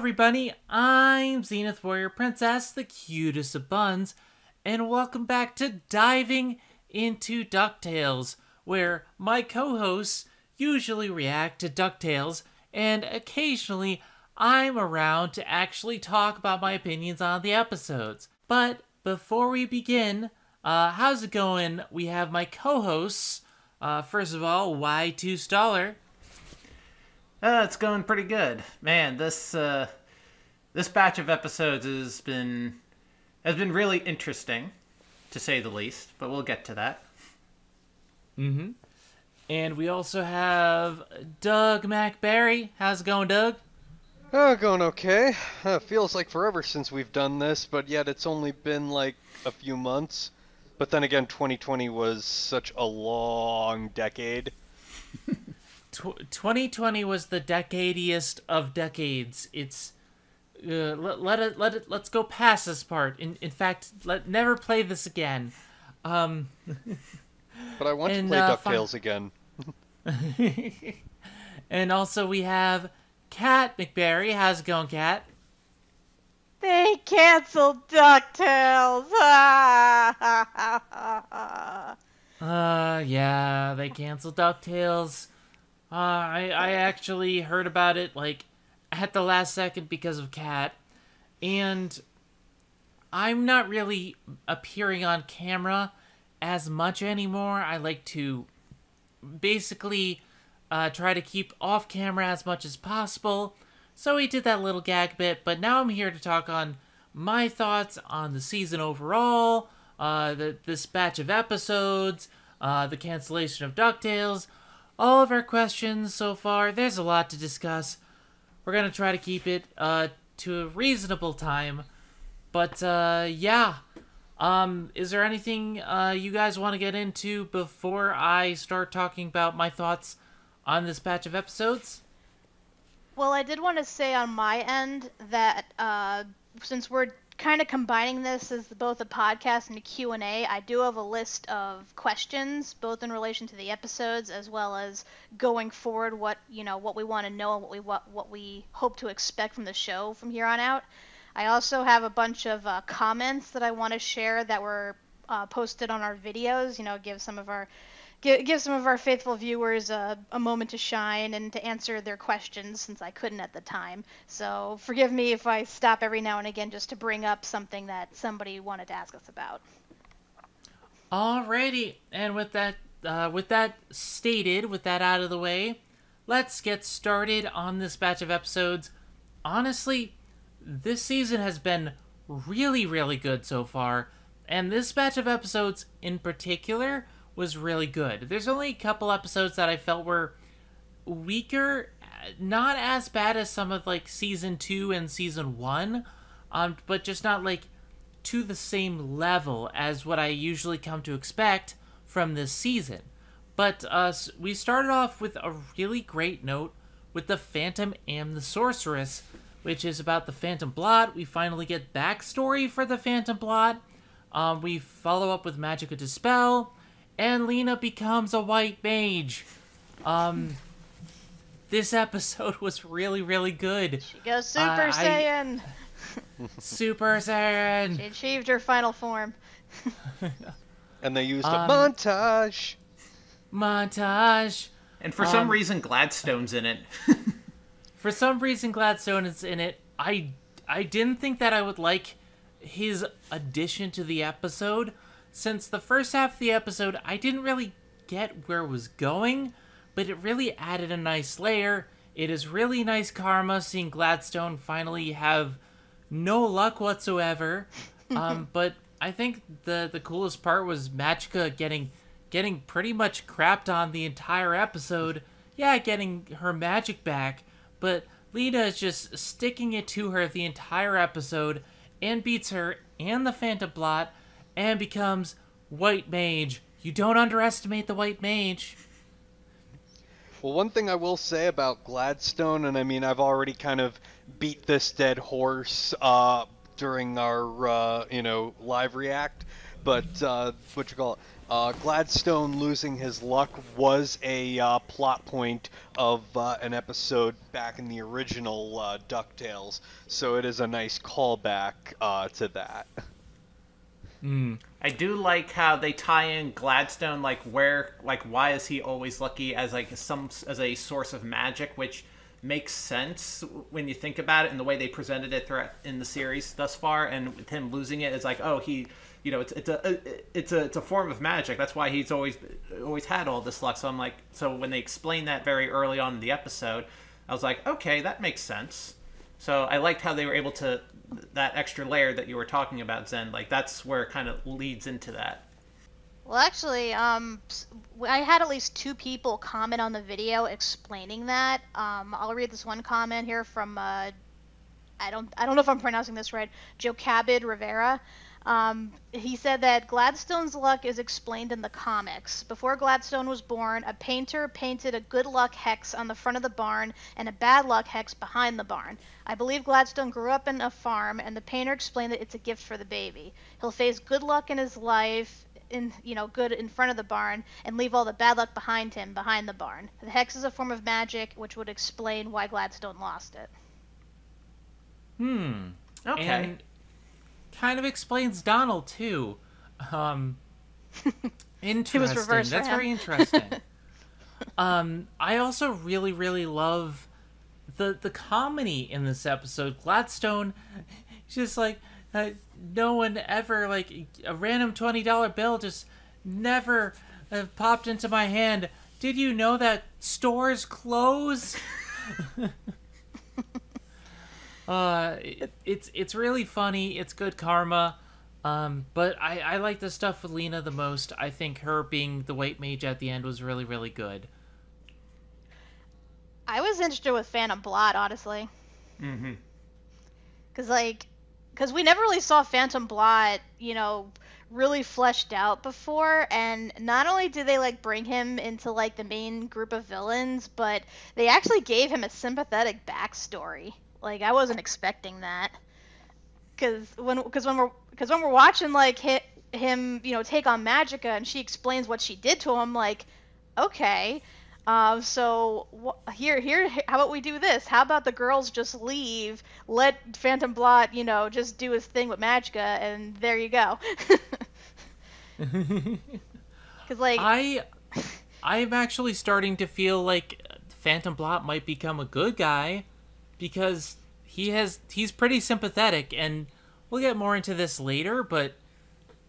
everybody, I'm Zenith Warrior Princess, the cutest of buns, and welcome back to Diving into DuckTales, where my co hosts usually react to DuckTales, and occasionally I'm around to actually talk about my opinions on the episodes. But before we begin, uh, how's it going? We have my co hosts. Uh, first of all, Y2Staller. Uh, it's going pretty good, man. This uh, this batch of episodes has been has been really interesting, to say the least. But we'll get to that. Mm-hmm. And we also have Doug Macberrie. How's it going, Doug? Oh, going okay. Uh, feels like forever since we've done this, but yet it's only been like a few months. But then again, 2020 was such a long decade. Tw 2020 was the decadiest of decades. It's uh, let, let it let it let's go past this part. In in fact, let never play this again. Um, but I want and, to play uh, Ducktales again. and also we have Kat Macberrie. How's it going, Kat? They canceled DuckTales. uh, yeah, they canceled DuckTales. Uh, I, I actually heard about it, like, at the last second because of Kat, And I'm not really appearing on camera as much anymore. I like to basically uh, try to keep off camera as much as possible. So we did that little gag bit, but now I'm here to talk on my thoughts on the season overall, uh, the, this batch of episodes, uh, the cancellation of DuckTales, all of our questions so far. There's a lot to discuss. We're going to try to keep it uh, to a reasonable time. But uh, yeah, um, is there anything uh, you guys want to get into before I start talking about my thoughts on this batch of episodes? Well, I did want to say on my end that uh, since we're kind of combining this as both a podcast and a Q&A, I do have a list of questions both in relation to the episodes as well as going forward what, you know, what we want to know and what we what, what we hope to expect from the show from here on out. I also have a bunch of uh, comments that I want to share that were uh, posted on our videos, you know, give some of our give, give some of our faithful viewers a, a moment to shine and to answer their questions since I couldn't at the time. So forgive me if I stop every now and again just to bring up something that somebody wanted to ask us about. Alrighty, and with that uh, with that stated, with that out of the way, let's get started on this batch of episodes. Honestly, this season has been really, really good so far, and this batch of episodes in particular was really good. There's only a couple episodes that I felt were weaker, not as bad as some of like season two and season one, um, but just not like to the same level as what I usually come to expect from this season. But uh, we started off with a really great note with the Phantom and the Sorceress, which is about the Phantom Blot. We finally get backstory for the Phantom Blot. Um, we follow up with Magica De Spell and Lena becomes a white mage. Um, this episode was really, really good. She goes Super uh, Saiyan. I... Super Saiyan. She achieved her final form. and they used um, a montage. Montage. And for um, some reason, Gladstone's in it. for some reason, Gladstone is in it. I I didn't think that I would like his addition to the episode since the first half of the episode, I didn't really get where it was going, but it really added a nice layer. It is really nice karma seeing Gladstone finally have no luck whatsoever. um, but I think the the coolest part was Magica getting getting pretty much crapped on the entire episode. Yeah, getting her magic back, but Lena is just sticking it to her the entire episode and beats her and the Phantom Blot and becomes White Mage. You don't underestimate the White Mage. Well, one thing I will say about Gladstone, and I mean, I've already kind of beat this dead horse uh, during our, uh, you know, live react, but uh, what you call it? Uh, Gladstone losing his luck was a uh, plot point of uh, an episode back in the original uh, Ducktales, so it is a nice callback uh, to that. Hmm. I do like how they tie in Gladstone, like where, like why is he always lucky as like some as a source of magic, which makes sense when you think about it and the way they presented it throughout in the series thus far. And with him losing it, it's like oh he, you know, it's it's a it's a it's a form of magic. That's why he's always always had all this luck. So I'm like, so when they explained that very early on in the episode, I was like, okay, that makes sense. So I liked how they were able to that extra layer that you were talking about, Zen. Like that's where it kind of leads into that. Well, actually, um, I had at least two people comment on the video explaining that. Um, I'll read this one comment here from uh, I don't I don't know if I'm pronouncing this right. Joe Cabid Rivera. Um, he said that Gladstone's luck is explained in the comics. Before Gladstone was born, a painter painted a good luck hex on the front of the barn and a bad luck hex behind the barn. I believe Gladstone grew up in a farm, and the painter explained that it's a gift for the baby. He'll face good luck in his life, in you know good in front of the barn, and leave all the bad luck behind him behind the barn. The hex is a form of magic, which would explain why Gladstone lost it. Hmm. Okay. And kind of explains Donald too. Um, interesting. That's very interesting. um, I also really, really love the the comedy in this episode. Gladstone, just like uh, no one ever like a random twenty dollar bill just never uh, popped into my hand. Did you know that stores close? Uh, it, it's it's really funny. It's good karma. Um, but I, I like the stuff with Lena the most. I think her being the white mage at the end was really really good. I was interested with Phantom Blot, honestly. mm-hmm. Cause like, cause we never really saw Phantom Blot, you know, really fleshed out before. And not only did they like bring him into like the main group of villains, but they actually gave him a sympathetic backstory. Like I wasn't expecting that. Cause when, cause when we're, cause when we're watching like hit him, you know, take on Magica, and she explains what she did to him, like, okay. Uh, so wh- here, here, how about we do this? How about the girls just leave, let Phantom Blot, you know, just do his thing with Magica, and there you go. Because like, I I'm actually starting to feel like Phantom Blot might become a good guy because he has he's pretty sympathetic and we'll get more into this later, but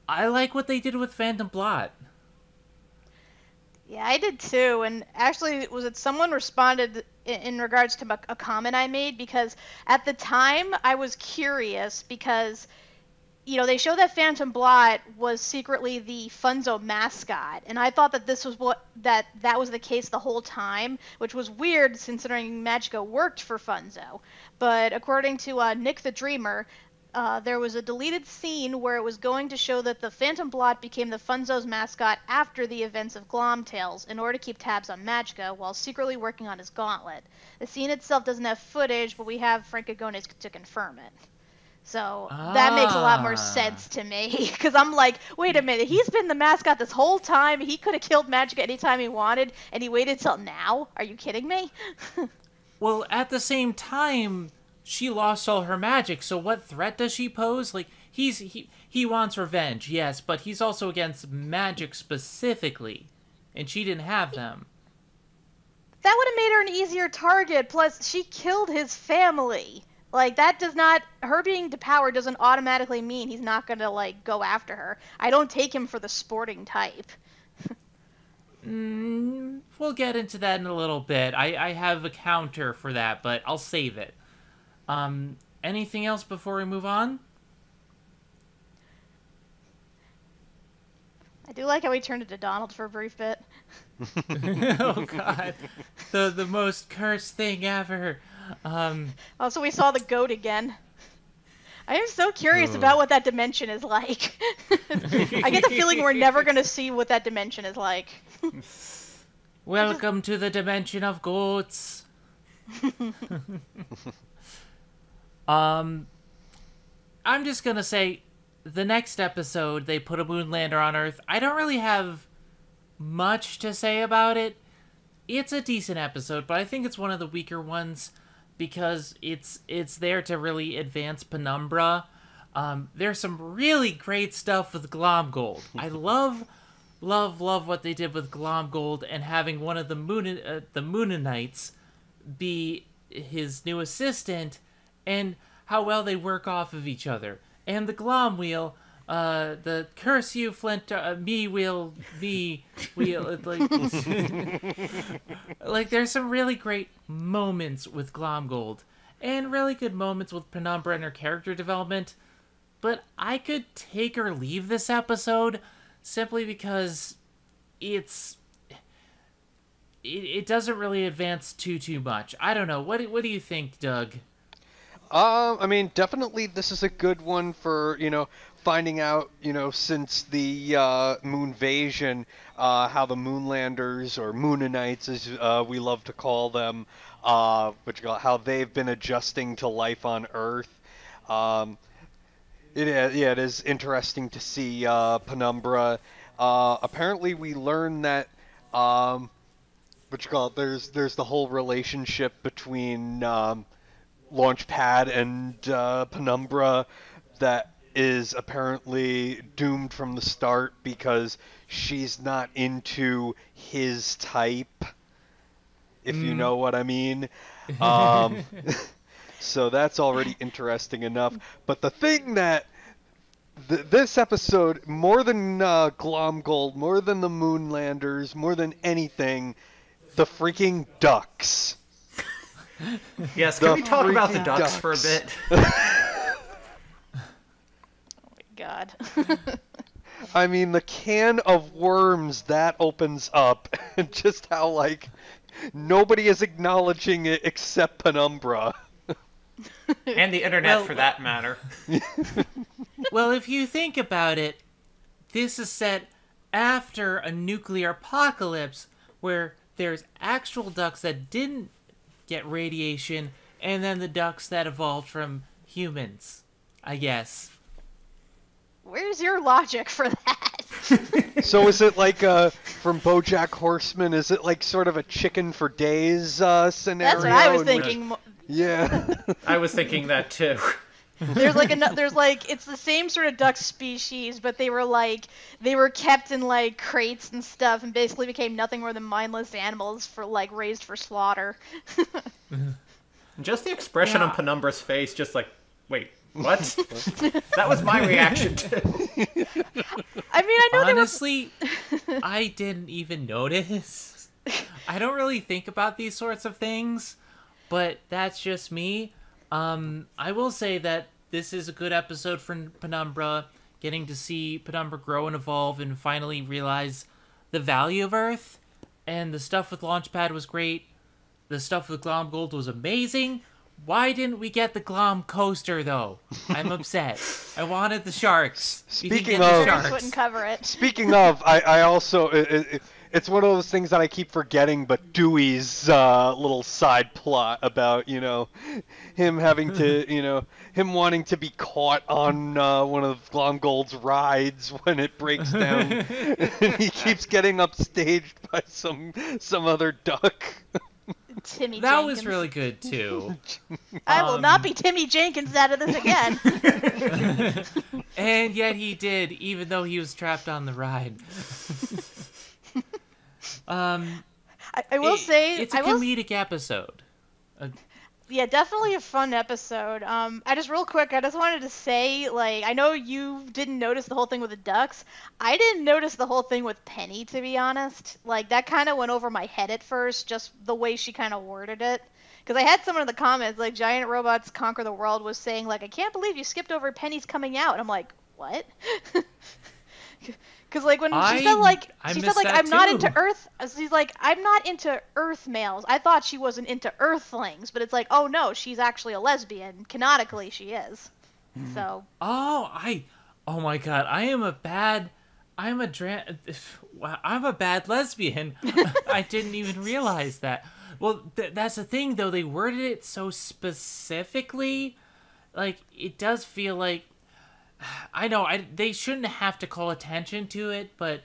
I like what they did with Phantom Blot. Yeah, I did too. And actually, was it someone responded in, regards to a comment I made? Because at the time, I was curious because, you know, they show that Phantom Blot was secretly the Funzo mascot, and I thought that this was what that that was the case the whole time, which was weird considering Magica worked for Funzo. But according to uh, Nick the Dreamer, uh, there was a deleted scene where it was going to show that the Phantom Blot became the Funzo's mascot after the events of Glom Tales in order to keep tabs on Magica while secretly working on his gauntlet. The scene itself doesn't have footage, but we have Frank Angones to confirm it. So that makes a lot more Ah. sense to me because I'm like, wait a minute, he's been the mascot this whole time. He could have killed Magica anytime he wanted, and he waited till now. Are you kidding me? Well, at the same time, she lost all her magic, so what threat does she pose? Like he's he he wants revenge, yes, but he's also against magic specifically, and she didn't have them. That would have made her an easier target. Plus, she killed his family. Like that does not her being depowered doesn't automatically mean he's not gonna like go after her. I don't take him for the sporting type. Mm, we'll get into that in a little bit. I, I have a counter for that, but I'll save it. Um, anything else before we move on? I do like how he turned into Donald for a brief bit. oh God, the the most cursed thing ever. Um, Also, we saw the goat again. I am so curious Ugh. about what that dimension is like. I get the feeling we're never gonna see what that dimension is like. welcome to the dimension of goats. um, I'm just gonna say, the next episode, they put a moon lander on Earth. I don't really have much to say about it. It's a decent episode, but I think it's one of the weaker ones because it's it's there to really advance Penumbra. Um, there's some really great stuff with Glomgold. I love, love, love what they did with Glomgold and having one of the Moon uh, the Mooninites be his new assistant, and how well they work off of each other. And the Glom wheel, uh, the curse you, Flint, uh, me wheel, me wheel. Like, like there's some really great moments with Glomgold, and really good moments with Penumbra and her character development. But I could take or leave this episode simply because it's it, it doesn't really advance too too much. I don't know. What do- what do you think, Doug? Um, I mean, definitely this is a good one for, you know, finding out, you know, since the uh, Moonvasion, uh, how the Moonlanders, or Mooninites as uh, we love to call them, uh, which how they've been adjusting to life on Earth. Um, it is, yeah, it is interesting to see uh, Penumbra. Uh, apparently, we learn that um, what you call it, there's there's the whole relationship between um, Launchpad and uh, Penumbra that is apparently doomed from the start because she's not into his type, if you know what I mean. Um, so that's already interesting enough. But the thing that th- this episode, more than uh, Glomgold, more than the Moonlanders, more than anything, the freaking ducks. Yes, can The we talk about the freaking ducks, for a bit? God. I mean, the can of worms that opens up, and just how, like, nobody is acknowledging it except Penumbra. and the internet, Well- for that matter. well, if you think about it, this is set after a nuclear apocalypse where there's actual ducks that didn't get radiation and then the ducks that evolved from humans. I guess. Where's your logic for that? So is it like, uh, from BoJack Horseman, is it like sort of a chicken for days uh, scenario? That's what I was in which- thinking. Yeah. I was thinking that too. There's like a there's like it's the same sort of duck species, but they were like they were kept in like crates and stuff, and basically became nothing more than mindless animals for like raised for slaughter. Just the expression Yeah. on Penumbra's face, just like, wait, what? that was my reaction too. I mean, I know they were Honestly, I didn't even notice. I don't really think about these sorts of things, but that's just me. Um, I will say that this is a good episode for Penumbra, getting to see Penumbra grow and evolve and finally realize the value of Earth. And the stuff with Launchpad was great. The stuff with Glomgold was amazing. Why didn't we get the Glom coaster though? I'm upset. I wanted the sharks. Speaking get the of- Chris sharks. wouldn't cover it. Speaking of, I, I also it, it, it's one of those things that I keep forgetting. But Dewey's uh, little side plot about you know him having to you know him wanting to be caught on uh, one of Glomgold's rides when it breaks down, and he keeps getting upstaged by some some other duck. Timmy Jenkins. That Jenkins. was really good too. I will um, not be Timmy Jenkins out of this again. and yet he did, even though he was trapped on the ride. um, I, I will it- say, it's a comedic episode. Yeah, definitely a fun episode. Um, I just real quick, I just wanted to say, like, I know you didn't notice the whole thing with the ducks. I didn't notice the whole thing with Penny, to be honest. Like, that kind of went over my head at first, just the way she kind of worded it. Because I had someone in the comments, like, Giant Robots Conquer the World was saying, like, I can't believe you skipped over Penny's coming out. And I'm like, what? Because like when I- she said like I she said like I'm not into Earth. Uh, she's like I'm not into Earth males. I thought she wasn't into Earthlings, but it's like oh no, she's actually a lesbian. Canonically, she is. Hmm. So Oh, I. Oh my god, I am a bad. I'm a dra- I'm a bad lesbian. I didn't even realize that. Well, th- that's the thing though. They worded it so specifically. Like it does feel like I know I they shouldn't have to call attention to it, but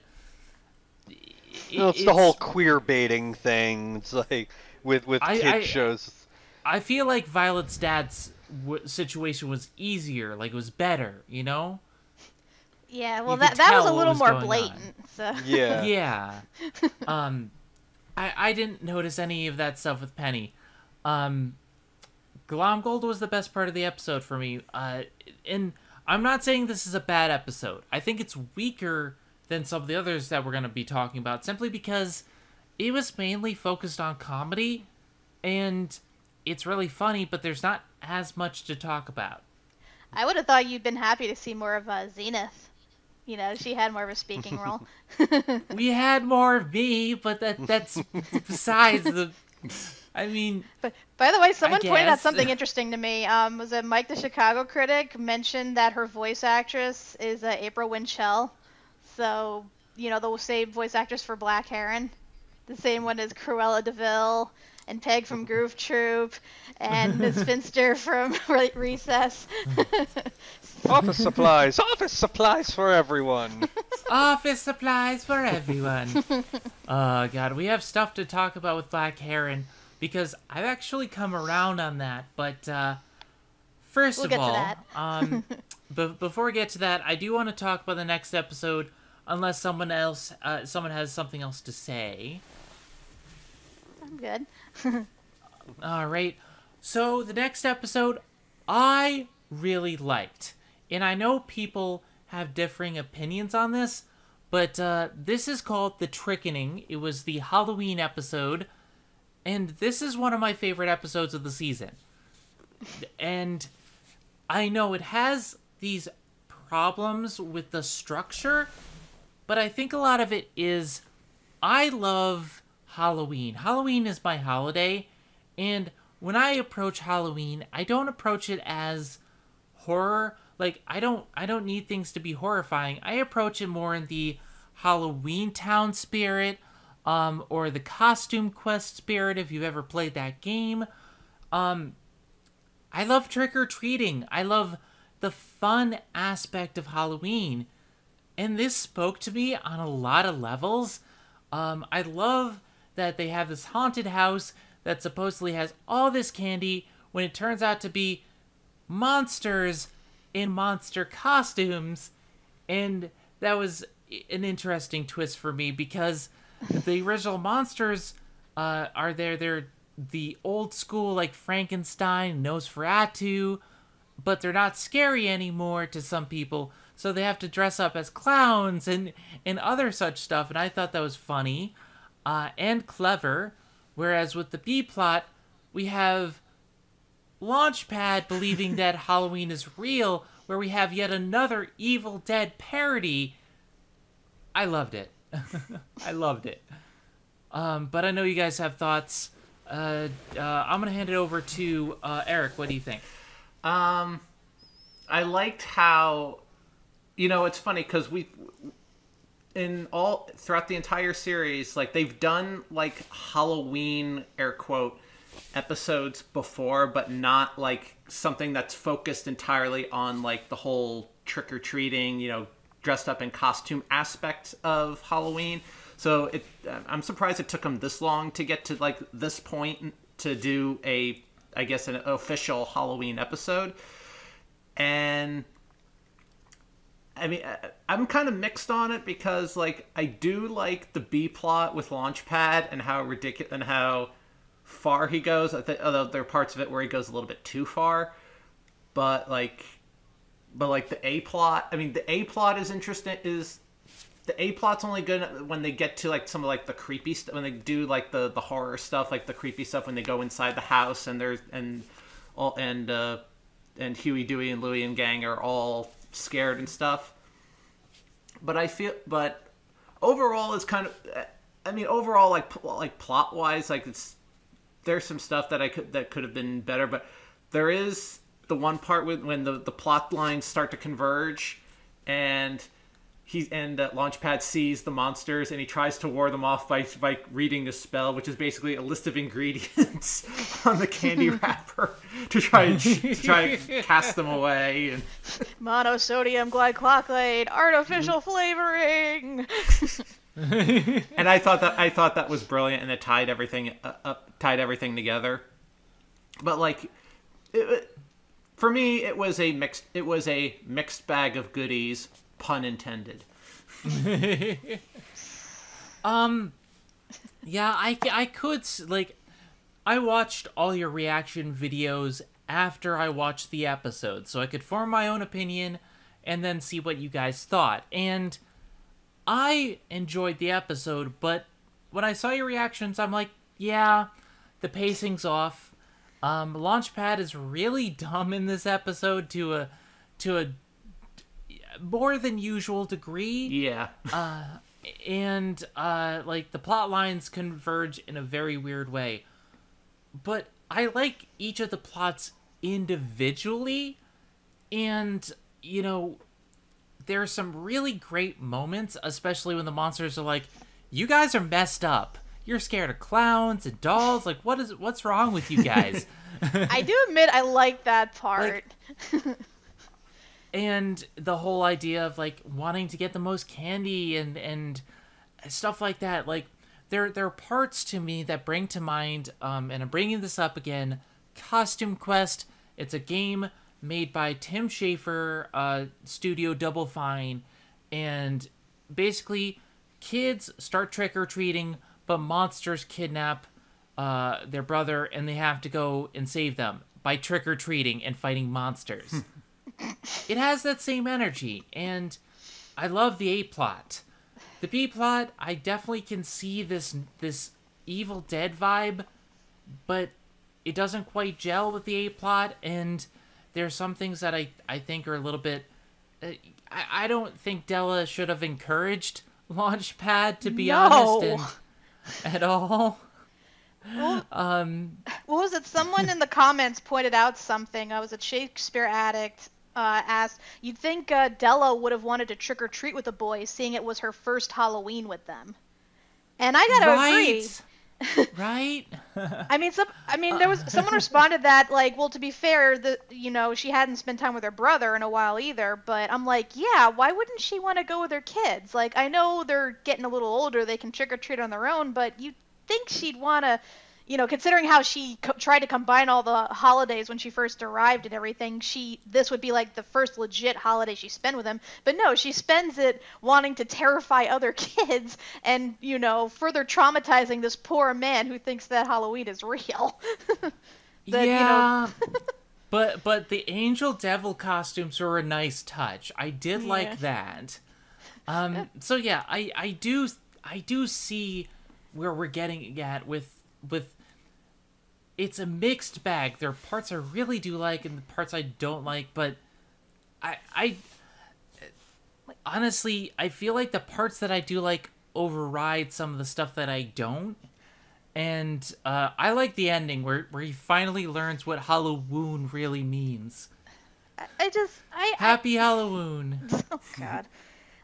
You know, it's, the whole queer baiting thing. It's like with with I- kid I- shows. I feel like Violet's dad's w- situation was easier, like it was better, you know? Yeah, well, You that that was a little was more going on. blatant. So. Yeah. Yeah. um, I I didn't notice any of that stuff with Penny. Um, Glomgold was the best part of the episode for me. Uh, and I'm not saying this is a bad episode. I think it's weaker than some of the others that we're going to be talking about, simply because it was mainly focused on comedy, and it's really funny, but there's not as much to talk about. I would have thought you'd been happy to see more of uh, Zenith. You know, she had more of a speaking role. We had more of me, but that that's besides the. I mean, But by the way, someone pointed out something interesting to me. Um, was it Mike the Chicago critic mentioned that her voice actress is uh, April Winchell? So you know the same voice actress for Black Heron, the same one as Cruella de Vil and Peg from Goof Troop, and Miss Finster from Re- Recess. Office supplies. Office supplies for everyone. Office supplies for everyone. oh god, we have stuff to talk about with Black Heron because I've actually come around on that. But uh, 1st We'll of all, um, be- before we get to that, I do want to talk about the next episode, unless someone else, uh, someone has something else to say. I'm good. All right. So the next episode, I really liked, and I know people have differing opinions on this, but uh, this is called the Trickening. It was the Halloween episode, and this is one of my favorite episodes of the season. And I know it has these problems with the structure, but I think a lot of it is I love Halloween. Halloween is my holiday, and when I approach Halloween, I don't approach it as horror. Like I don't I don't need things to be horrifying. I approach it more in the Halloween Town spirit, um, or the Costume Quest spirit. If you've ever played that game, um, I love trick or treating. I love the fun aspect of Halloween, and this spoke to me on a lot of levels. Um, I love that they have this haunted house that supposedly has all this candy when it turns out to be monsters in monster costumes. And that was an interesting twist for me because the original monsters uh, are there. They're the old school, like Frankenstein, Nosferatu, but they're not scary anymore to some people. So they have to dress up as clowns and, and other such stuff. And I thought that was funny uh, and clever. Whereas with the B plot, we have Launchpad believing that Halloween is real, where we have yet another Evil Dead parody. I loved it. I loved it. Um, but I know you guys have thoughts. Uh, uh, I'm gonna hand it over to uh, Eric. What do you think? Um, I liked how, you know, it's funny because we, in all throughout the entire series, like they've done like Halloween air quote episodes before, but not like something that's focused entirely on like the whole trick or treating, you know, dressed up in costume aspect of Halloween. So it, uh, I'm surprised it took them this long to get to like this point to do a, I guess, an official Halloween episode. And I mean, I'm kind of mixed on it because like I do like the B plot with Launchpad and how ridiculous and how far he goes. I although there are parts of it where he goes a little bit too far, but like, but like the A plot. I mean, the A plot is interesting. Is the A plot's only good when they get to like some of like the creepy stuff when they do like the the horror stuff, like the creepy stuff when they go inside the house and there's and all and uh and Huey, Dewey, and Louie and gang are all scared and stuff. But I feel, but overall, it's kind of. I mean, overall, like like plot wise, like it's there's some stuff that I could that could have been better, but there is the one part with when the the plot lines start to converge, and he and uh, Launchpad sees the monsters and he tries to ward them off by by reading a spell, which is basically a list of ingredients on the candy wrapper to try and to try and cast them away. And Monosodium glycochloride, artificial flavoring. and I thought that I thought that was brilliant, and it tied everything uh, up, tied everything together. But like, it- for me, it was a mixed it was a mixed bag of goodies, pun intended. Um, yeah, I, I could like, I watched all your reaction videos after I watched the episode, so I could form my own opinion and then see what you guys thought. And I enjoyed the episode, but when I saw your reactions, I'm like, yeah, the pacing's off. Um, Launchpad is really dumb in this episode to a to a more than usual degree. Yeah, and uh like the plot lines converge in a very weird way. But i like each of the plots individually and you know there are some really great moments especially when the monsters are like you guys are messed up you're scared of clowns and dolls? Like what is what's wrong with you guys? I do admit I like that part. and the whole idea of like wanting to get the most candy and and stuff like that like there there are parts to me that bring to mind um and i'm bringing this up again costume quest. It's a game made by tim schafer uh studio double fine and basically kids start trick-or-treating but monsters kidnap uh their brother and they have to go and save them by trick-or-treating and fighting monsters it has that same energy and i love the a plot the b plot i definitely can see this this evil dead vibe but it doesn't quite gel with the a plot and there's some things that i i think are a little bit uh, I, I don't think della should have encouraged launchpad to be No. honest and, at all Well, um what was it? Someone in the comments pointed out something. I was a Shakespeare addict. Uh, asked, "You'd think uh, Della would have wanted to trick or treat with the boys, seeing it was her first Halloween with them." And I gotta agree. Right right I mean, some. I mean, there was someone responded that like, well, to be fair, the you know she hadn't spent time with her brother in a while either. But I'm like, yeah, why wouldn't she want to go with her kids? Like, I know they're getting a little older, they can trick or treat on their own, but you think she'd want to, you know, considering how she co- tried to combine all the holidays when she first arrived and everything, she this would be like the first legit holiday she spent with him. But no, she spends it wanting to terrify other kids and you know further traumatizing this poor man who thinks that Halloween is real. That, yeah but but the angel devil costumes were a nice touch i did Yeah. like that um so yeah i i do i do see where we're getting at with with it's a mixed bag there are parts i really do like and the parts i don't like but i i honestly i feel like the parts that i do like override some of the stuff that i don't and uh, I like the ending where, where he finally learns what Halloween really means. I just I, I Happy Halloween. oh god.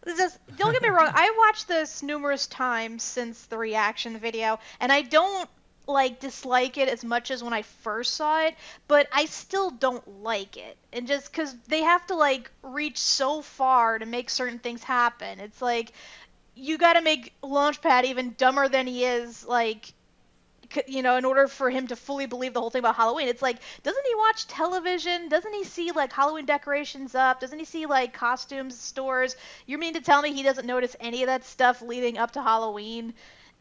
Just don't get me wrong. I watched this numerous times since the reaction video, and I don't like dislike it as much as when I first saw it, but I still don't like it. And just because they have to like reach so far to make certain things happen, it's like you got to make Launchpad even dumber than he is. Like you know, in order for him to fully believe the whole thing about Halloween, it's like, doesn't he watch television? Doesn't he see like Halloween decorations up? Doesn't he see like costumes stores? You mean to tell me he doesn't notice any of that stuff leading up to Halloween?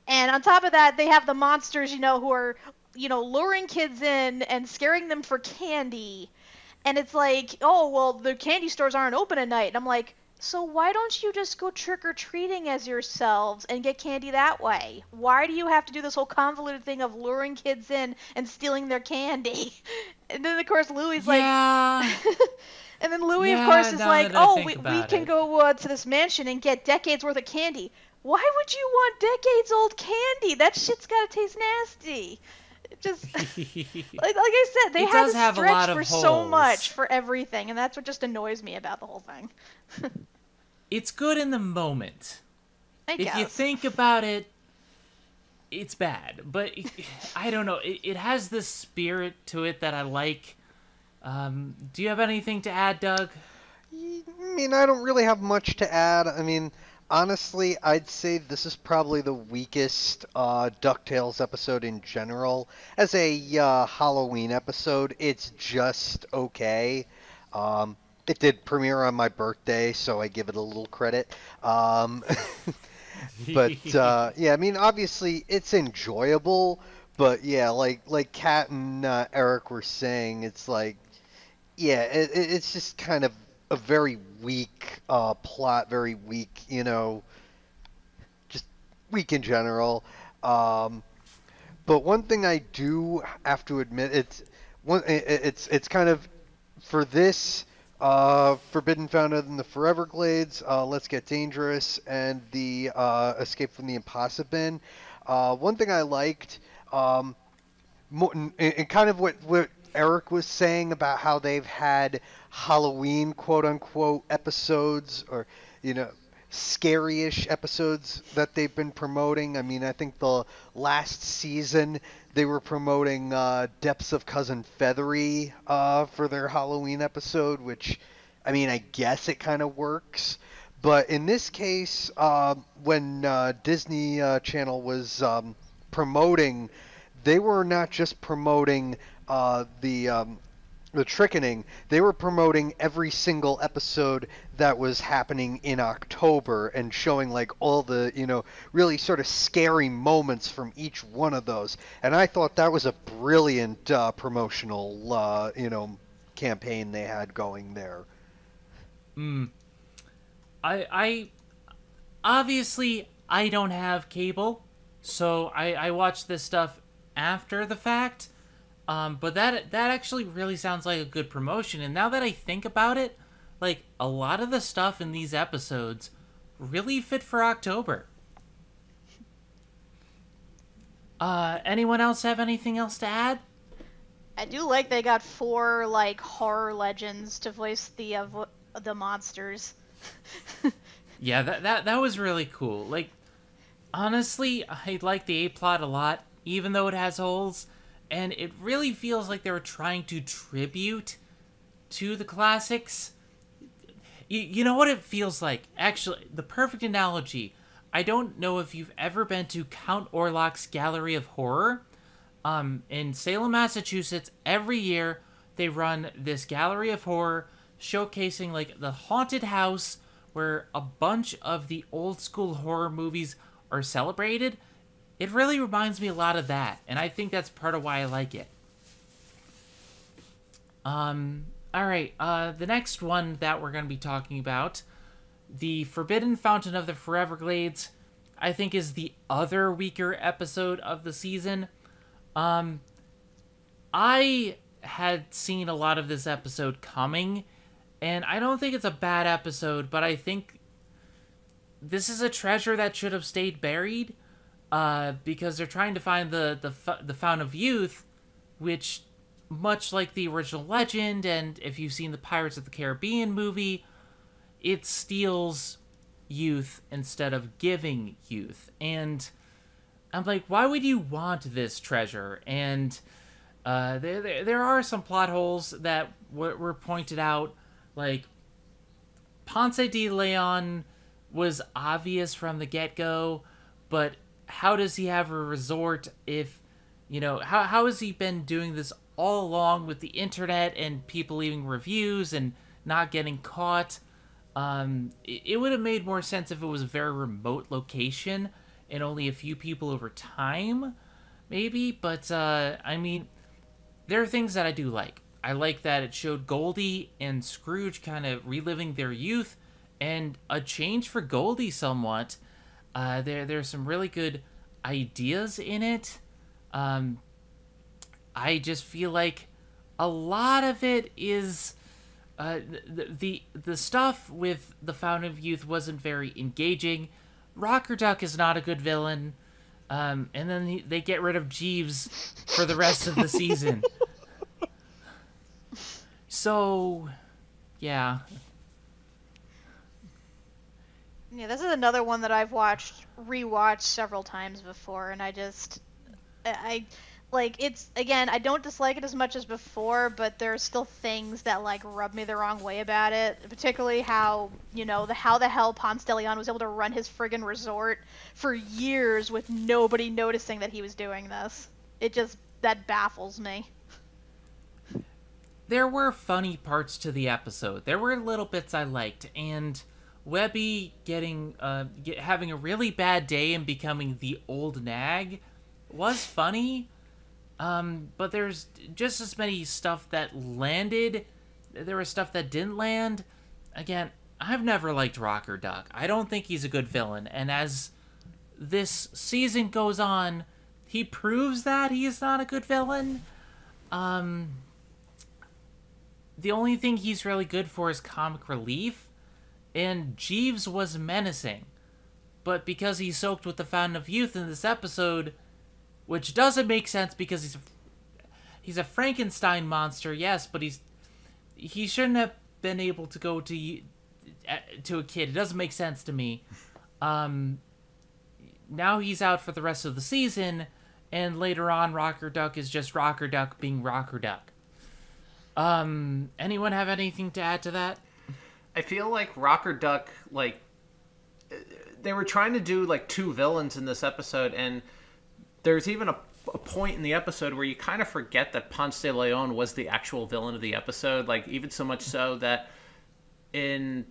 And on top of that, they have the monsters, you know, who are, you know, luring kids in and scaring them for candy. And it's like, oh, well, the candy stores aren't open at night. And I'm like, so why don't you just go trick or treating as yourselves and get candy that way? Why do you have to do this whole convoluted thing of luring kids in and stealing their candy? And then of course Louie's like, and then Louis Yeah, of course is like, oh, we, we can it." go uh, to this mansion and get decades worth of candy. Why would you want decades old candy? That shit's gotta taste nasty. It just like, like I said, they It have to have a stretch lot of for so much for everything, and that's what just annoys me about the whole thing. it's good in the moment. I if guess. you think about it, it's bad. But it, I don't know. It, it has this spirit to it that I like. Um, do you have anything to add, Doug? I mean, I don't really have much to add. I mean, honestly, I'd say this is probably the weakest uh, DuckTales episode in general. As a uh, Halloween episode, it's just okay. Um, it did premiere on my birthday, so I give it a little credit. Um, but uh, yeah, I mean, obviously, it's enjoyable. But yeah, like like Kat and uh, Eric were saying, it's like, yeah, it- it's just kind of a very weak uh, plot, very weak, you know, just weak in general. Um, but one thing I do have to admit, it's one, it's it's kind of for this uh, Forbidden Fountain in the Foreverglades, uh, Let's Get Dangerous, and the uh, Escape from the ImpossiBin. Uh, one thing I liked, um, mo- and, and kind of what, what Eric was saying about how they've had Halloween quote unquote episodes or, you know, scary-ish episodes that they've been promoting. I mean, I think the last season they were promoting uh, Depths of Cousin Fethry uh, for their Halloween episode, which, I mean, I guess it kind of works. But in this case, uh, when Disney uh, Channel was um, promoting, they were not just promoting uh, the um, the trickening. They were promoting every single episode that was happening in October and showing like all the you know really sort of scary moments from each one of those. And I thought that was a brilliant uh, promotional uh, you know campaign they had going there. Mm. I I obviously I don't have cable, so I I watch this stuff after the fact. Um, but that that actually really sounds like a good promotion. And now that I think about it, like a lot of the stuff in these episodes really fit for October. Uh, anyone else have anything else to add? I do like they got four like horror legends to voice the uh, vo- the monsters. Yeah, that that that was really cool. Like honestly, I like the A plot a lot, even though it has holes, and it really feels like they were trying to tribute to the classics. You, you know what it feels like? Actually, the perfect analogy. I don't know if you've ever been to Count Orlok's Gallery of Horror. Um, in Salem, Massachusetts, every year they run this Gallery of Horror showcasing like the haunted house where a bunch of the old school horror movies are celebrated. It really reminds me a lot of that, and I think that's part of why I like it. Um, all right, uh, the next one that we're going to be talking about, the Forbidden Fountain of the Foreverglades, I think is the other weaker episode of the season. Um, I had seen a lot of this episode coming, and I don't think it's a bad episode, but I think this is a treasure that should have stayed buried, uh, because they're trying to find the the the Fountain of Youth, which, much like the original legend, and if you've seen the Pirates of the Caribbean movie, it steals youth instead of giving youth, and I'm like, why would you want this treasure? And uh, there, there, there are some plot holes that were, were pointed out. Like, Ponce de Leon was obvious from the get go, but how does he have a resort if, you know, how, how has he been doing this all along with the internet and people leaving reviews and not getting caught? Um, it, it would have made more sense if it was a very remote location and only a few people over time, maybe. But uh, I mean, there are things that I do like. I like that it showed Goldie and Scrooge kind of reliving their youth, and a change for Goldie somewhat. Uh, there, there's some really good ideas in it. Um, I just feel like a lot of it is uh, the, the the stuff with the Fountain of Youth wasn't very engaging. Rockerduck is not a good villain. Um, and then he, they get rid of Jeeves for the rest of the season. So, yeah. Yeah, this is another one that I've watched, rewatched several times before, and I just, I, like, it's again, I don't dislike it as much as before, but there are still things that like rub me the wrong way about it. Particularly how, you know, the how the hell Ponce de Leon was able to run his friggin' resort for years with nobody noticing that he was doing this. It just that baffles me. there were funny parts to the episode. There were little bits I liked, and Webby getting uh, get, having a really bad day and becoming the old nag was funny. Um, but there's just as many stuff that landed. There was stuff that didn't land. Again, I've never liked Rockerduck. I don't think he's a good villain, and as this season goes on, he proves that he is not a good villain. Um, the only thing he's really good for is comic relief, and Jeeves was menacing. But because he's soaked with the fountain of youth in this episode, which doesn't make sense because he's a, he's a Frankenstein monster, yes, but he's he shouldn't have been able to go to to a kid. It doesn't make sense to me. Um, now he's out for the rest of the season, and later on, Rockerduck is just Rockerduck being Rockerduck. Um, anyone have anything to add to that? I feel like Rocker Duck, like they were trying to do like two villains in this episode, and there's even a, a point in the episode where you kind of forget that Ponce de Leon was the actual villain of the episode. Like even so much so that in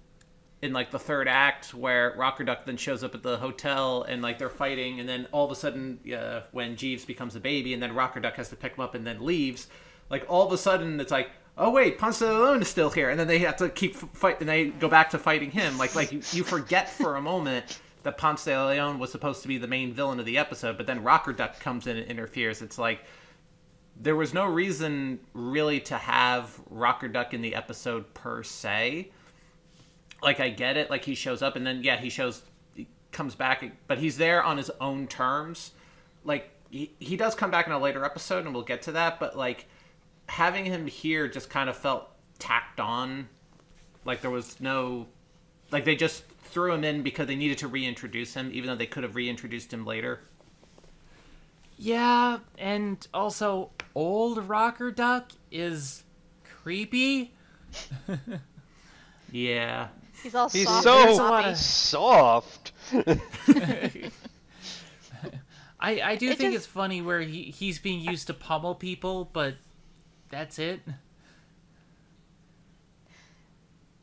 in like the third act where Rockerduck then shows up at the hotel and like they're fighting, and then all of a sudden uh, when Jeeves becomes a baby, and then Rockerduck has to pick him up and then leaves, like all of a sudden it's like. Oh wait, Ponce de Leon is still here, and then they have to keep fight, and they go back to fighting him. Like, like you, you forget for a moment that Ponce de Leon was supposed to be the main villain of the episode, but then Rockerduck comes in and interferes. It's like there was no reason really to have Rockerduck in the episode per se. Like I get it, like he shows up and then yeah, he shows he comes back, but he's there on his own terms. Like he, he does come back in a later episode and we'll get to that, but like having him here just kind of felt tacked on. Like there was no like they just threw him in because they needed to reintroduce him, even though they could have reintroduced him later. Yeah, and also old Rockerduck is creepy. Yeah. He's all He's soft. so a lot of- soft. I I do It think just- it's funny where he he's being used to pummel people, but that's it.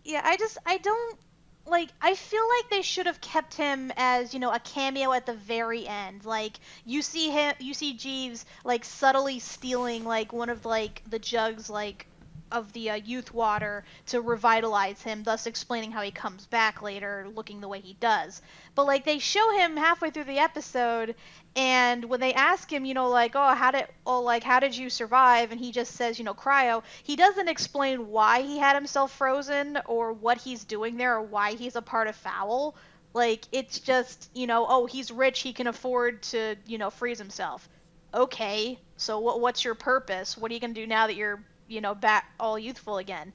Yeah, I just I don't like I feel like they should have kept him as, you know, a cameo at the very end. Like you see him you see Jeeves like subtly stealing like one of like the jugs like of the uh, youth water to revitalize him, thus explaining how he comes back later looking the way he does. But like they show him halfway through the episode and when they ask him, you know, like, oh, how did, oh, like, how did you survive? And he just says, you know, cryo. He doesn't explain why he had himself frozen or what he's doing there or why he's a part of Fowl. Like, it's just, you know, oh, he's rich, he can afford to, you know, freeze himself. Okay, so what, what's your purpose? What are you gonna do now that you're, you know, back all youthful again?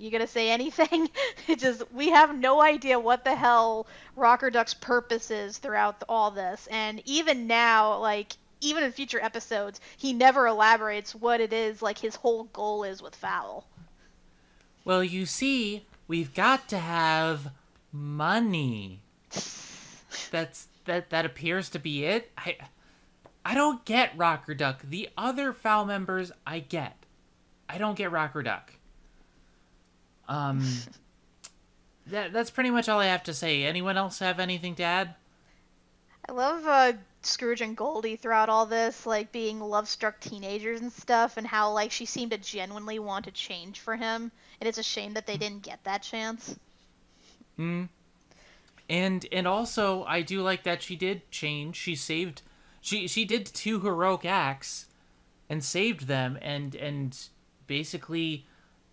You gonna say anything? it just we have no idea what the hell Rockerduck's purpose is throughout all this, and even now, like even in future episodes, he never elaborates what it is like his whole goal is with Fowl. Well, you see, we've got to have money. That's that that appears to be it. I I don't get Rockerduck. The other foul members I get. I don't get Rockerduck. Um that that's pretty much all I have to say. Anyone else have anything to add? I love uh, Scrooge and Goldie throughout all this, like being love-struck teenagers and stuff, and how like she seemed to genuinely want to change for him, and it's a shame that they didn't get that chance. Hmm. And and also I do like that she did change. She saved she she did two heroic acts and saved them and and basically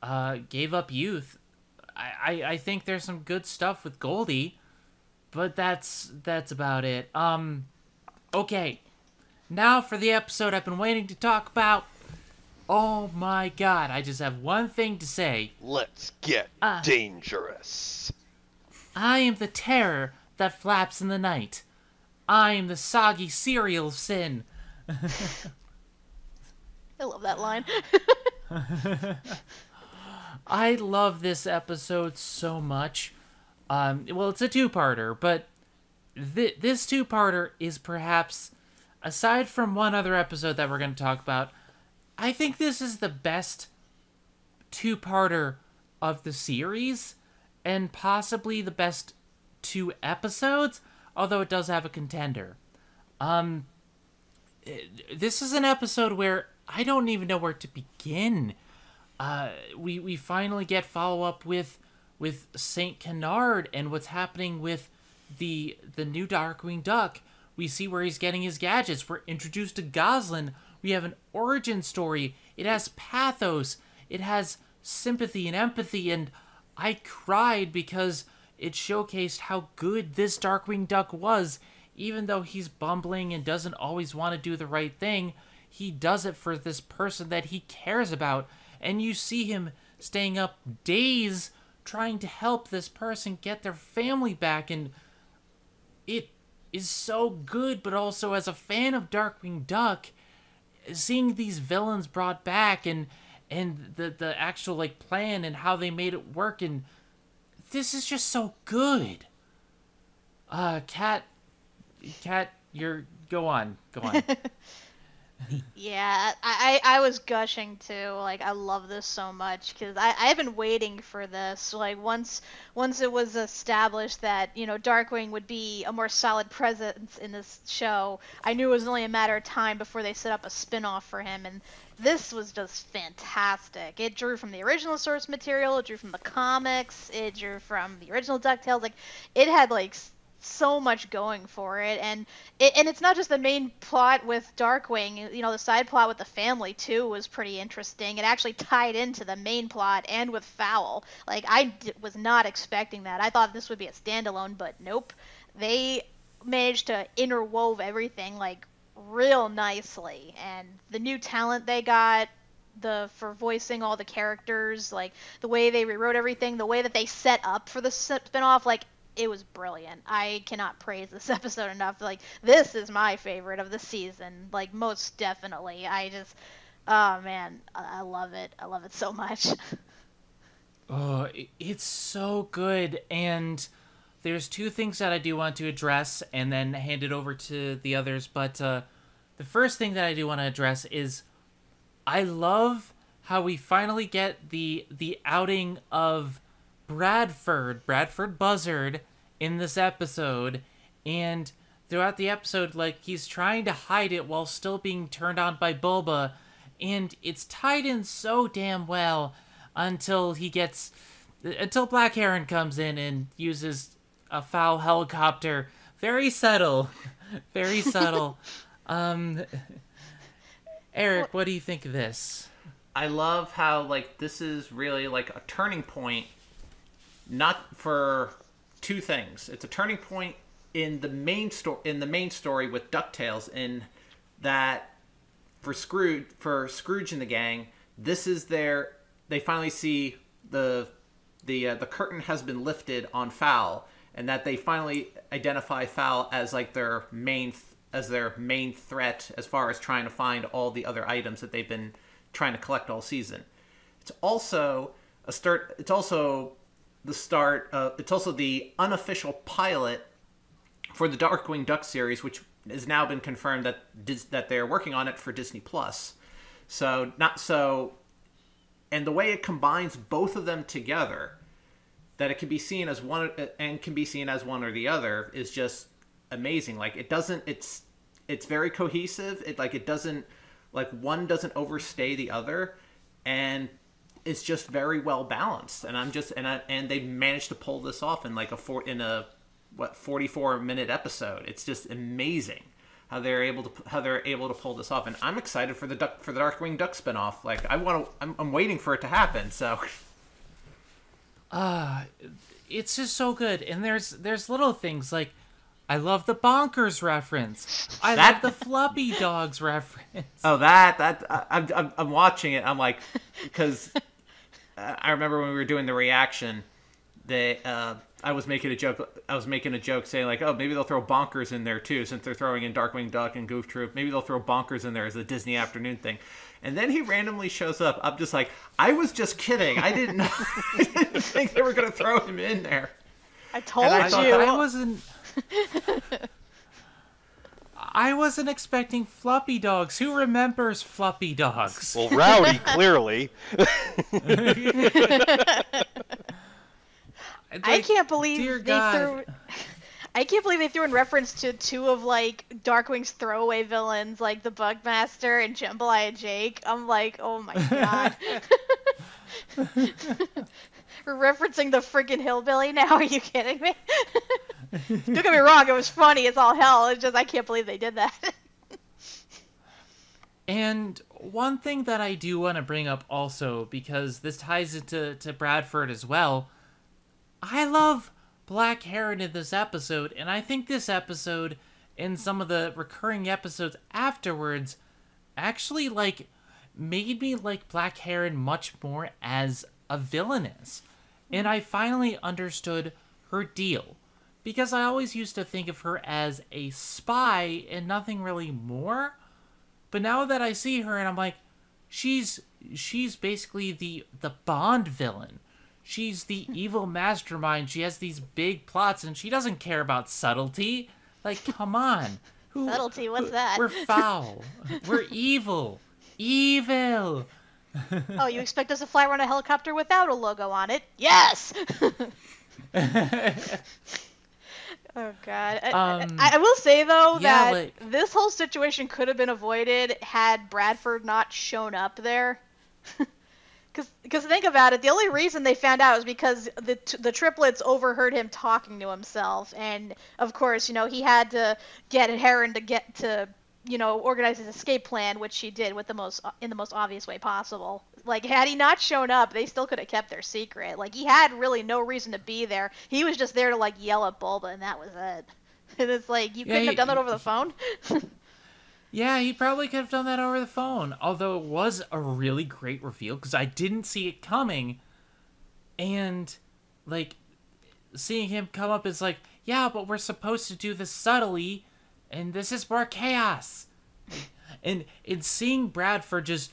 uh gave up youth. I, I, I think there's some good stuff with Goldie, but that's that's about it. Um okay. Now for the episode I've been waiting to talk about. Oh my god, I just have one thing to say. Let's get Ah. dangerous. I am the terror that flaps in the night. I'm the soggy cereal of sin. I love that line. I love this episode so much. Um, well, it's a two-parter, but th- this two-parter is perhaps, aside from one other episode that we're going to talk about, I think this is the best two-parter of the series, and possibly the best two episodes. Although it does have a contender. Um, this is an episode where I don't even know where to begin. Uh, we we finally get follow up with with Saint Canard and what's happening with the the new Darkwing Duck. We see where he's getting his gadgets. We're introduced to Gosalyn. We have an origin story. It has pathos. It has sympathy and empathy. And I cried because it showcased how good this Darkwing Duck was. Even though he's bumbling and doesn't always want to do the right thing, he does it for this person that he cares about. And you see him staying up days trying to help this person get their family back. And it is so good, but also as a fan of Darkwing Duck, seeing these villains brought back and and the the actual like plan and how they made it work and this is just so good. Uh, cat Kat, you're go on, go on. yeah, I, I was gushing too. Like I love this so much because I I've been waiting for this. Like once once it was established that you know Darkwing would be a more solid presence in this show, I knew it was only a matter of time before they set up a spin-off for him. And this was just fantastic. It drew from the original source material, it drew from the comics, it drew from the original DuckTales. Like it had like so much going for it and it, and it's not just the main plot with Darkwing you know the side plot with the family too was pretty interesting. It actually tied into the main plot and with Fowl. Like I d- was not expecting that. I thought this would be a standalone but nope. They managed to interwove everything like real nicely. And the new talent they got the for voicing all the characters like the way they rewrote everything the way that they set up for the spin-off like it was brilliant. I cannot praise this episode enough. Like this is my favorite of the season like most definitely. I just oh man i love it. I love it so much. Oh it's so good. And there's two things that I do want to address and then hand it over to the others. But uh, the first thing that I do want to address is I love how we finally get the the outing of Bradford, Bradford Buzzard, in this episode, and throughout the episode, like he's trying to hide it while still being turned on by Bulba, and it's tied in so damn well until he gets until Black Heron comes in and uses a foul helicopter. Very subtle. Very subtle. um Eric, what do you think of this? I love how like this is really like a turning point not for two things. It's a turning point in the main story in the main story with DuckTales in that for Scrooge for Scrooge and the gang, this is their they finally see the the uh, the curtain has been lifted on Fowl and that they finally identify Fowl as like their main th- as their main threat as far as trying to find all the other items that they've been trying to collect all season. It's also a start. It's also the start. Uh, it's also the unofficial pilot for the Darkwing Duck series, which has now been confirmed that that they're working on it for Disney Plus. So not so, and the way it combines both of them together that it can be seen as one and can be seen as one or the other is just amazing. Like it doesn't it's it's very cohesive. It like it doesn't like one doesn't overstay the other and it's just very well balanced. And I'm just and I, and they managed to pull this off in like a four in a what 44 minute episode. It's just amazing how they're able to how they're able to pull this off and I'm excited for the duck for the Darkwing Duck spinoff. Like I want to I'm, I'm waiting for it to happen. So uh it's just so good and there's there's little things like i love the bonkers reference i That- love the floppy dogs reference Oh, that that I, I'm I'm- I'm watching it. I'm like, because I remember when we were doing the reaction, they uh, I was making a joke. I was making a joke saying like, oh, maybe they'll throw Bonkers in there too, since they're throwing in Darkwing Duck and Goof Troop. Maybe they'll throw Bonkers in there as a Disney afternoon thing. And then he randomly shows up. I'm just like, I was just kidding. I didn't know. I didn't think they were gonna throw him in there. I told I, you. I wasn't. I wasn't expecting floppy dogs. Who remembers floppy dogs? Well, Rowdy clearly. I can't believe dear they God. threw. I can't believe they threw in reference to two of like Darkwing's throwaway villains, like the Bugmaster and Jambalaya Jake. I'm like, oh my god. We're referencing the freaking hillbilly now. Are you kidding me? Don't get me wrong, it was funny It's all hell. It's just I can't believe they did that. And one thing that I do want to bring up also, because this ties into to Bradford as well, I love Black Heron in this episode, and I think this episode and some of the recurring episodes afterwards actually like made me like Black Heron much more as a villainess. And I finally understood her deal. Because I always used to think of her as a spy and nothing really more. But now that I see her and I'm like, she's she's basically the the Bond villain. She's the hmm. evil mastermind. She has these big plots and she doesn't care about subtlety. Like, come on. Who, Subtlety, what's who- that? We're foul. We're evil. Evil. Oh, you expect us to fly around a helicopter without a logo on it? Yes. oh God. I- Um, I, I will say though yeah, that like- this whole situation could have been avoided had Bradford not shown up there. Because think about it, the only reason they found out was because the t- the triplets overheard him talking to himself, and of course, you know, he had to get Heron to get to you know organize his escape plan, which he did with the most uh, in the most obvious way possible. Like, had he not shown up, they still could have kept their secret. Like, he had really no reason to be there. He was just there to like yell at Bulba, and that was it. And it's like you Yeah, couldn't he- have done that over the phone. Yeah, he probably could have done that over the phone. Although it was a really great reveal because I didn't see it coming. And, like, seeing him come up is like, yeah, but we're supposed to do this subtly, and this is more chaos. And and seeing Bradford just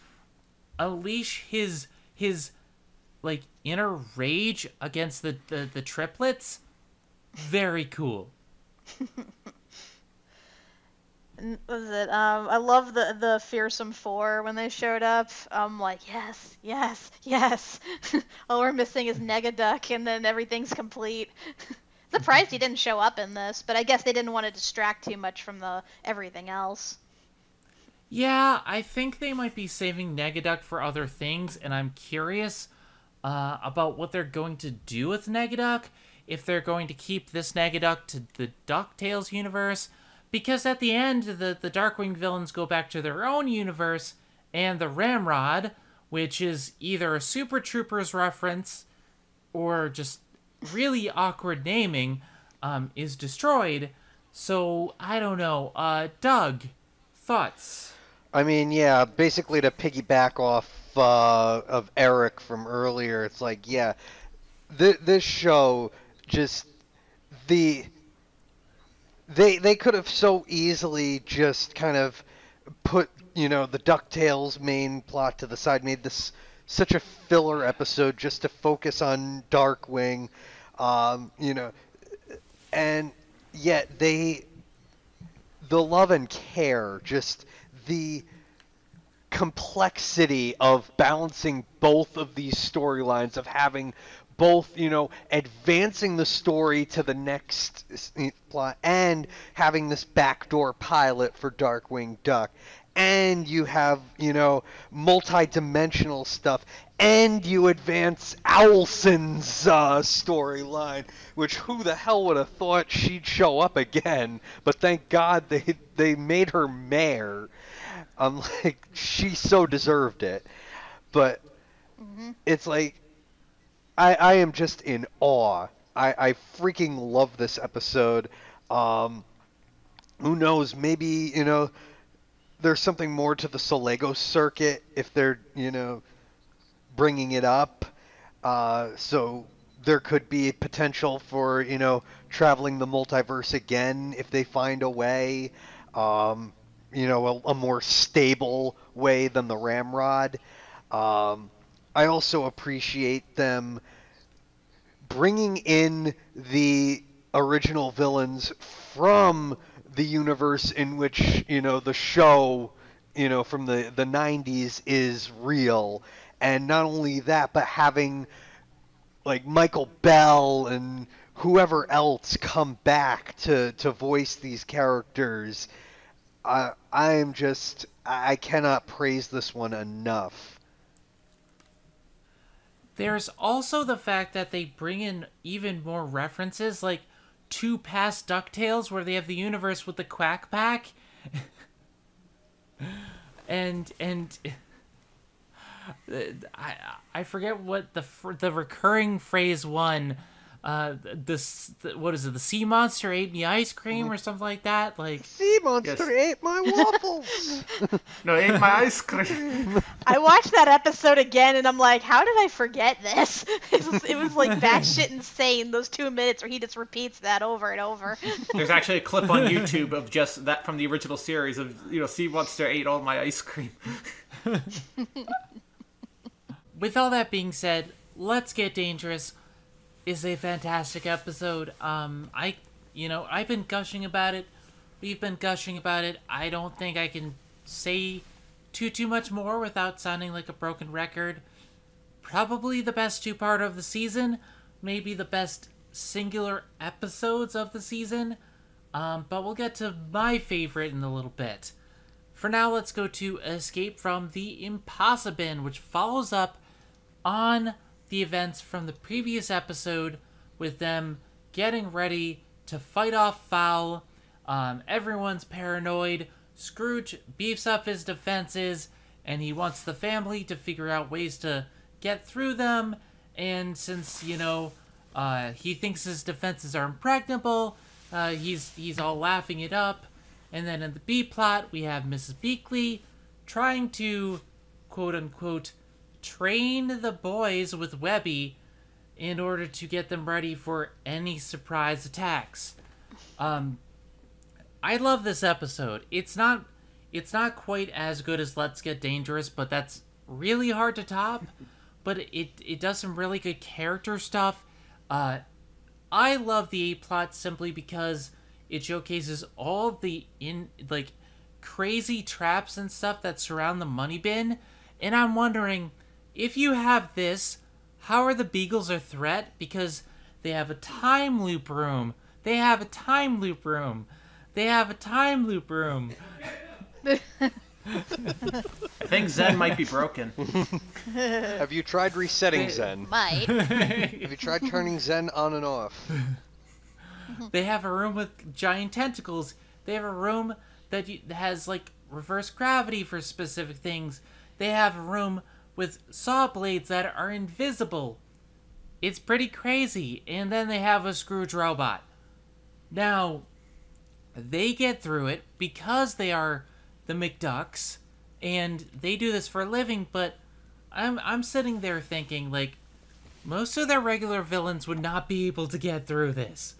unleash his his like inner rage against the the, the triplets, very cool. Was it um I love the the fearsome four when they showed up. I'm like, yes, yes, yes. All we're missing is Negaduck and then everything's complete. Surprised he didn't show up in this, but I guess they didn't want to distract too much from the everything else. Yeah, I think they might be saving Negaduck for other things, and I'm curious uh, about what they're going to do with Negaduck. If they're going to keep this Negaduck to the DuckTales universe, because at the end, the, the Darkwing villains go back to their own universe, and the Ramrod, which is either a Super Troopers reference or just really awkward naming, um, is destroyed. So, I don't know. Uh, Doug, thoughts? I mean, yeah, basically to piggyback off uh, of Eric from earlier, it's like, yeah, th- this show just the they they could have so easily just kind of put you know the Ducktales main plot to the side, made this such a filler episode just to focus on Darkwing, um, you know, and yet they the love and care, just the complexity of balancing both of these storylines, of having both, you know, advancing the story to the next plot and having this backdoor pilot for Darkwing Duck. And you have, you know, multi dimensional stuff. And you advance Owlson's uh, storyline, which who the hell would have thought she'd show up again? But thank God they they made her mayor. I'm like, she so deserved it. But it's like, I I am just in awe. I I freaking love this episode. Um, who knows? Maybe you know, there's something more to the Solego circuit if they're you know bringing it up. Uh, so there could be potential for you know traveling the multiverse again if they find a way. Um, you know, a, a, more stable way than the Ramrod. Um, I also appreciate them bringing in the original villains from the universe in which you know the show you know from the the 90s is real. And not only that but having like Michael Bell and whoever else come back to to voice these characters I I am just I cannot praise this one enough. There's also the fact that they bring in even more references like two past DuckTales where they have the universe with the Quack Pack. and and I I forget what the the recurring phrase one uh this what is it the sea monster ate me ice cream or something like that? Like sea monster yes. ate my waffles. No ate my ice cream. I watched that episode again and i'm like how did i forget this? It was, it was like batshit insane those two minutes where he just repeats that over and over. There's actually a clip on youtube of just that from the original series of you know sea monster ate all my ice cream. With all that being said let's get dangerous is a fantastic episode. Um, I, you know, I've been gushing about it. We've been gushing about it. I don't think I can say too too much more without sounding like a broken record. Probably the best two part of the season, maybe the best singular episodes of the season. Um, but we'll get to my favorite in a little bit. For now, let's go to Escape from the ImpossiBin, which follows up on the events from the previous episode with them getting ready to fight off Foul. Um, everyone's paranoid. Scrooge beefs up his defenses and he wants the family to figure out ways to get through them. And since, you know, uh, he thinks his defenses are impregnable, uh, he's, he's all laughing it up. And then in the B plot, we have Mrs. Beakley trying to, quote unquote, train the boys with Webby in order to get them ready for any surprise attacks. Um, I love this episode. It's not it's not quite as good as Let's Get Dangerous, but that's really hard to top. But it it does some really good character stuff. Uh, I love the A plot simply because it showcases all the in like crazy traps and stuff that surround the money bin, and I'm wondering if you have this, how are the Beagles a threat? Because they have a time loop room. They have a time loop room. They have a time loop room. I think Zen might be broken. Have you tried resetting Zen? Might. Have you tried turning Zen on and off? They have a room with giant tentacles. They have a room that has like reverse gravity for specific things. They have a room with saw blades that are invisible. It's pretty crazy. And then they have a Scrooge robot. Now, they get through it because they are the McDucks and they do this for a living, but I'm I'm sitting there thinking like most of their regular villains would not be able to get through this.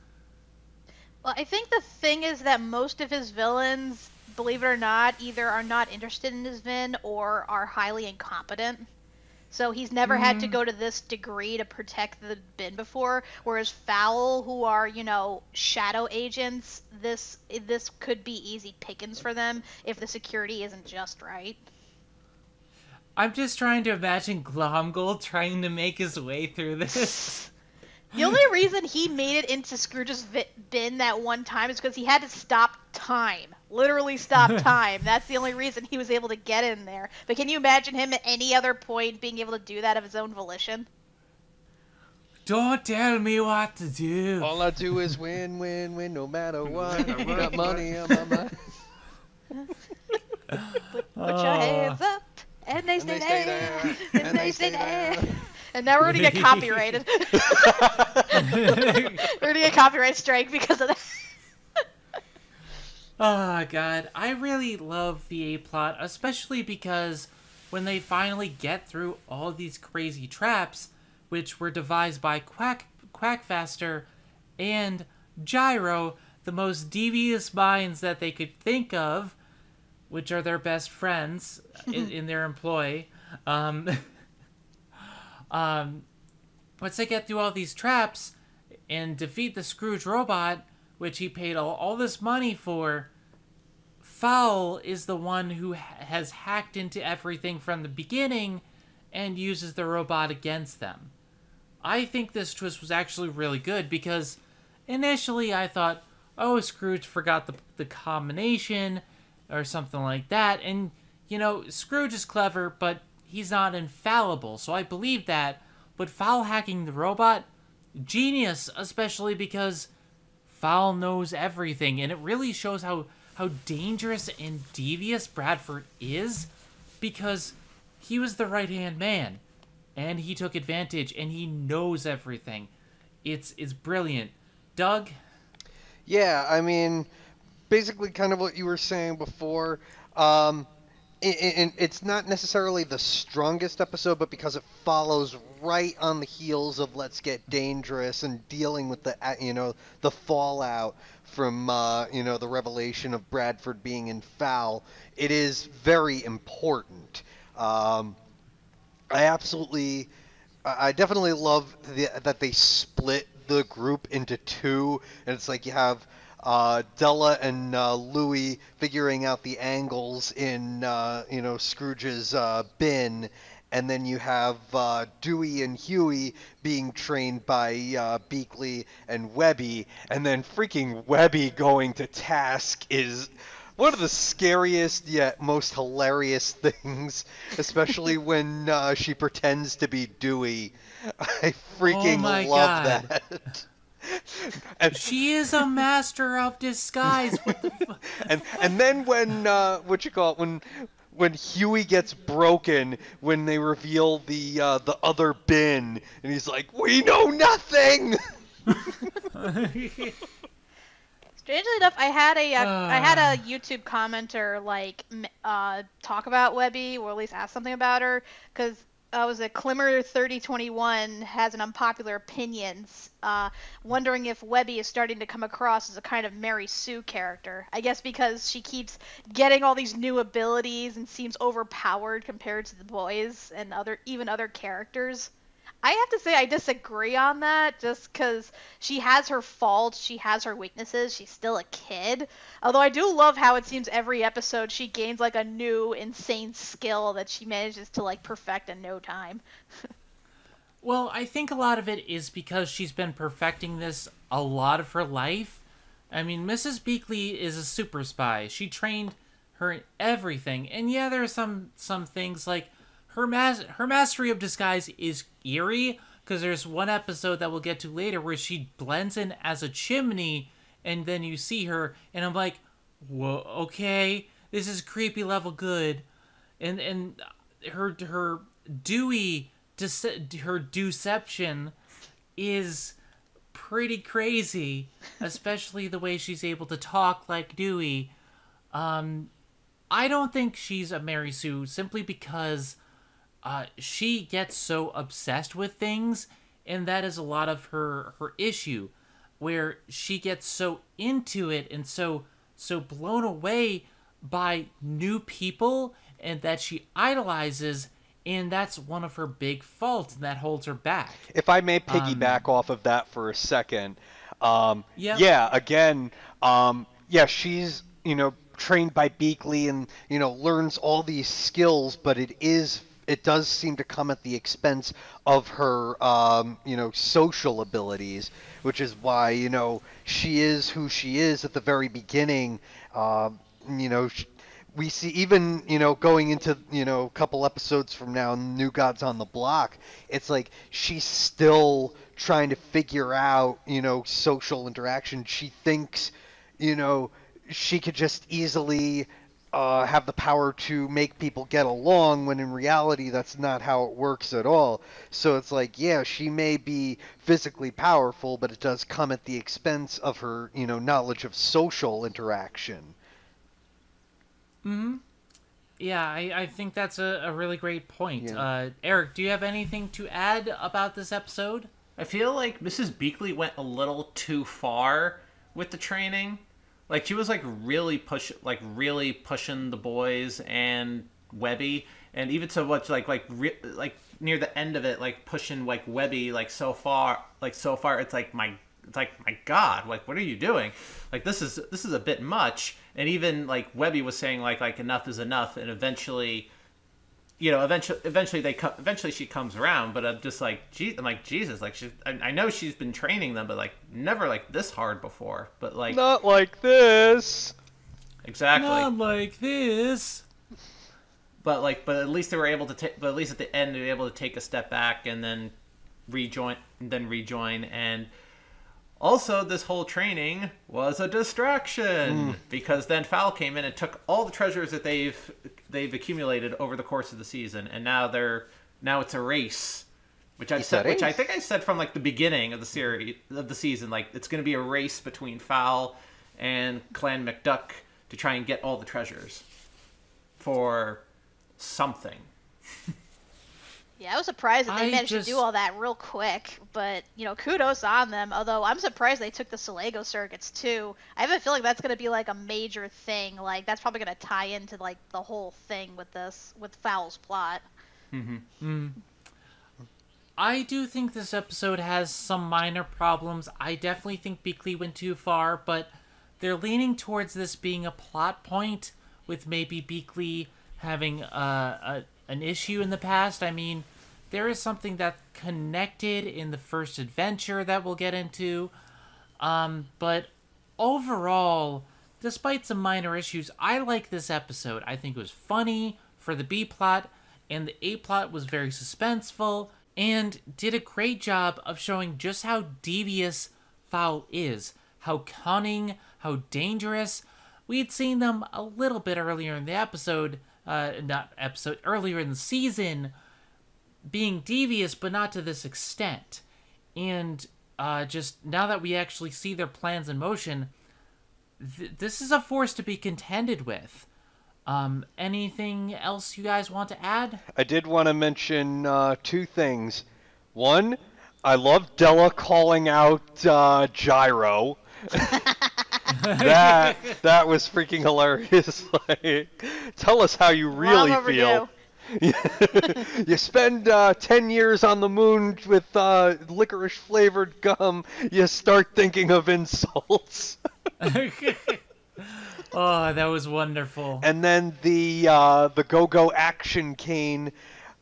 Well, I think the thing is that most of his villains believe it or not, either are not interested in his Vin or are highly incompetent. So he's never mm. had to mm. go to this degree to protect the bin before. Whereas Fowl, who are you know shadow agents, this this could be easy pickings for them if the security isn't just right. I'm just trying to imagine Glomgold trying to make his way through this. The only reason he made it into Scrooge's bin that one time is because he had to stop time. Literally stop time. That's the only reason he was able to get in there. But can you imagine him at any other point being able to do that of his own volition? Don't tell me what to do. All I do is win, win, win, no matter what. I Got money on my mind. put, put your hands ah. up, and they stay, and they stay there, there, and they stay there. there. And now we're gonna get copyrighted. we're gonna get copyright strike because of that. Oh god, I really love the A plot, especially because when they finally get through all these crazy traps, which were devised by Quack Quackfaster, and Gyro, the most devious minds that they could think of, which are their best friends in, in their employ. Um, um, once they get through all these traps and defeat the Scrooge robot, which he paid all, all this money for, Fowl is the one who ha- has hacked into everything from the beginning and uses the robot against them. I think this twist was actually really good because initially I thought, oh, Scrooge forgot the, the combination or something like that. And, you know, Scrooge is clever, but he's not infallible. So I believe that. But foul hacking the robot, genius, especially because Fowl knows everything. And it really shows how, how dangerous and devious Bradford is because he was the right hand man and he took advantage and he knows everything. It's it's brilliant. Doug, Yeah, I mean, basically, kind of what you were saying before. Um, i- it's not necessarily the strongest episode, but because it follows right on the heels of Let's Get Dangerous and dealing with the you know the fallout from uh, you know the revelation of Bradford being in foul. It is very important. Um, I absolutely, I I definitely love the, that they split the group into two, and it's like you have uh, Della and uh, Louie figuring out the angles in uh, you know Scrooge's uh, bin, and then you have uh, Dewey and Huey being trained by uh, Beakley and Webby, and then freaking Webby going to task is one of the scariest yet most hilarious things, especially when uh, she pretends to be Dewey. I freaking Oh love God. that. And, she is a master of disguise. What the fu- and and then when uh, what you call it when when Huey gets broken when they reveal the uh, the other bin and he's like we know nothing. Strangely enough, I had a uh, I had Ah. a YouTube commenter like uh, talk about Webby, or at least ask something about her, because uh, was thirty twenty one has an unpopular opinions, uh, wondering if Webby is starting to come across as a kind of Mary Sue character. I guess because she keeps getting all these new abilities and seems overpowered compared to the boys and other even other characters. I have to say I disagree on that just because she has her faults, she has her weaknesses, she's still a kid. Although I do love how it seems every episode she gains like a new insane skill that she manages to like perfect in no time. well, I think a lot of it is because she's been perfecting this a lot of her life. I mean, Mrs. Beakley is a super spy. She trained her in everything, and yeah, there are some some things like her mas- her mastery of disguise is eerie because there's one episode that we'll get to later where she blends in as a chimney, and then you see her, and I'm like, whoa, okay, this is creepy level good, and and her her Dewey dece- her deception is pretty crazy, especially the way she's able to talk like Dewey. Um, I don't think she's a Mary Sue simply because uh, she gets so obsessed with things, and that is a lot of her her issue, where she gets so into it and so so blown away by new people and that she idolizes, and that's one of her big faults, and that holds her back. If I may piggyback off of that for a second, um, Yeah. yeah, again, um, yeah, she's you know trained by Beakley and you know learns all these skills, but it is it does seem to come at the expense of her um, you know social abilities, which is why you know she is who she is at the very beginning. Um, you know. we see even you know going into you know a couple episodes from now new gods on the block it's like she's still trying to figure out you know social interaction she thinks you know she could just easily uh, have the power to make people get along when in reality that's not how it works at all so it's like yeah she may be physically powerful but it does come at the expense of her you know knowledge of social interaction Hmm. Yeah, I, I think that's a, a really great point. Yeah. Uh, Eric, do you have anything to add about this episode? I feel like Mrs. Beakley went a little too far with the training. Like she was like really push like really pushing the boys and Webby and even so much like like re- like near the end of it like pushing like Webby like so far like so far it's like my it's like my god like what are you doing? Like this is this is a bit much. And even like Webby was saying like like enough is enough and eventually you know, eventually, eventually they come. Eventually, she comes around. But I'm just like, gee, I'm like Jesus. Like she, I, I know she's been training them, but like never like this hard before. But like, Not like this. exactly. Not like this. But like, but at least they were able to take. But at least at the end, they were able to take a step back and then rejoin, and then rejoin. And also, this whole training was a distraction because then Fowl came in and took all the treasures that they've they've accumulated over the course of the season, and now they're now it's a race. Which I said, which I think I said from like the beginning of the series of the season, like it's going to be a race between Fowl and Clan McDuck to try and get all the treasures for something. Yeah, I was surprised that they I managed just- to do all that real quick, but you know, kudos on them. Although I'm surprised they took the Salego circuits too. I have a feeling that's gonna be like a major thing. Like that's probably gonna tie into like the whole thing with this with Fowl's plot. Hmm. I do think this episode has some minor problems. I definitely think Beakley went too far, but they're leaning towards this being a plot point with maybe Beakley having a, a an issue in the past. I mean, there is something that connected in the first adventure that we'll get into. Um, but overall, despite some minor issues, I like this episode. I think it was funny for the B plot, and the A plot was very suspenseful and did a great job of showing just how devious Fowl is, how cunning, how dangerous. We had seen them a little bit earlier in the episode, uh, not episode, earlier in the season, being devious, but not to this extent. And uh, just now that we actually see their plans in motion, th- this is a force to be contended with. Um, anything else you guys want to add? I did want to mention uh, two things. One, I love Della calling out uh, Gyro. that that was freaking hilarious. like, tell us how you really Long feel. you spend uh, 10 years on the moon with uh, licorice flavored gum, you start thinking of insults. oh, that was wonderful. and then the uh, the Go Go Action Cane,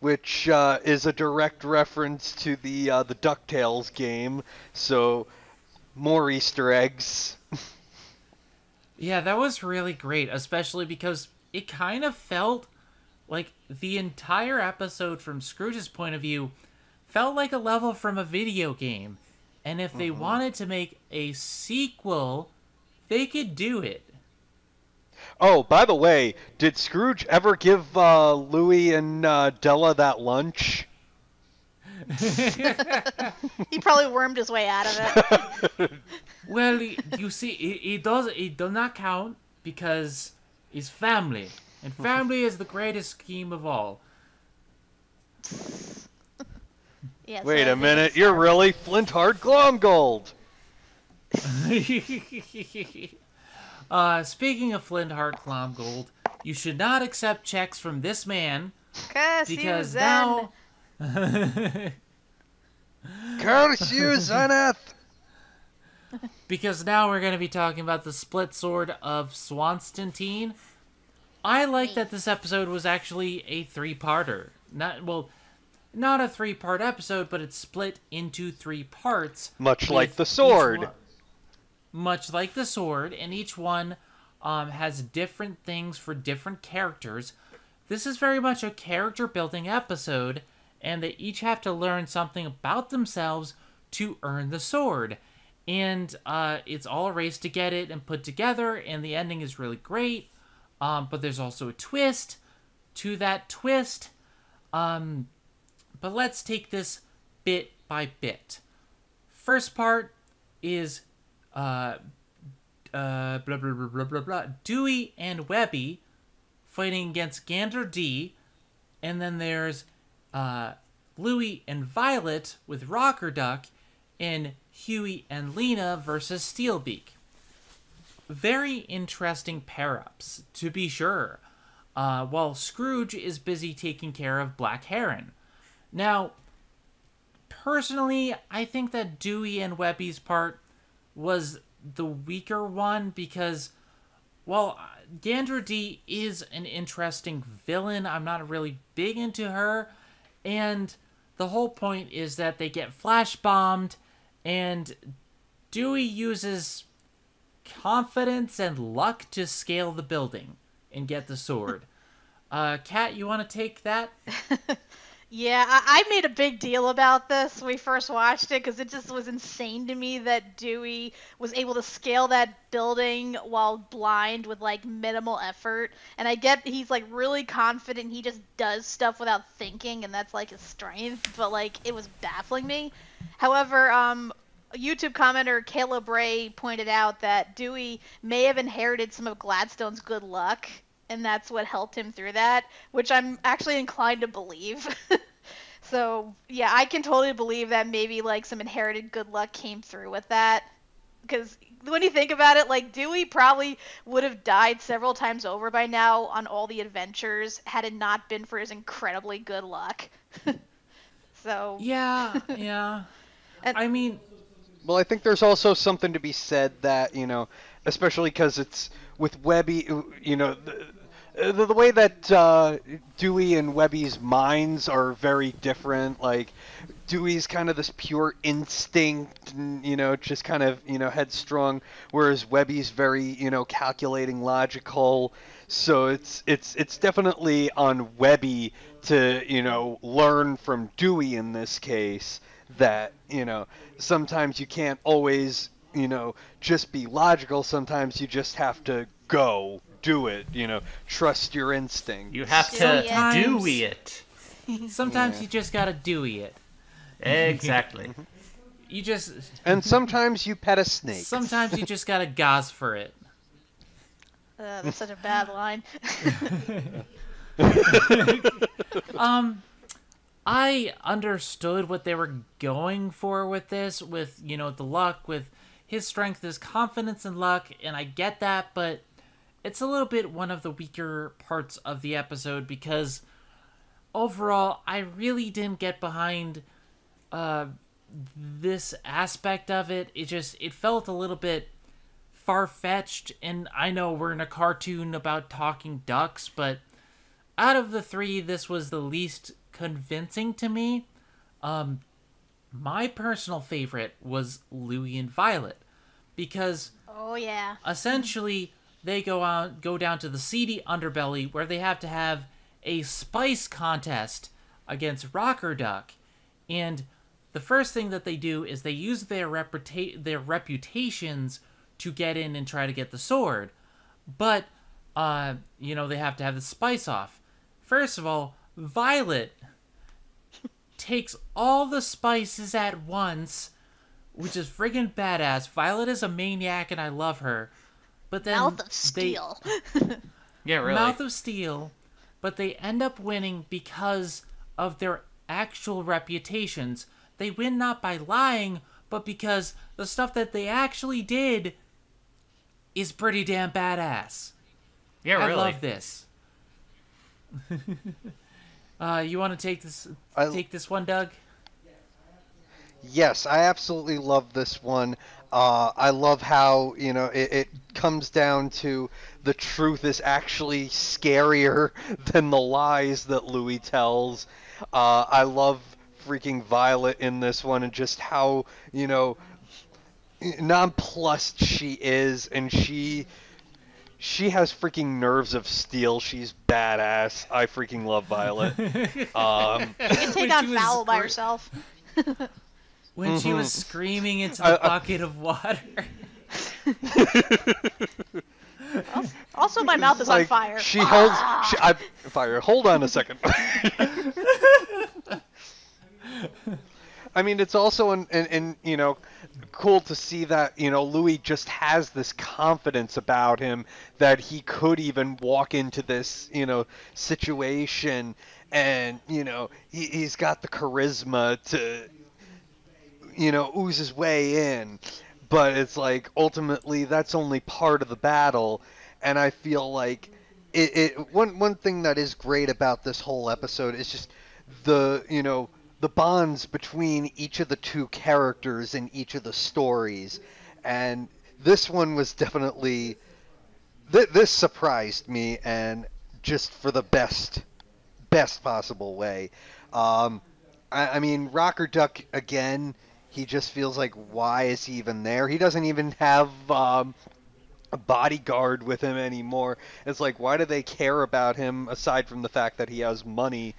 which uh, is a direct reference to the uh, the Ducktales game. So more Easter eggs. Yeah, that was really great, especially because it kind of felt like the entire episode from Scrooge's point of view felt like a level from a video game. And if they wanted to make a sequel, they could do it. Oh, by the way, did Scrooge ever give uh, Louie and uh, Della that lunch? He probably wormed his way out of it. Well, y- you see, it, it does it does not count because it's family, and family is the greatest scheme of all. Yes, Wait I a think minute, it's- you're really Flint Flintheart Glomgold. uh, speaking of Flint Flintheart Glomgold, you should not accept checks from this man Curse you, because Zen. now. Curse you, Zenith! Because now we're going to be talking about the split sword of Swanstantine. I like that this episode was actually a three-parter. Not well, not a three-part episode, but it's split into three parts. Much like the sword. Much like the sword, and each one um, has different things for different characters. This is very much a character-building episode, and they each have to learn something about themselves to earn the sword. And uh, it's all a race to get it and put together, and the ending is really great. Um, but there's also a twist to that twist. Um, but let's take this bit by bit. First part is uh, uh, blah, blah, blah, blah, blah, blah. Dewey and Webby fighting against Gandra Dee. And then there's uh, Louie and Violet with Rockerduck. in Huey and Lena versus Steelbeak. Very interesting pair ups, to be sure, uh, while Scrooge is busy taking care of Black Heron. Now, personally, I think that Dewey and Webby's part was the weaker one because, well, Gandra Dee is an interesting villain. I'm not really big into her. And the whole point is that they get flash bombed, and Dewey uses confidence and luck to scale the building and get the sword. uh, Kat, you want to take that? Yeah, I, I made a big deal about this when we first watched it because it just was insane to me that Dewey was able to scale that building while blind with like minimal effort. And I get he's like really confident, he just does stuff without thinking, and that's like his strength. But like it was baffling me. However, um, YouTube commenter Caleb Ray pointed out that Dewey may have inherited some of Gladstone's good luck and that's what helped him through that, which I'm actually inclined to believe. so yeah, I can totally believe that maybe like some inherited good luck came through with that. Because when you think about it, like Dewey probably would have died several times over by now on all the adventures had it not been for his incredibly good luck. so Yeah, yeah. And- I mean, Well, I think there's also something to be said that you know, especially because it's with Webby, you know, the, the, the way that uh, Dewey and Webby's minds are very different. Like Dewey's kind of this pure instinct, you know, just kind of you know headstrong, whereas Webby's very you know calculating, logical. So it's it's it's definitely on Webby to you know learn from Dewey in this case that you know sometimes you can't always you know just be logical sometimes you just have to go do it you know trust your instinct You have to Sometimes- Dewey it. sometimes Yeah. you just gotta Dewey it. Exactly. You just and sometimes you pet a snake sometimes you just gotta gauze for it. uh, that's such a bad line. Um, I understood what they were going for with this, with you know the luck, with his strength, his confidence and luck, and I get that, but it's a little bit one of the weaker parts of the episode because overall, I really didn't get behind uh this aspect of it. It just it felt a little bit far fetched, and I know we're in a cartoon about talking ducks, but out of the three, this was the least convincing to me. Um, my personal favorite was Louie and Violet because oh yeah. essentially they go out go down to the seedy underbelly where they have to have a spice contest against Rockerduck and the first thing that they do is they use their reputa- their reputations to get in and try to get the sword but uh you know they have to have the spice off first of all Violet takes all the spices at once which is friggin' badass. Violet is a maniac and I love her. But then Mouth of they- steel. Yeah, really. Mouth of Steel, but they end up winning because of their actual reputations. They win not by lying, but because the stuff that they actually did is pretty damn badass. yeah, really. I love this. uh, you want to take this? I- Take this one, Doug. Yes, I absolutely love this one. Uh, I love how you know it, it comes down to the truth is actually scarier than the lies that Louie tells. Uh, I love freaking Violet in this one and just how you know nonplussed she is, and she she has freaking nerves of steel. She's badass. I freaking love Violet. Um, You can take she on was Fowl by scre- herself. When she was Mhm. screaming into I- the I- bucket of water. Also, my mouth is on fire. She holds. She, I, fire. Hold on a second. I mean, it's also an, an, an you know cool to see that you know Louie just has this confidence about him that he could even walk into this you know situation and you know he, he's got the charisma to you know, ooze his way in. But it's like ultimately that's only part of the battle, and I feel like it, it one one thing that is great about this whole episode is just the you know the bonds between each of the two characters in each of the stories, and this one was definitely th- this surprised me and just for the best best possible way. Um, I, I mean, Rockerduck again. He just feels like, why is he even there? He doesn't even have um, a bodyguard with him anymore. It's like, why do they care about him aside from the fact that he has money?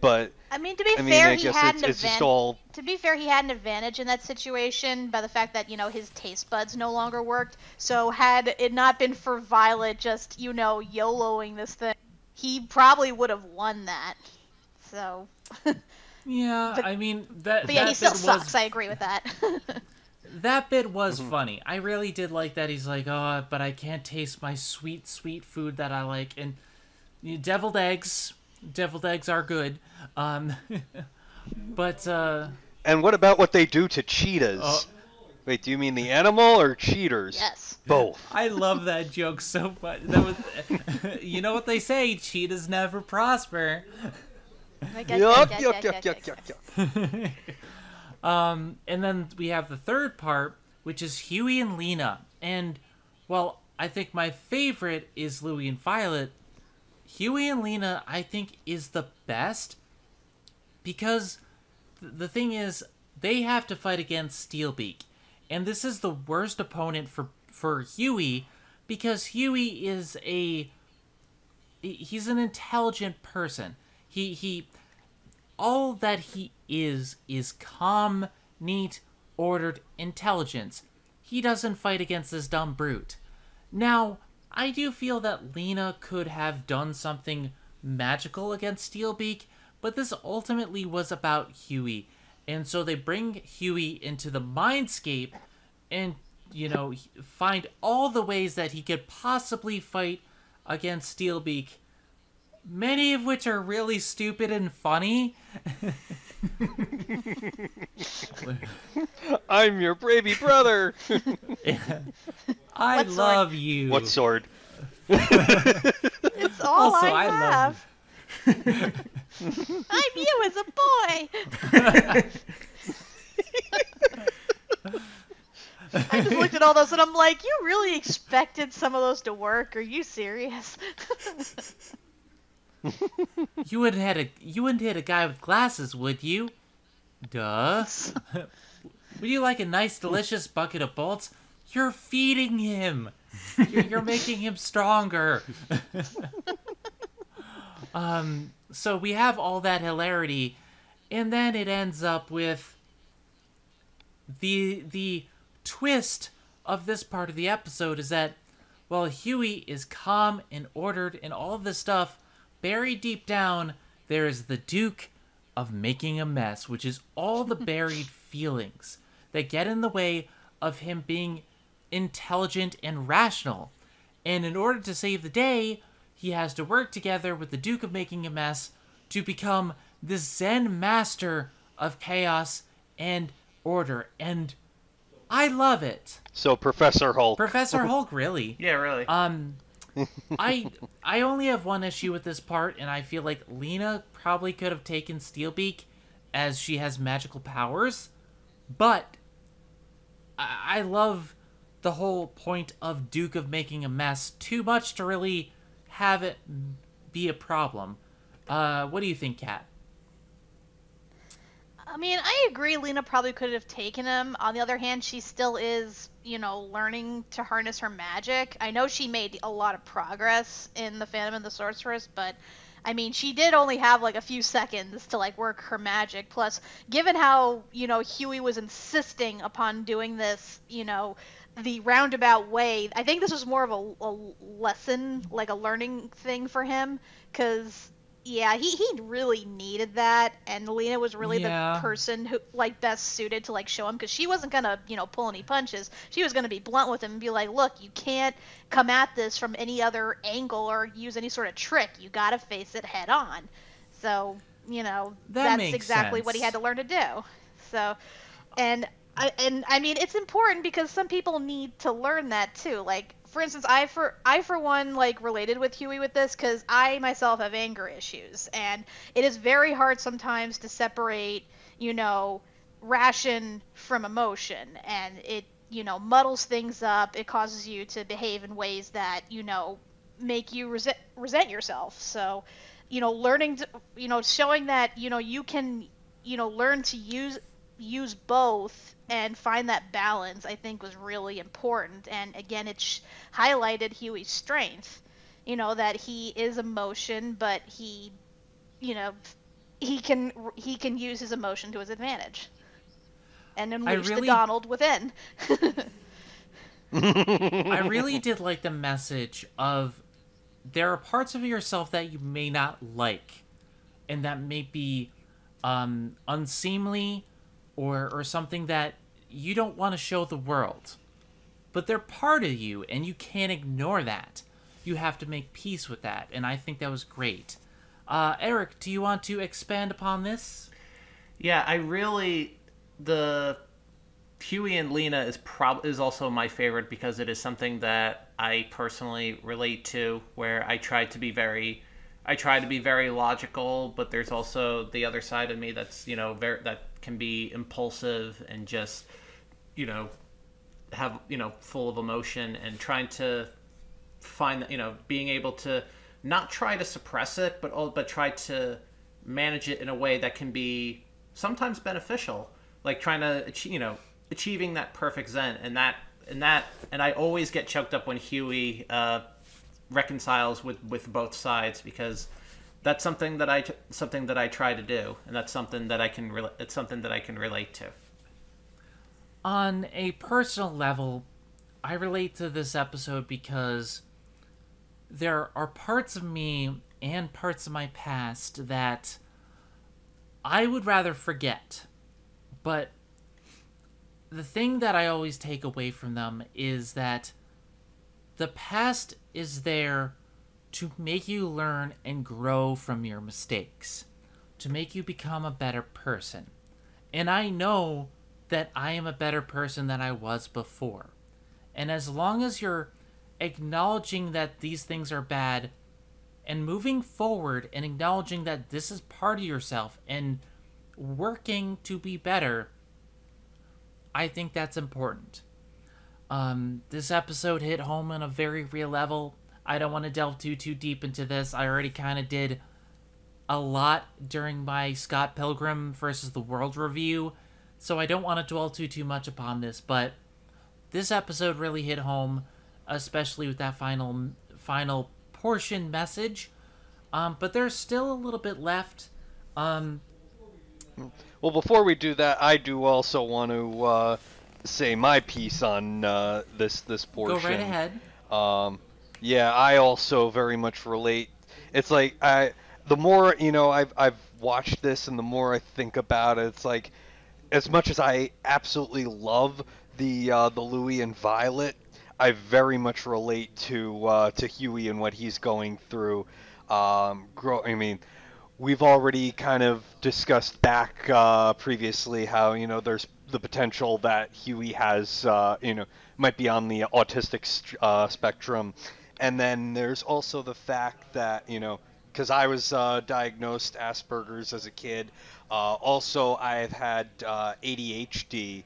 But I mean, to be I mean, fair, he had it's, an it's advantage. all To be fair, he had an advantage in that situation by the fact that you know his taste buds no longer worked. So had it not been for Violet just you know YOLOing this thing, he probably would have won that. So, Yeah, But- I mean that. but yeah, that he still sucks. Was, I agree with that. that bit was Mm-hmm. funny. I really did like that. He's like, oh, but I can't taste my sweet, sweet food that I like. And you know, deviled eggs, deviled eggs are good. Um, but uh, And what about what they do to cheetahs? Oh. Wait, do you mean the animal or cheaters? yes. Both. I love that joke so much. That was, you know what they say: cheetahs never prosper. Yuck, Yuck, yuck, yuck, yuck, yuck, yuck. Um, and then we have the third part, which is Huey and Lena. And, well, I think my favorite is Louie and Violet. Huey and Lena, I think, is the best because th- the thing is, they have to fight against Steelbeak. And this is the worst opponent for, for Huey because Huey is a. He's an intelligent person. He, he, all that he is is calm, neat, ordered intelligence. He doesn't fight against this dumb brute. Now, I do feel that Lena could have done something magical against Steelbeak, but this ultimately was about Huey. And so they bring Huey into the mindscape and, you know, find all the ways that he could possibly fight against Steelbeak many of which are really stupid and funny. I'm your bravey brother. I What sword? love you. what sword? It's all Also, I, I love have. I'm you as a boy. I just looked at all those and I'm like, you really expected some of those to work? Are you serious? You wouldn't had a you wouldn't hit a guy with glasses, would you? Duh. would you like a nice, delicious bucket of bolts? You're feeding him. You're, you're making him stronger. um. So we have all that hilarity, and then it ends up with the the twist of this part of the episode is that while Huey is calm and ordered and all of this stuff, buried deep down there is the Duke of making a mess, which is all the buried feelings that get in the way of him being intelligent and rational. And in order to save the day, he has to work together with the Duke of Making a Mess to become the Zen master of chaos and order. And I love it. So Professor Hulk. Professor Hulk, really. Yeah, really. Um, I I only have one issue with this part, and I feel like Lena probably could have taken Steelbeak, as she has magical powers, but I, I love the whole point of Duke of making a mess too much to really have it be a problem. Uh, what do you think, Kat? I mean, I agree. Lena probably could have taken him. On the other hand, she still is, you know, learning to harness her magic. I know she made a lot of progress in the Phantom and the Sorceress, but I mean, she did only have like a few seconds to like work her magic. Plus, given how you know Huey was insisting upon doing this, you know, the roundabout way, I think this was more of a, a lesson, like a learning thing for him, because yeah, he, he really needed that, and Lena was really Yeah. the person who like best suited to like show him because she wasn't gonna you know pull any punches. She was gonna be blunt with him and be like, look, you can't come at this from any other angle or use any sort of trick. You gotta face it head on. So you know That that's exactly what he had to learn to do. So, and I, and I mean it's important because some people need to learn that too. Like for instance, I for I for one like related with Huey with this because I myself have anger issues, and it is very hard sometimes to separate, you know, ration from emotion, and it you know muddles things up. It causes you to behave in ways that you know make you resent resent yourself. So, you know, learning to you know showing that you know you can you know learn to use use both and find that balance i think was really important. And again it sh- highlighted huey's strength you know that he is emotion but he you know he can he can use his emotion to his advantage. And unleash really, the donald within. I really did like the message of there are parts of yourself that you may not like and that may be um, unseemly or or something that you don't want to show the world. But they're part of you and you can't ignore that. You have to make peace with that, and I think that was great. Uh, Eric, do you want to expand upon this? Yeah, I really the Huey and Lena is prob is also my favorite because it is something that I personally relate to, where I try to be very I try to be very logical, but there's also the other side of me that's you know very that can be impulsive and just you know have you know full of emotion and trying to find you know being able to not try to suppress it but all but try to manage it in a way that can be sometimes beneficial. Like trying to achieve, you know achieving that perfect zen and that and that and I always get choked up when Huey uh, reconciles with with both sides because that's something that I something that I try to do, and that's something that I can it's something that I can relate to. On a personal level, I relate to this episode because there are parts of me and parts of my past that I would rather forget. But the thing that I always take away from them is that the past is there to make you learn and grow from your mistakes, to make you become a better person. And I know that I am a better person than I was before. And as long as you're acknowledging that these things are bad and moving forward and acknowledging that this is part of yourself and working to be better, I think that's important. Um, this episode hit home on a very real level. I don't want to delve too too deep into this. I already kind of did a lot during my Scott Pilgrim versus the World review, so I don't want to dwell too too much upon this. But this episode really hit home, especially with that final final portion message. Um, but there's still a little bit left. Um, well, before we do that, I do also want to. Uh say my piece on uh, this this portion. Go right ahead. Um, yeah, I also very much relate. It's like I the more you know I've I've watched this and the more I think about it, it's like as much as I absolutely love the uh, the Louie and Violet, I very much relate to uh, to Huey and what he's going through. Um, grow, I mean, we've already kind of discussed back uh, previously how you know there's the potential that Huey has, uh, you know, might be on the autistic uh, spectrum, and then there's also the fact that you know, because I was uh, diagnosed Asperger's as a kid. Uh, also, I've had uh, ADHD,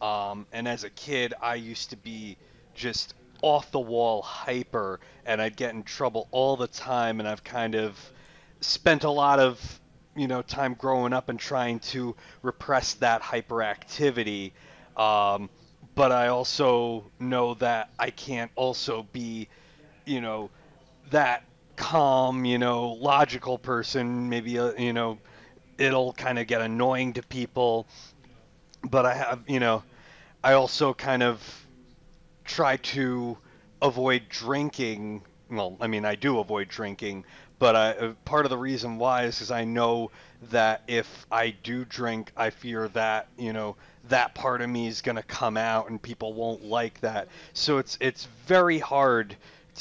um, and as a kid, I used to be just off the wall hyper, and I'd get in trouble all the time, and I've kind of spent a lot of you know time growing up and trying to repress that hyperactivity. Um, but I also know that I can't also be, you know, that calm, you know, logical person. Maybe uh, you know, it'll kind of get annoying to people. But I have, you know, I also kind of try to avoid drinking. Well, I mean, I do avoid drinking, but I, uh, part of the reason why is because I know that if I do drink, I fear that you know that part of me is going to come out and people won't like that. So it's it's very hard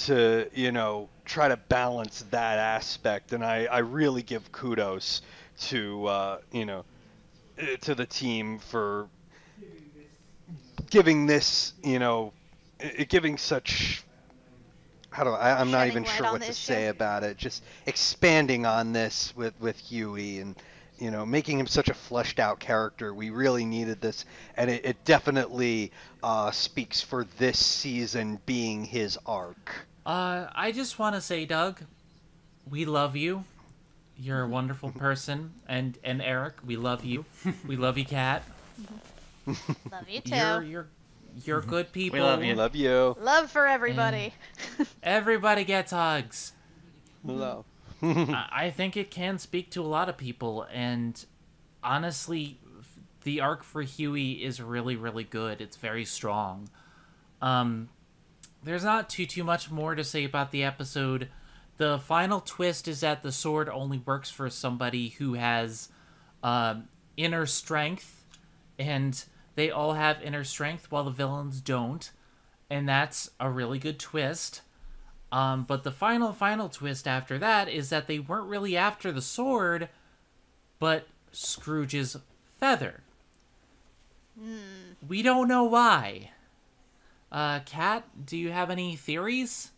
to you know try to balance that aspect, and I I really give kudos to uh, you know uh, to the team for giving this, you know, giving such. How do I? I'm not even sure what to say about it. Just expanding on this with with Huey and you know making him such a fleshed out character. We really needed this, and it, it definitely uh, speaks for this season being his arc. Uh, I just want to say, Doug, we love you. You're a wonderful person, and and Eric, we love you. We love you, Kat. Love you too. You're you're you're good people. love you. Love you. Love for everybody. Everybody gets hugs. Love. I think it can speak to a lot of people, and honestly, the arc for Huey is really, really good. It's very strong. Um, there's not too too much more to say about the episode. The final twist is that the sword only works for somebody who has um, inner strength, and they all have inner strength while the villains don't, and that's a really good twist. Um, but the final, final twist after that is that they weren't really after the sword, but Scrooge's feather. We don't know why. Uh, Kat, do you have any theories?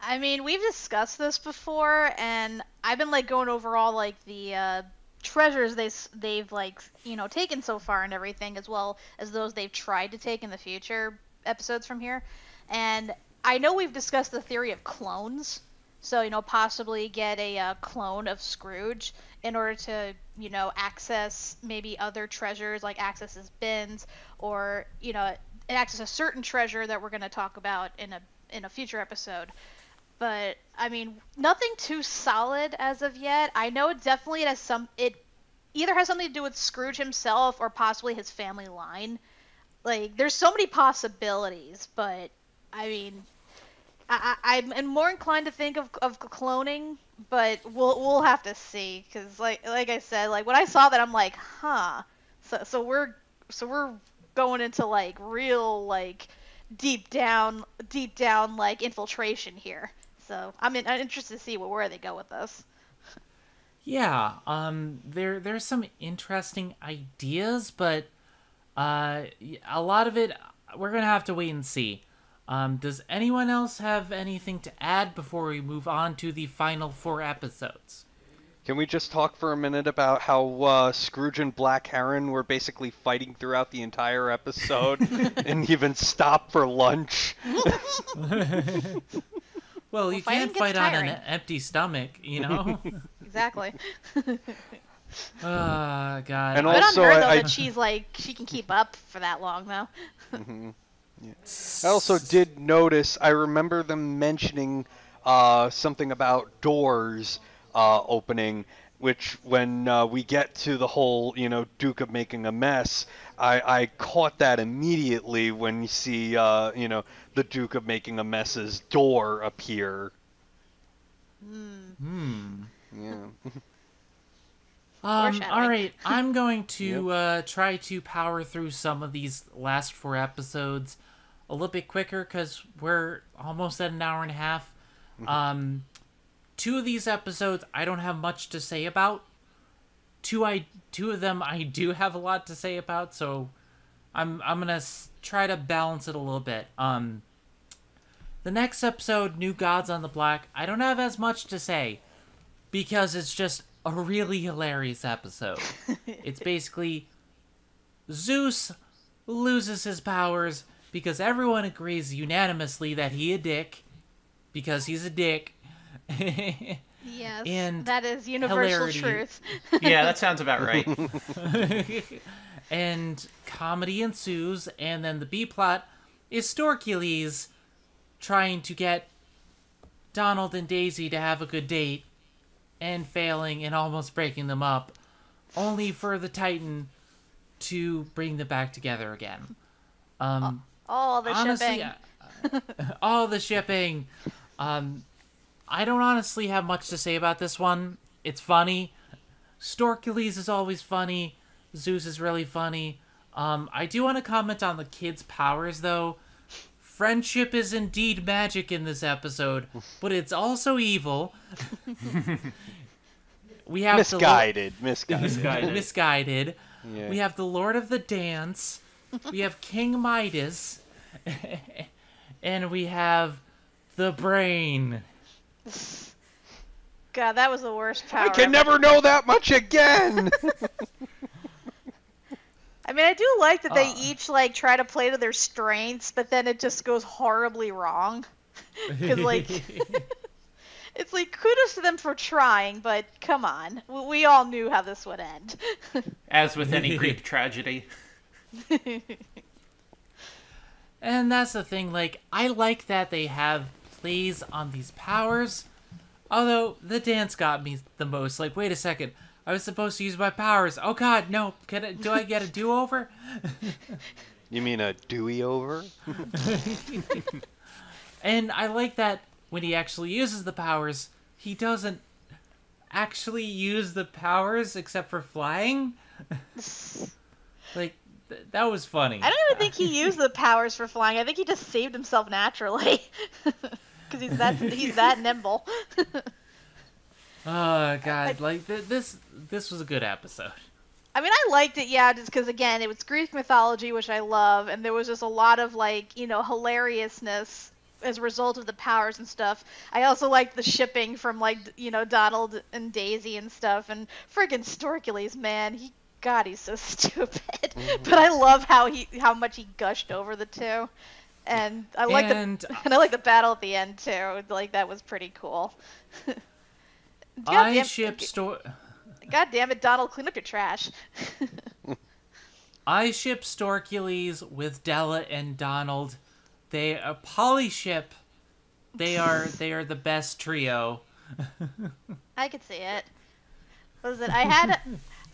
I mean, we've discussed this before, and I've been like going over all like the uh, treasures they they've like you know taken so far and everything, as well as those they've tried to take in the future episodes from here. And I know we've discussed the theory of clones, so you know possibly get a uh, clone of Scrooge in order to you know access maybe other treasures like access his bins or you know access a certain treasure that we're going to talk about in a in a future episode but I mean, nothing too solid as of yet. I know definitely it has some. It either has something to do with Scrooge himself or possibly his family line. Like, there's so many possibilities, but I mean, I, I'm more inclined to think of, of cloning, but we'll we'll have to see. Cause like like I said, like when I saw that, I'm like, huh. So so we're so we're going into like real like deep down deep down like infiltration here. So I'm, in, I'm interested to see where, where they go with this. Yeah, um, there there's some interesting ideas, but uh, a lot of it we're gonna have to wait and see. Um, does anyone else have anything to add before we move on to the final four episodes? Can we just talk for a minute about how uh, Scrooge and Black Heron were basically fighting throughout the entire episode and even stop for lunch? Well, you can't gets fight on an empty stomach, you know. Exactly. Ah, God. And I- Good Also, on her though I- I- that she's like she can keep up for that long though. I also did notice, I remember them mentioning uh, something about doors uh, opening, which when uh, we get to the whole, you know, Duke of making a mess, I, I caught that immediately when you see, uh, you know, the Duke of making a mess's door appear. Hmm. Yeah. Um, all right, I'm going to uh, try to power through some of these last four episodes a little bit quicker because we're almost at an hour and a half. Um, two of these episodes I don't have much to say about. Two I two of them I do have a lot to say about, so I'm I'm gonna s- try to balance it a little bit. Um, the next episode, New Gods on the Block, I don't have as much to say because it's just a really hilarious episode. it's basically Zeus loses his powers because everyone agrees unanimously that he a dick because he's a dick. Yes, And that is universal hilarity. truth. Yeah, that sounds about right. and comedy ensues, and then the B plot is Storkules trying to get Donald and Daisy to have a good date and failing and almost breaking them up, only for the Titan to bring them back together again. Um, All the honestly, shipping. uh, all the shipping. Um, I don't honestly have much to say about this one. It's funny. Storkules is always funny. Zeus is really funny. Um, I do want to comment on the kids' powers, though. Friendship is indeed magic in this episode, but it's also evil. we have Misguided. Misguided. Misguided. misguided. Yeah. We have the Lord of the Dance, we have King Midas, and we have the brain. God, that was the worst power. I can ever. never know that much again. I mean, I do like that they Uh. each like try to play to their strengths, but then it just goes horribly wrong. Because like, it's like kudos to them for trying, but come on, we, we all knew how this would end. As with any Greek tragedy. And that's the thing, like, I like that they have plays on these powers. Although, the dance got me the most. Like, wait a second. I was supposed to use my powers. Oh god, no. Can I, do I get a do over? you mean a Dewey over? And I like that when he actually uses the powers, he doesn't actually use the powers except for flying. like, th- that was funny. I don't even think he used the powers for flying. I think he just saved himself naturally. Because he's that he's that nimble. Oh god, like th- this this was a good episode. I mean, I liked it, yeah, just because again, it was Greek mythology, which I love, and there was just a lot of like, you know, hilariousness as a result of the powers and stuff. I also liked the shipping from like, you know, Donald and Daisy and stuff, and friggin' Storkules, man, he, God, he's so stupid. Mm-hmm. But I love how he, how much he gushed over the two, and I like And- the, and I like the battle at the end too. Like that was pretty cool. God I damn- ship Stor God damn it, Donald, clean up your trash. I ship Storkules with Della and Donald. They uh, a poly ship. They are they are the best trio. I could see it. Was it? I had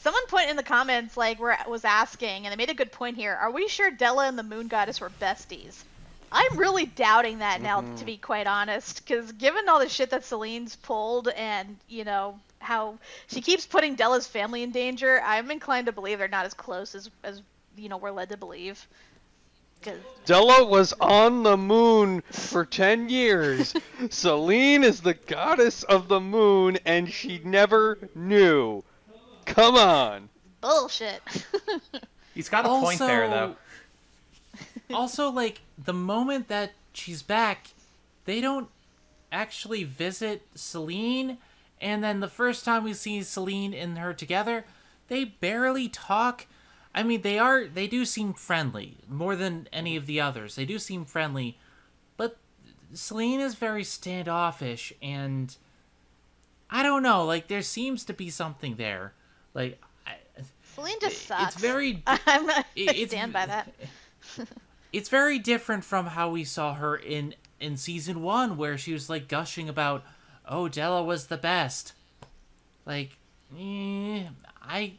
someone put in the comments like were was asking, and they made a good point here. Are we sure Della and the Moon Goddess were besties? I'm really doubting that now, mm-hmm. to be quite honest, because given all the shit that Selene's pulled, and you know how she keeps putting Della's family in danger, I'm inclined to believe they're not as close as as you know we're led to believe. 'Cause- Della was on the moon for 10 years. Selene is the goddess of the moon, and she never knew. Come on. bullshit. He's got a point there, though. also, like the moment that she's back, they don't actually visit Selene, and then the first time we see Selene and her together, they barely talk. I mean, they are they do seem friendly more than any of the others. They do seem friendly, but Selene is very standoffish, and I don't know. Like there seems to be something there. Like I, Selene just sucks. It's very- I'm I it's- stand by that. it's very different from how we saw her in in season one where she was like gushing about oh della was the best like eh, i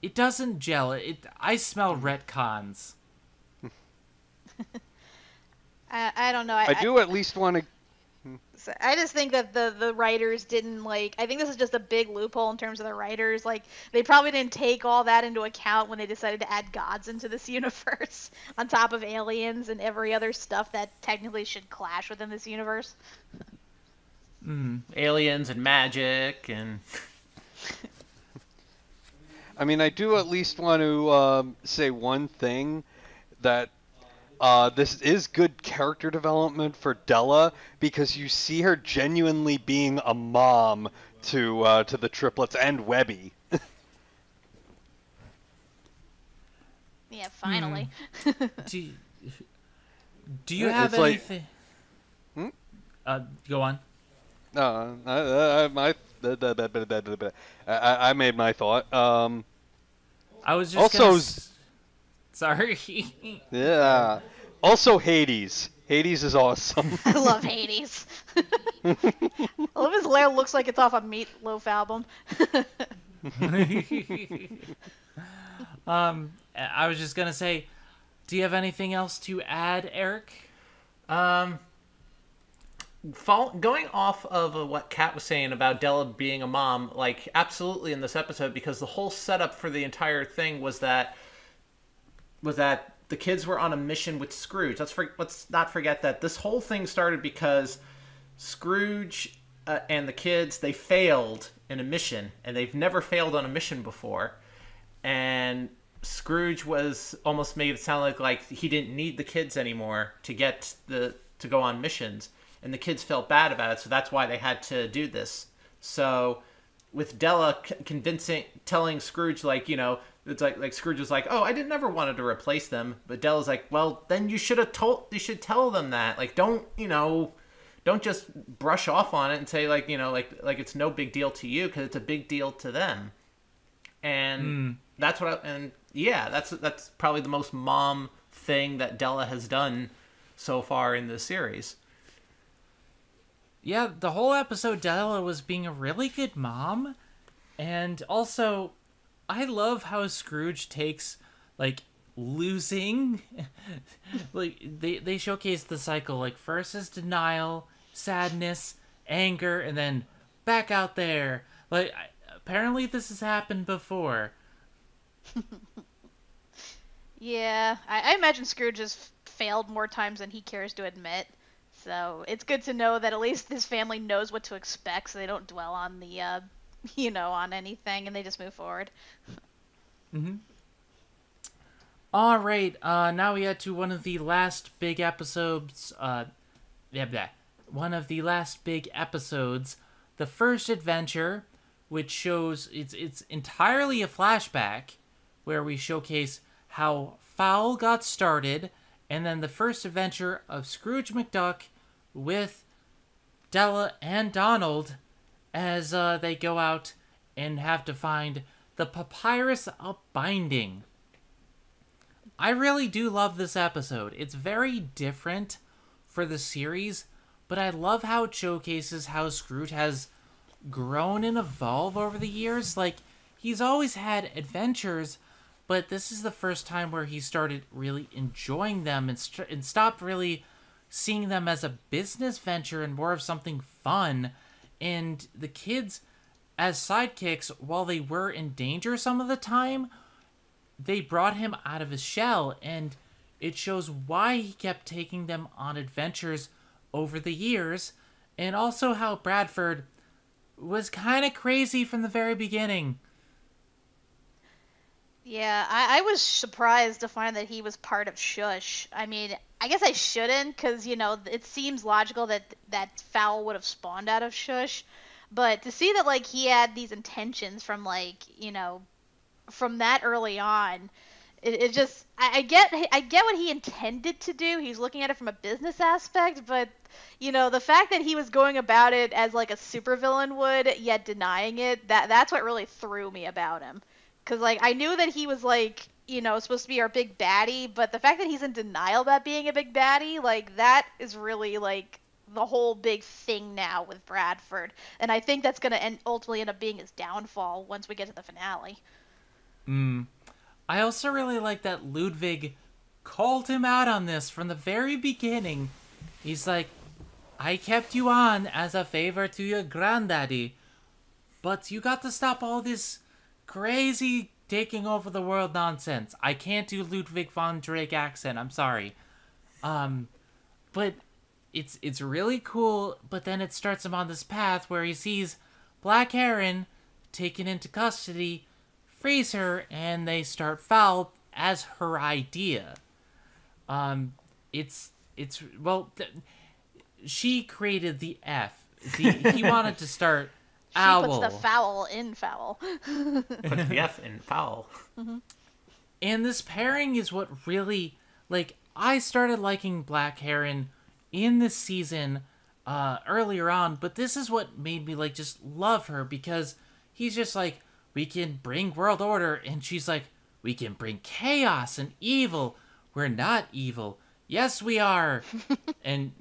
it doesn't gel it i smell retcons I, I don't know. I, I do at least want to. So I just think that the the writers didn't like. I think this is just a big loophole in terms of the writers. Like they probably didn't take all that into account when they decided to add gods into this universe, on top of aliens and every other stuff that technically should clash within this universe. Aliens and magic and I mean, I do at least want to um, say one thing that uh, this is good character development for Della because you see her genuinely being a mom to uh, to the triplets and Webby. Yeah, finally. do you, do you have it's like- anything Hmm? uh go on Uh, I, I, my, I, I made my thought. Um, i was just Also- gonna sorry yeah. Also, Hades. Hades is awesome. I love Hades. I love his lair looks like it's off a Meatloaf album. um i was just gonna say do you have anything else to add eric Um, fall, going off of uh, what Kat was saying about Della being a mom, like absolutely in this episode, because the whole setup for the entire thing was that was that the kids were on a mission with Scrooge. Let's for, let's not forget that this whole thing started because Scrooge uh, and the kids they failed in a mission, and they've never failed on a mission before, and Scrooge was almost made it sound like like he didn't need the kids anymore to get the to go on missions, and the kids felt bad about it, so that's why they had to do this. So, with Della convincing, telling Scrooge like you know, it's like like Scrooge was like, oh, I didn't never wanted to replace them, but Della's like, well, then you should have told, you should tell them that, like, don't you know. Don't just brush off on it and say like you know like like it's no big deal to you because it's a big deal to them and hmm. that's what I, and yeah that's that's probably the most mom thing that Della has done so far in this series Yeah, the whole episode, Della was being a really good mom. And also, I love how Scrooge takes, like, losing. like, they, they showcase the cycle. Like, first is denial, sadness, anger, and then back out there. Like, apparently this has happened before. Yeah, I, I imagine Scrooge has failed more times than he cares to admit. So it's good to know that at least his family knows what to expect, so they don't dwell on the, uh, you know, on anything, and they just move forward. Mhm. All right, uh, now we get to one of the last big episodes. Uh, yeah, one of the last big episodes, the first adventure, which shows it's it's entirely a flashback, where we showcase how Fowl got started, and then the first adventure of Scrooge McDuck with Della and Donald as uh, they go out and have to find the papyrus of binding. I really do love this episode. It's very different for the series, but I love how it showcases how Scrooge has grown and evolved over the years. Like, he's always had adventures, but this is the first time where he started really enjoying them and, st- and stopped really seeing them as a business venture and more of something fun. And the kids, as sidekicks, while they were in danger some of the time, they brought him out of his shell and it shows why he kept taking them on adventures over the years and also how Bradford was kind of crazy from the very beginning. Yeah, I, I was surprised to find that he was part of Shush. I mean, I guess I shouldn't, because, you know, it seems logical that that foul would have spawned out of Shush. But to see that, like, he had these intentions from, like, you know, from that early on, it, it just, I, I get, I get what he intended to do. He's looking at it from a business aspect, but, you know, the fact that he was going about it as, like, a supervillain would, yet denying it, that that's what really threw me about him. Because, like, I knew that he was, like, you know, supposed to be our big baddie, but the fact that he's in denial about being a big baddie, like, that is really, like, the whole big thing now with Bradford. And I think that's going to end, ultimately end up being his downfall once we get to the finale. Mm. I also really like that Ludwig called him out on this from the very beginning. He's like, I kept you on as a favor to your granddaddy, but you got to stop all this crazy taking over the world nonsense. I can't do Ludwig von Drake accent. I'm sorry. Um, but it's it's really cool. But then it starts him on this path where he sees Black Heron taken into custody, frees her, and they start foul as her idea. Um, it's it's well, she created the F. The, he wanted to start She owl. puts the foul in foul. put the F in foul And this pairing is what really like I started liking Black Heron in this season uh earlier on, but this is what made me like just love her because he's just like we can bring world order and she's like we can bring chaos and evil. We're not evil. Yes, we are. and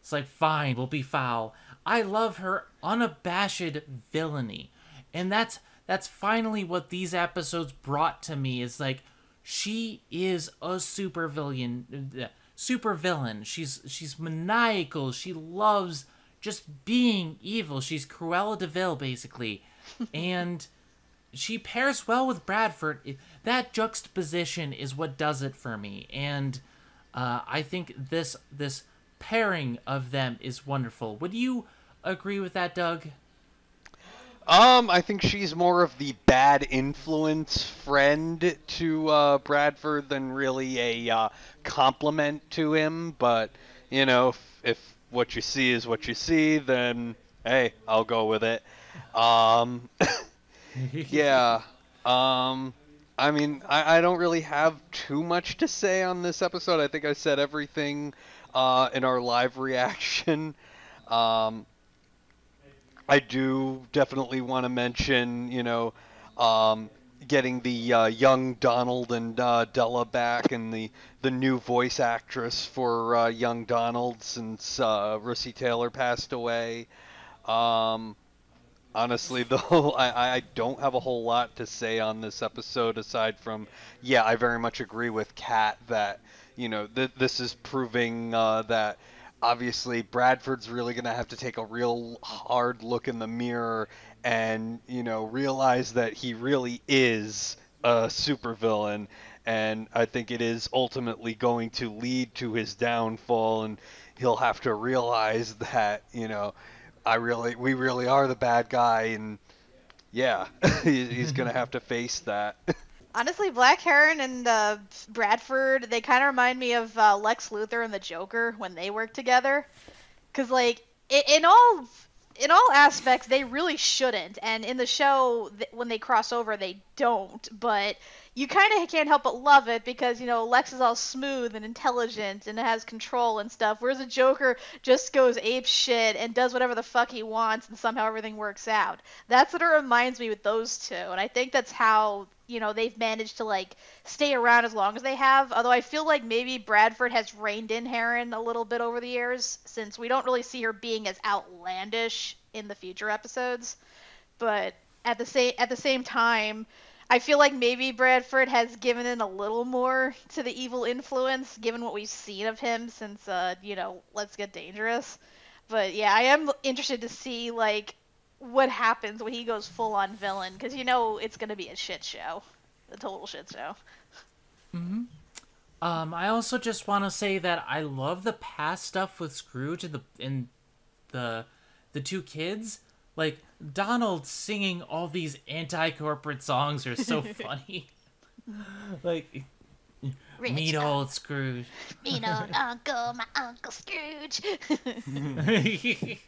it's like fine, we'll be foul. I love her unabashed villainy. And that's that's finally what these episodes brought to me is like she is a super villain uh, super villain. She's she's maniacal. She loves just being evil. She's Cruella de Vil basically. and she pairs well with Bradford. That juxtaposition is what does it for me. And uh, I think this this pairing of them is wonderful. Would you agree with that, Doug? Um, I think she's more of the bad influence friend to uh, Bradford than really a uh, compliment to him. But you know, if, if what you see is what you see, then hey, I'll go with it. Um, yeah. Um, I mean, I, I don't really have too much to say on this episode. I think I said everything uh, in our live reaction. Um, I do definitely want to mention, you know, um, getting the uh, young Donald and uh, Della back and the, the new voice actress for uh, young Donald since uh, Russi Taylor passed away. Um, honestly, though, I, I don't have a whole lot to say on this episode aside from, yeah, I very much agree with Kat that, you know, th- this is proving uh, that obviously Bradford's really going to have to take a real hard look in the mirror and, you know, realize that he really is a supervillain. And I think it is ultimately going to lead to his downfall, and he'll have to realize that, you know, I really, we really are the bad guy, and yeah, he's gonna have to face that. Honestly, Black Heron and uh, Bradford, they kind of remind me of uh, Lex Luthor and the Joker when they work together. Cause like in, all in all aspects, they really shouldn't, and in the show, when they cross over, they don't. But you kind of can't help but love it because you know Lex is all smooth and intelligent and has control and stuff, whereas the Joker just goes ape shit and does whatever the fuck he wants, and somehow everything works out. That's what it reminds me with those two, and I think that's how you know they've managed to like stay around as long as they have. Although I feel like maybe Bradford has reined in Heron a little bit over the years, since we don't really see her being as outlandish in the future episodes. But at the same at the same time I feel like maybe Bradford has given in a little more to the evil influence, given what we've seen of him since, uh, you know, Let's Get Dangerous. But yeah, I am interested to see like what happens when he goes full on villain, because you know it's gonna be a shit show, a total shit show. Mm-hmm. Um, I also just want to say that I love the past stuff with Scrooge and the and the the two kids. Like Donald singing all these anti-corporate songs are so funny. like Rich meet guy. old Scrooge. Meet old uncle, my uncle Scrooge.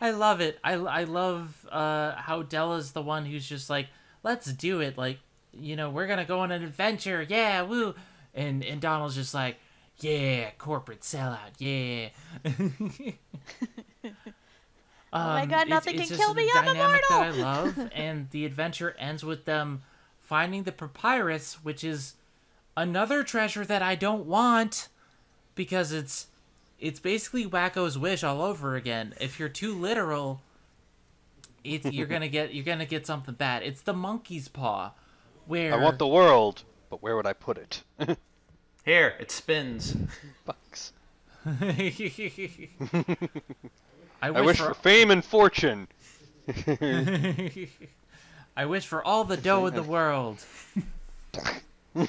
I love it. I, I love uh, how Della's the one who's just like, let's do it. Like, you know, we're gonna go on an adventure. Yeah, woo. And and Donald's just like, yeah, corporate sellout. Yeah. Oh my Um, God, nothing it's can just kill me, I'm dynamic that I immortal. love, and the adventure ends with them finding the papyrus, which is another treasure that I don't want because it's it's basically Wacko's wish all over again. If you're too literal, it's you're gonna get you're gonna get something bad. It's the monkey's paw, where I want the world, but where would I put it? Here, it spins. Bucks. I wish, I wish for, for fame and fortune. I wish for all the dough in the world.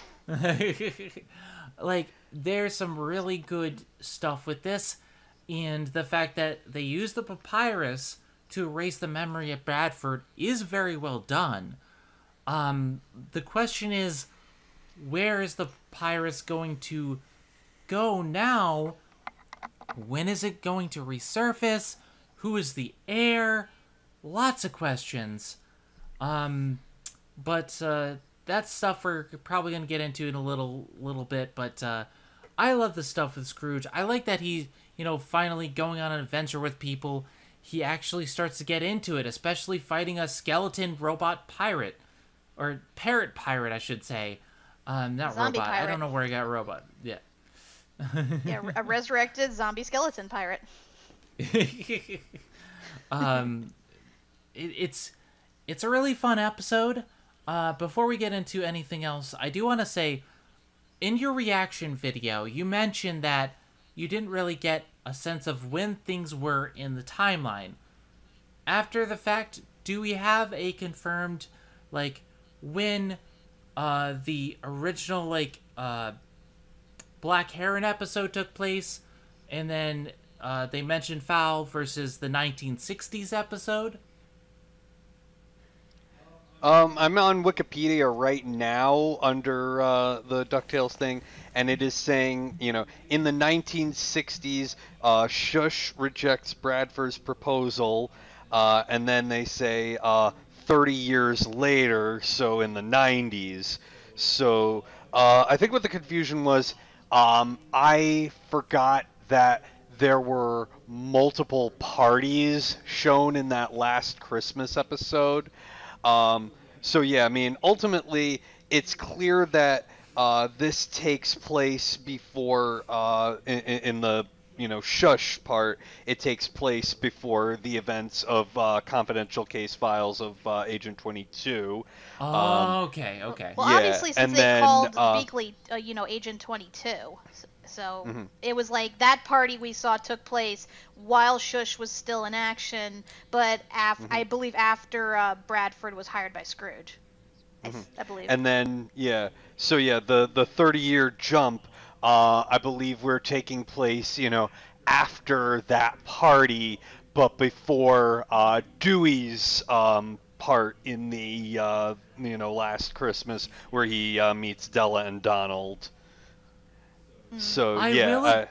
like there's some really good stuff with this and the fact that they use the papyrus to erase the memory of Bradford is very well done. Um the question is where is the papyrus going to go now? When is it going to resurface? Who is the heir? Lots of questions. Um, but uh, that's stuff we're probably gonna get into in a little little bit. But uh, I love the stuff with Scrooge. I like that he, you know, finally going on an adventure with people. He actually starts to get into it, especially fighting a skeleton robot pirate, or parrot pirate, I should say. Um, not Zombie robot. I don't know where I got robot. Yeah. Yeah, a resurrected zombie skeleton pirate. um, it, it's it's a really fun episode. Uh, before we get into anything else, I do want to say, in your reaction video, you mentioned that you didn't really get a sense of when things were in the timeline. After the fact, do we have a confirmed, like, when uh, the original, like, uh, Black Heron episode took place, and then uh, they mentioned Foul versus the 1960s episode. Um, I'm on Wikipedia right now under uh, the Ducktales thing, and it is saying, you know, in the 1960s, uh, Shush rejects Bradford's proposal, uh, and then they say uh, 30 years later, so in the 90s. So uh, I think what the confusion was, um, I forgot that there were multiple parties shown in that last Christmas episode. Um, so yeah, I mean, ultimately, it's clear that uh, this takes place before uh, in, in, the you know shush part. It takes place before the events of uh, confidential case files of uh, Agent Twenty Two. Oh, um, okay, okay. Well, yeah, obviously, since they then, called uh, Beakley, uh, you know, Agent Twenty Two. So Mhm. it was like that party we saw took place while Shush was still in action, but af- Mhm. I believe after uh, Bradford was hired by Scrooge. I believe. And then yeah, so yeah, the the 30 year jump, uh, I believe we're taking place, you know, after that party, but before uh, Dewey's um, part in the uh, you know last Christmas where he uh, meets Della and Donald. So I yeah, will- I-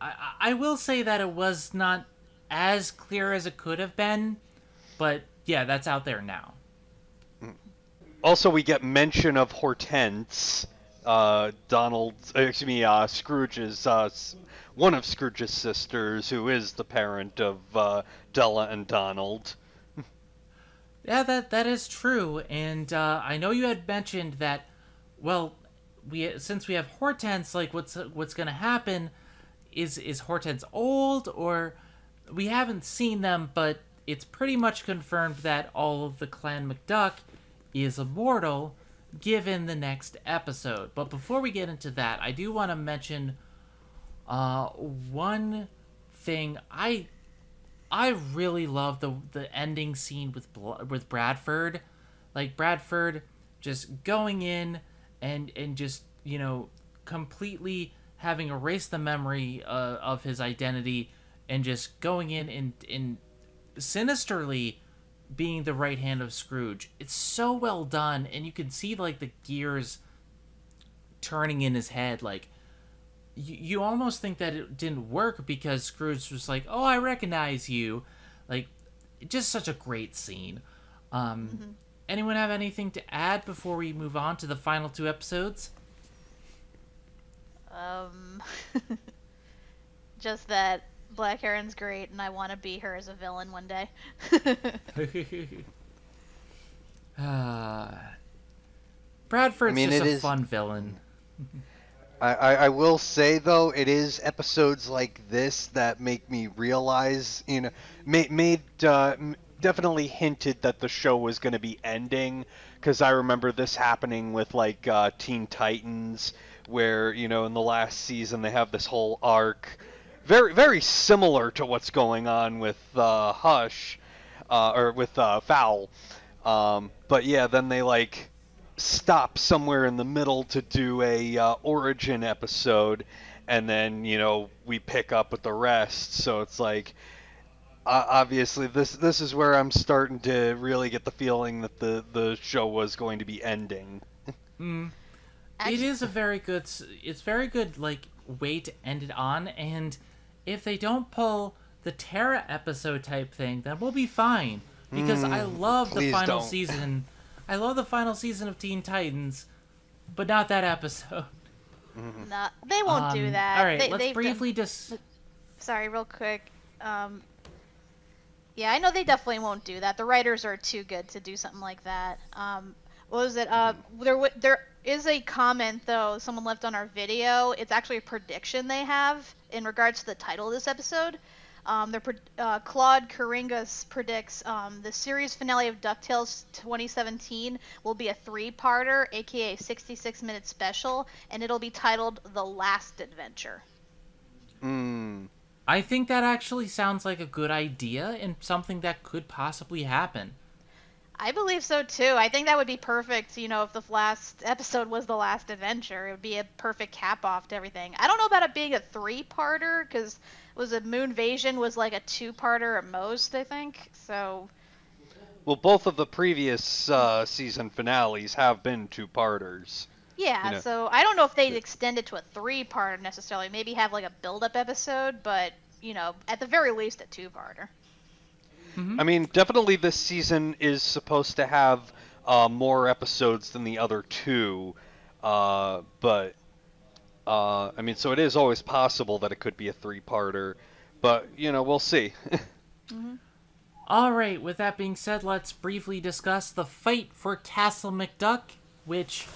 I, I will say that it was not as clear as it could have been, but yeah, that's out there now. Also, we get mention of Hortense, uh, Donald, excuse me, uh, Scrooge's, uh, one of Scrooge's sisters, who is the parent of uh, Della and Donald. Yeah, that that is true, and uh, I know you had mentioned that. Well, we since we have Hortense, like what's what's gonna happen? Is is Hortense old or we haven't seen them, but it's pretty much confirmed that all of the Clan McDuck is immortal, given the next episode. But before we get into that, I do want to mention uh, one thing I I really love the the ending scene with with Bradford, like Bradford just going in and and just you know completely having erased the memory uh, of his identity and just going in and and sinisterly being the right hand of Scrooge. It's so well done, and you can see like the gears turning in his head, like you, you almost think that it didn't work because Scrooge was like, "Oh, I recognize you," like just such a great scene. Um, Anyone have anything to add before we move on to the final two episodes? Um, just that Black Heron's great, and I want to be her as a villain one day. uh, Bradford's I mean, just a is- fun villain. I, I, I will say though, it is episodes like this that make me realize, you know, made made uh, definitely hinted that the show was going to be ending, because I remember this happening with like uh, Teen Titans, where you know in the last season they have this whole arc, very very similar to what's going on with uh, Hush, uh, or with uh, Fowl, um, but yeah, then they like stop somewhere in the middle to do a uh, origin episode and then you know we pick up with the rest so it's like uh, obviously this this is where I'm starting to really get the feeling that the the show was going to be ending Mm. It Actually- is a very good. It's very good, like way to end it on. And if they don't pull the Terra episode type thing, then we'll be fine. Because I love the please final don't. season. I love the final season of Teen Titans, but not that episode. Nah, they won't do Um, that. All right, they, let's briefly just. sorry, real quick. Um, yeah, I know they definitely won't do that. The writers are too good to do something like that. Um, what was it? Uh, there, w- there is a comment though someone left on our video. It's actually a prediction they have in regards to the title of this episode. Um, they're, pre- uh, Claude Coringas predicts um, the series finale of DuckTales 2017 will be a three-parter, aka 66-minute special, and it'll be titled The Last Adventure. mm. I think that actually sounds like a good idea and something that could possibly happen. I believe so too. I think that would be perfect, you know, if the last episode was the last adventure. It would be a perfect cap off to everything. I don't know about it being a three parter, because was it Moonvasion was like a two parter at most, I think. So Well, both of the previous uh, season finales have been two-parters. Yeah, You know. so I don't know if they'd extend it to a three-parter necessarily. Maybe have like a build-up episode, but you know, at the very least, a two-parter. I mean, definitely this season is supposed to have uh, more episodes than the other two, uh, but uh, I mean, so it is always possible that it could be a three-parter, but you know, we'll see. All right, with that being said, let's briefly discuss the fight for Castle McDuck, which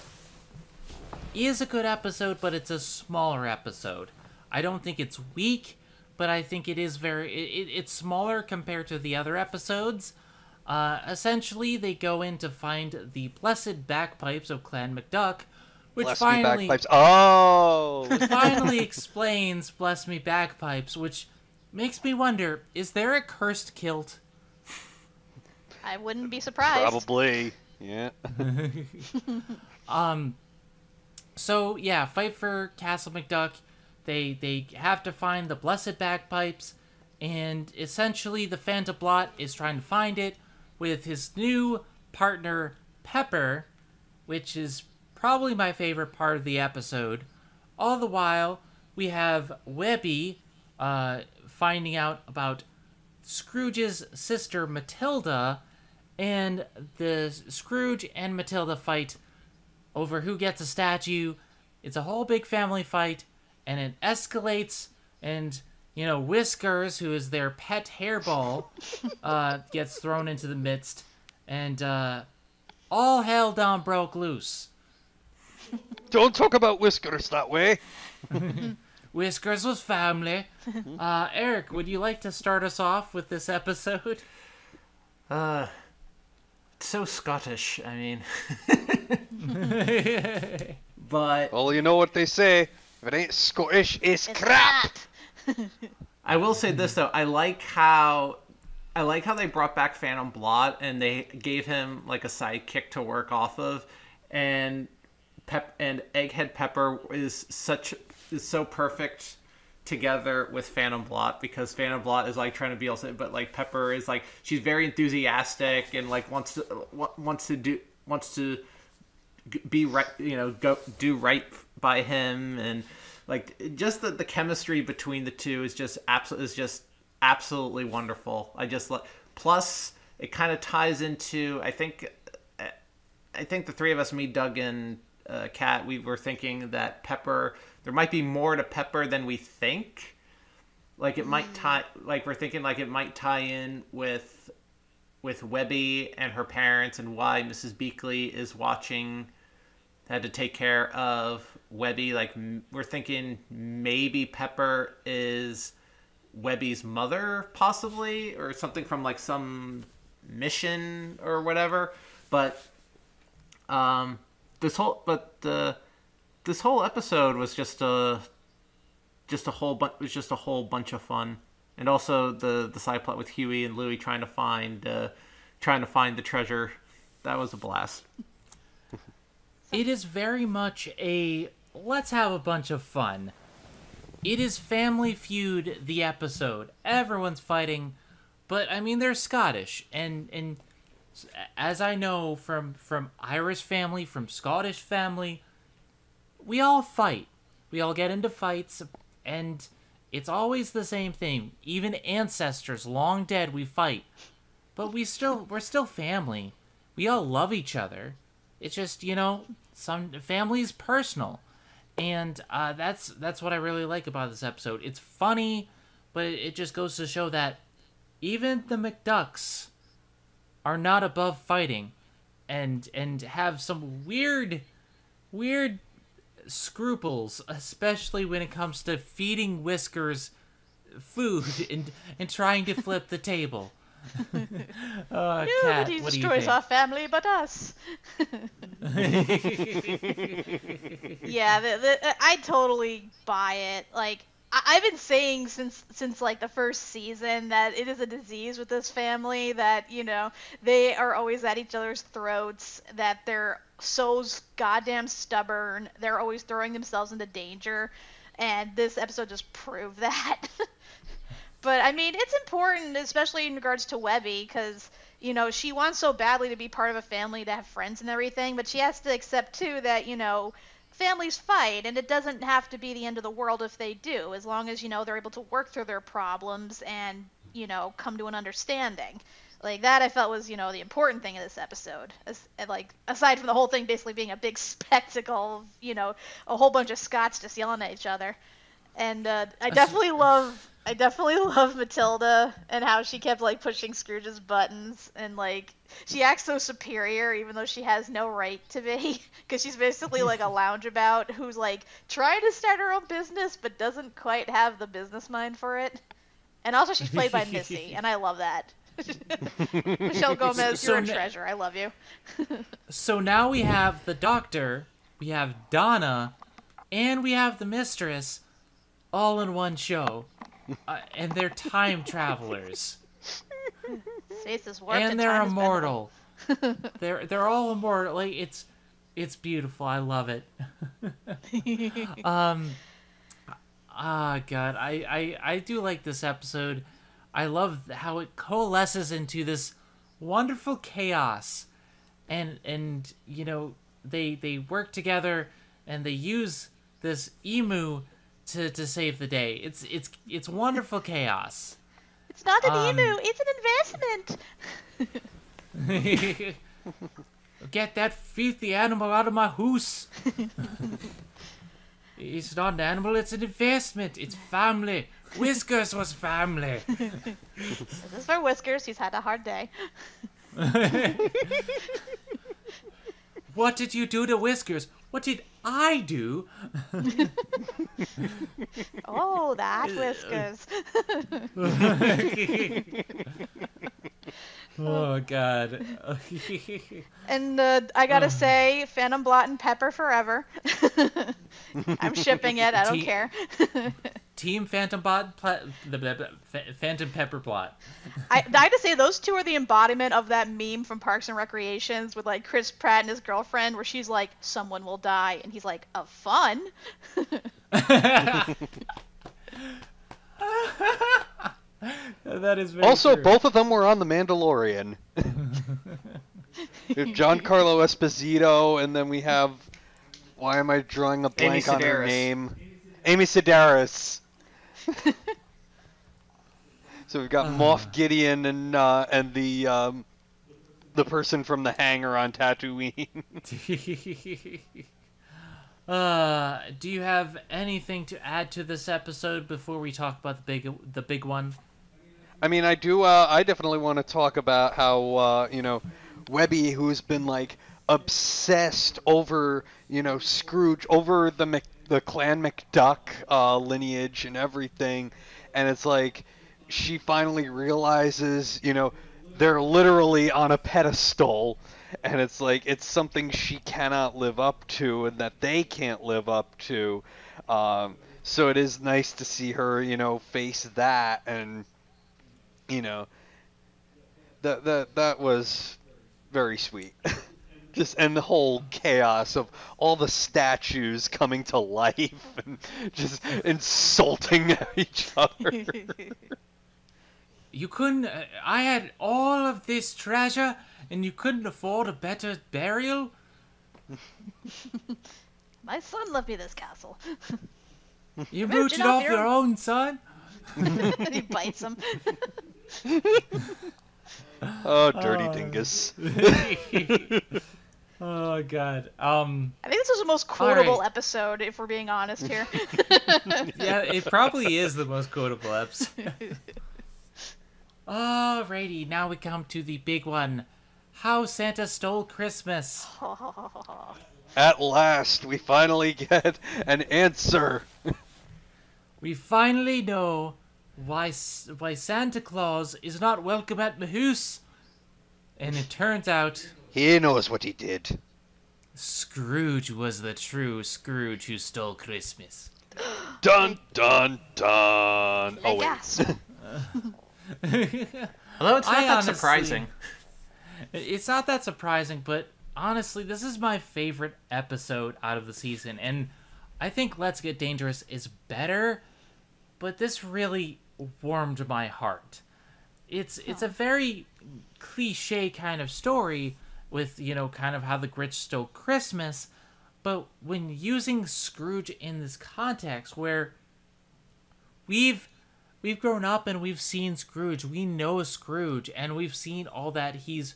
is a good episode, but it's a smaller episode. I don't think it's weak, but I think it is very it, it, it's smaller compared to the other episodes. Uh, essentially, they go in to find the blessed bagpipes of Clan McDuck, which Bless finally bagpipes. Oh, finally explains "Bless Me Bagpipes," which makes me wonder: is there a cursed kilt? I wouldn't be surprised. probably. Yeah. Um. So yeah, fight for Castle McDuck. They they have to find the blessed bagpipes, and essentially the Phantom Blot is trying to find it with his new partner Pepper, which is probably my favorite part of the episode. All the while, we have Webby uh, finding out about Scrooge's sister Matilda, and the Scrooge and Matilda fight over who gets a statue. It's a whole big family fight, and it escalates. And you know, Whiskers, who is their pet hairball, uh, gets thrown into the midst, and uh, all hell down broke loose. Don't talk about whiskers that way. Whiskers was family. Uh, Eric, would you like to start us off with this episode? Uh, so Scottish. I mean, but Well, you know what they say. If it ain't Scottish, it's, It's crap. I will say this though. I like how I like how they brought back Phantom Blot and they gave him like a sidekick to work off of, and Pep and Egghead Pepper is such is so perfect together with Phantom Blot because Phantom Blot is like trying to be also, but like Pepper is like she's very enthusiastic and like wants to wants to do wants to g- be right you know go do right by him and like just the, the chemistry between the two is just absolutely is just absolutely wonderful. I just like plus it kind of ties into i think i think the three of us me doug and uh, kat we were thinking that pepper there might be more to pepper than we think. Like it might tie like we're thinking like it might tie in with with Webby and her parents and why Mrs. Beakley is watching had to take care of Webby like we're thinking maybe Pepper is Webby's mother possibly or something from like some mission or whatever but um this whole but the this whole episode was just a just a whole bunch was just a whole bunch of fun and also the the side plot with Huey and Louie trying to find uh, trying to find the treasure that was a blast It is very much a let's have a bunch of fun. It is Family Feud the episode. Everyone's fighting, but I mean they're Scottish and and as I know from from Irish family, from Scottish family, we all fight. We all get into fights and it's always the same thing. Even ancestors long dead we fight. But we still we're still family. We all love each other. It's just, you know, some family's personal. And uh, that's that's what I really like about this episode. It's funny, but it, it just goes to show that even the McDucks are not above fighting and and have some weird weird scruples, especially when it comes to feeding Whiskers food and and trying to flip the table. uh, Kat, Nobody what destroys our family but us. yeah, the, the, I totally buy it. Like I, I've been saying since since like the first season that it is a disease with this family that you know they are always at each other's throats. That they're so goddamn stubborn. They're always throwing themselves into danger, and this episode just proved that. But I mean, it's important, especially in regards to Webby, because you know, she wants so badly to be part of a family, to have friends and everything, but she has to accept too that, you know, families fight and it doesn't have to be the end of the world if they do, as long as, you know, they're able to work through their problems and, you know, come to an understanding. Like that I felt was, you know, the important thing in this episode. As, like aside from the whole thing basically being a big spectacle of, you know, a whole bunch of Scots just yelling at each other. And uh, I definitely love I definitely love Matilda and how she kept like pushing Scrooge's buttons and like she acts so superior even though she has no right to be because she's basically like a loungeabout who's like trying to start her own business but doesn't quite have the business mind for it. And also she's played by Missy and I love that. Michelle Gomez, So you're a na- treasure. I love you. So now we have the doctor, we have Donna, and we have the mistress all in one show. Uh, and they're time travelers. Space is warped and they're immortal. they're they're all immortal. Like it's it's beautiful. I love it. um ah god, I, I I do like this episode. I love how it coalesces into this wonderful chaos. And and you know, they they work together and they use this emu to, to save the day. It's it's it's wonderful chaos. It's not an Um, emu. It's an investment. Get that filthy animal out of my house. it's not an animal, it's an investment. It's family. Whiskers was family. This is for Whiskers. He's had a hard day. What did you do to Whiskers? What did I do? Oh, that Whiskers. oh god. and uh, I gotta say, Phantom Blot and Pepper forever. I'm shipping it. I don't care. Team Phantom Bot pla- the, the, the, Phantom Pepper Plot. I, I have to say, those two are the embodiment of that meme from Parks and Recreations with like Chris Pratt and his girlfriend, where she's like, "Someone will die," and he's like, "Of fun." that is very Also, true. both of them were on The Mandalorian. Giancarlo Esposito, and then we have. Why am I drawing a blank on her Sedaris. name? Amy Sedaris. so we've got Ah. Moff Gideon and uh, and the um, the person from the hangar on Tatooine. uh, do you have anything to add to this episode before we talk about the big the big one? I mean, I do. Uh, I definitely want to talk about how uh, you know Webby, who's been like obsessed over you know Scrooge, over the Mc, the Clan McDuck uh, lineage and everything, and it's like she finally realizes, you know, they're literally on a pedestal, and it's like it's something she cannot live up to, and that they can't live up to. Um, so it is nice to see her, you know, face that and you know that that that was very sweet just and the whole chaos of all the statues coming to life and just insulting each other You couldn't. Uh, I had all of this treasure, and you couldn't afford a better burial. My son left me this castle. You Imagine mooted off off your your own son. he bites him. oh dirty Oh. dingus oh god. Um. I think this was the most quotable right. episode, if we're being honest here. Yeah, it probably is the most quotable episode. Alrighty, now we come to the big one. How Santa Stole Christmas. at last we finally get an answer We finally know why why Santa Claus is not welcome at Mahoose. And it turns out he knows what he did Scrooge was the true Scrooge who stole Christmas. dun dun dun oh wait. Although it's not I that honestly- surprising. It's not that surprising, but honestly, this is my favorite episode out of the season, and I think Let's Get Dangerous is better, but this really warmed my heart. it's it's a oh. very cliche kind of story with you know kind of how the Grinch stole Christmas, but when using Scrooge in this context where we've we've grown up and we've seen Scrooge, we know Scrooge, and we've seen all that he's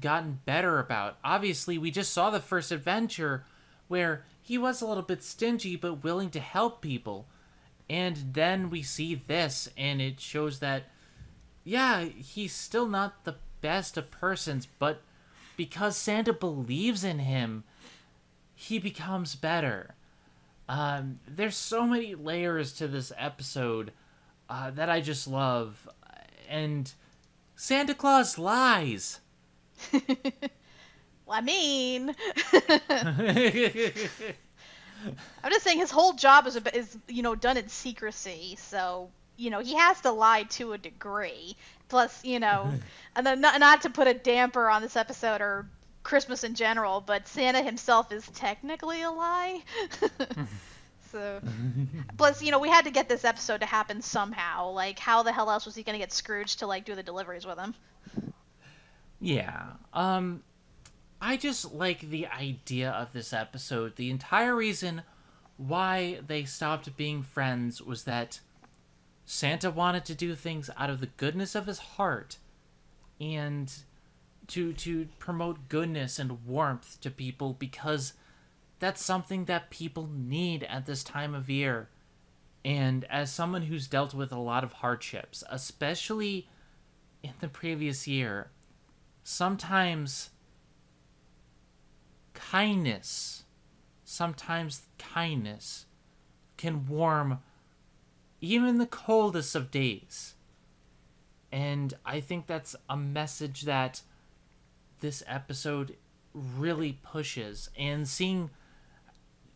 gotten better about. Obviously, we just saw the first adventure where he was a little bit stingy but willing to help people. And then we see this, and it shows that, yeah, he's still not the best of persons, but because Santa believes in him, he becomes better. Um, there's so many layers to this episode uh, that I just love. And Santa Claus lies. well, I mean, I'm just saying his whole job is is you know done in secrecy, so you know he has to lie to a degree. Plus, you know, and then not, not to put a damper on this episode or Christmas in general, but Santa himself is technically a lie. so, plus, you know, we had to get this episode to happen somehow. Like, how the hell else was he gonna get Scrooge to like do the deliveries with him? Yeah. Um I just like the idea of this episode. The entire reason why they stopped being friends was that Santa wanted to do things out of the goodness of his heart and to to promote goodness and warmth to people because that's something that people need at this time of year. And as someone who's dealt with a lot of hardships, especially in the previous year, sometimes kindness, sometimes kindness can warm even the coldest of days. And I think that's a message that this episode really pushes. And seeing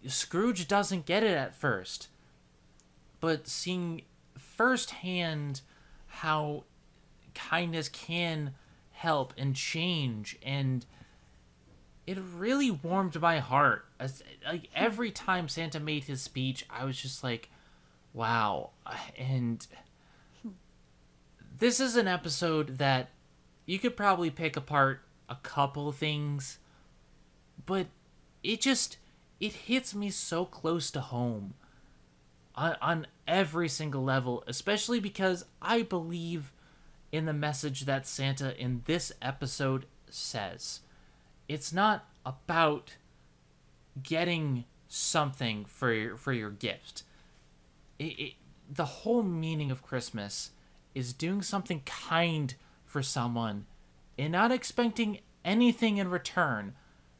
Scrooge doesn't get it at first, but seeing firsthand how kindness can help and change and it really warmed my heart As, like every time santa made his speech i was just like wow and this is an episode that you could probably pick apart a couple things but it just it hits me so close to home on, on every single level especially because i believe in the message that Santa in this episode says. It's not about getting something for your, for your gift. It, it, the whole meaning of Christmas is doing something kind for someone and not expecting anything in return.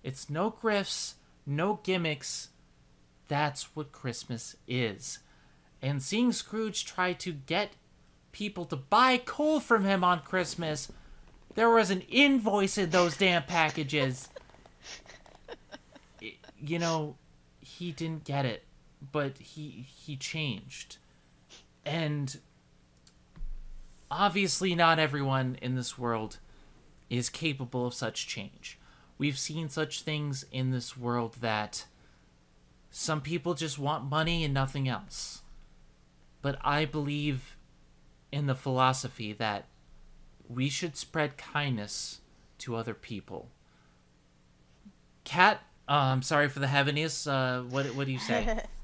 It's no grifts, no gimmicks. That's what Christmas is. And seeing Scrooge try to get people to buy coal from him on Christmas. There was an invoice in those damn packages. It, you know, he didn't get it, but he he changed. And obviously not everyone in this world is capable of such change. We've seen such things in this world that some people just want money and nothing else. But I believe in the philosophy that we should spread kindness to other people. Kat, uh, I'm sorry for the heaviness. Uh, what what do you say?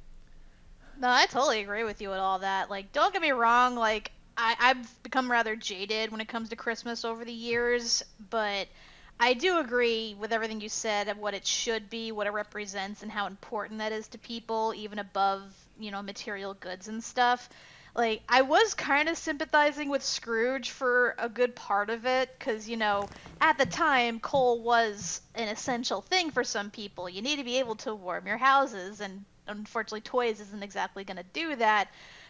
no, I totally agree with you with all that. Like, don't get me wrong. Like, I, I've become rather jaded when it comes to Christmas over the years, but I do agree with everything you said of what it should be, what it represents, and how important that is to people, even above you know material goods and stuff like I was kind of sympathizing with Scrooge for a good part of it cuz you know at the time coal was an essential thing for some people. You need to be able to warm your houses and unfortunately toys isn't exactly going to do that.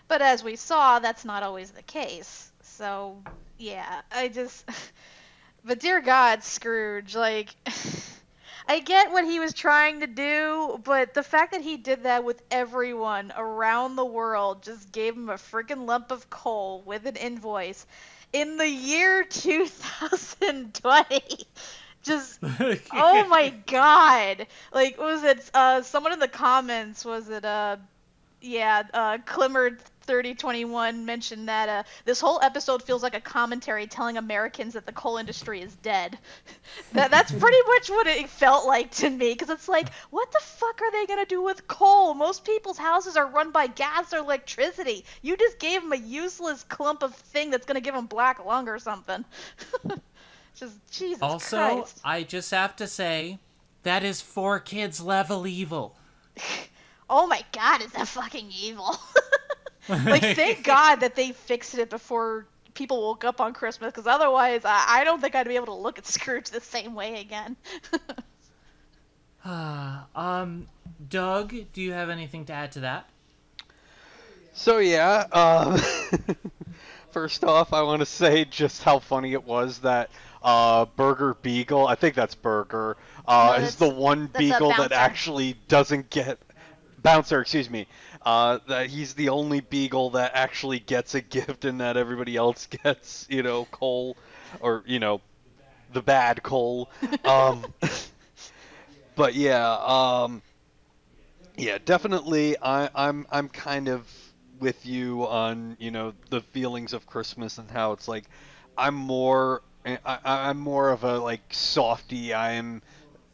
But as we saw, that's not always the case. So, yeah, I just but dear god, Scrooge, like I get what he was trying to do, but the fact that he did that with everyone around the world just gave him a freaking lump of coal with an invoice in the year 2020. Just oh my god. Like was it uh someone in the comments was it uh yeah, uh Climmer 3021 mentioned that uh, this whole episode feels like a commentary telling Americans that the coal industry is dead. that that's pretty much what it felt like to me because it's like, what the fuck are they gonna do with coal? Most people's houses are run by gas or electricity. You just gave them a useless clump of thing that's gonna give them black lung or something. just Jesus Also, Christ. I just have to say, that is four kids level evil. Oh my god, is that fucking evil? like, thank God that they fixed it before people woke up on Christmas, because otherwise, I, I don't think I'd be able to look at Scrooge the same way again. um, Doug, do you have anything to add to that? So yeah, um, first off, I want to say just how funny it was that uh, Burger Beagle, I think that's Burger, uh, No, is the one Beagle that actually doesn't get bouncer, excuse me. Uh, that he's the only Beagle that actually gets a gift, and that everybody else gets, you know, coal, or you know, the bad coal. Um, but yeah, um, yeah, definitely. I, I'm I'm kind of with you on you know the feelings of Christmas and how it's like I'm more I, I'm more of a like softy. I'm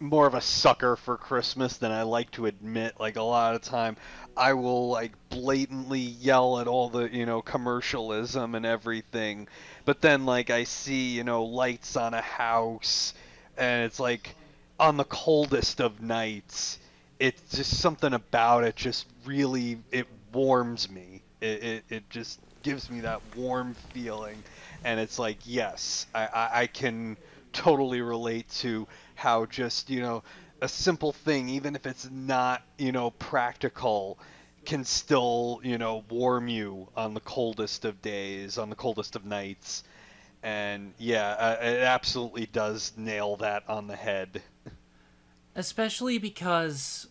more of a sucker for Christmas than I like to admit. Like a lot of time, I will like blatantly yell at all the you know commercialism and everything, but then like I see you know lights on a house, and it's like on the coldest of nights it's just something about it just really it warms me it, it, it just gives me that warm feeling and it's like yes I, I, I can totally relate to how just you know a simple thing even if it's not you know practical can still you know warm you on the coldest of days on the coldest of nights. And yeah uh, it absolutely does nail that on the head. Especially because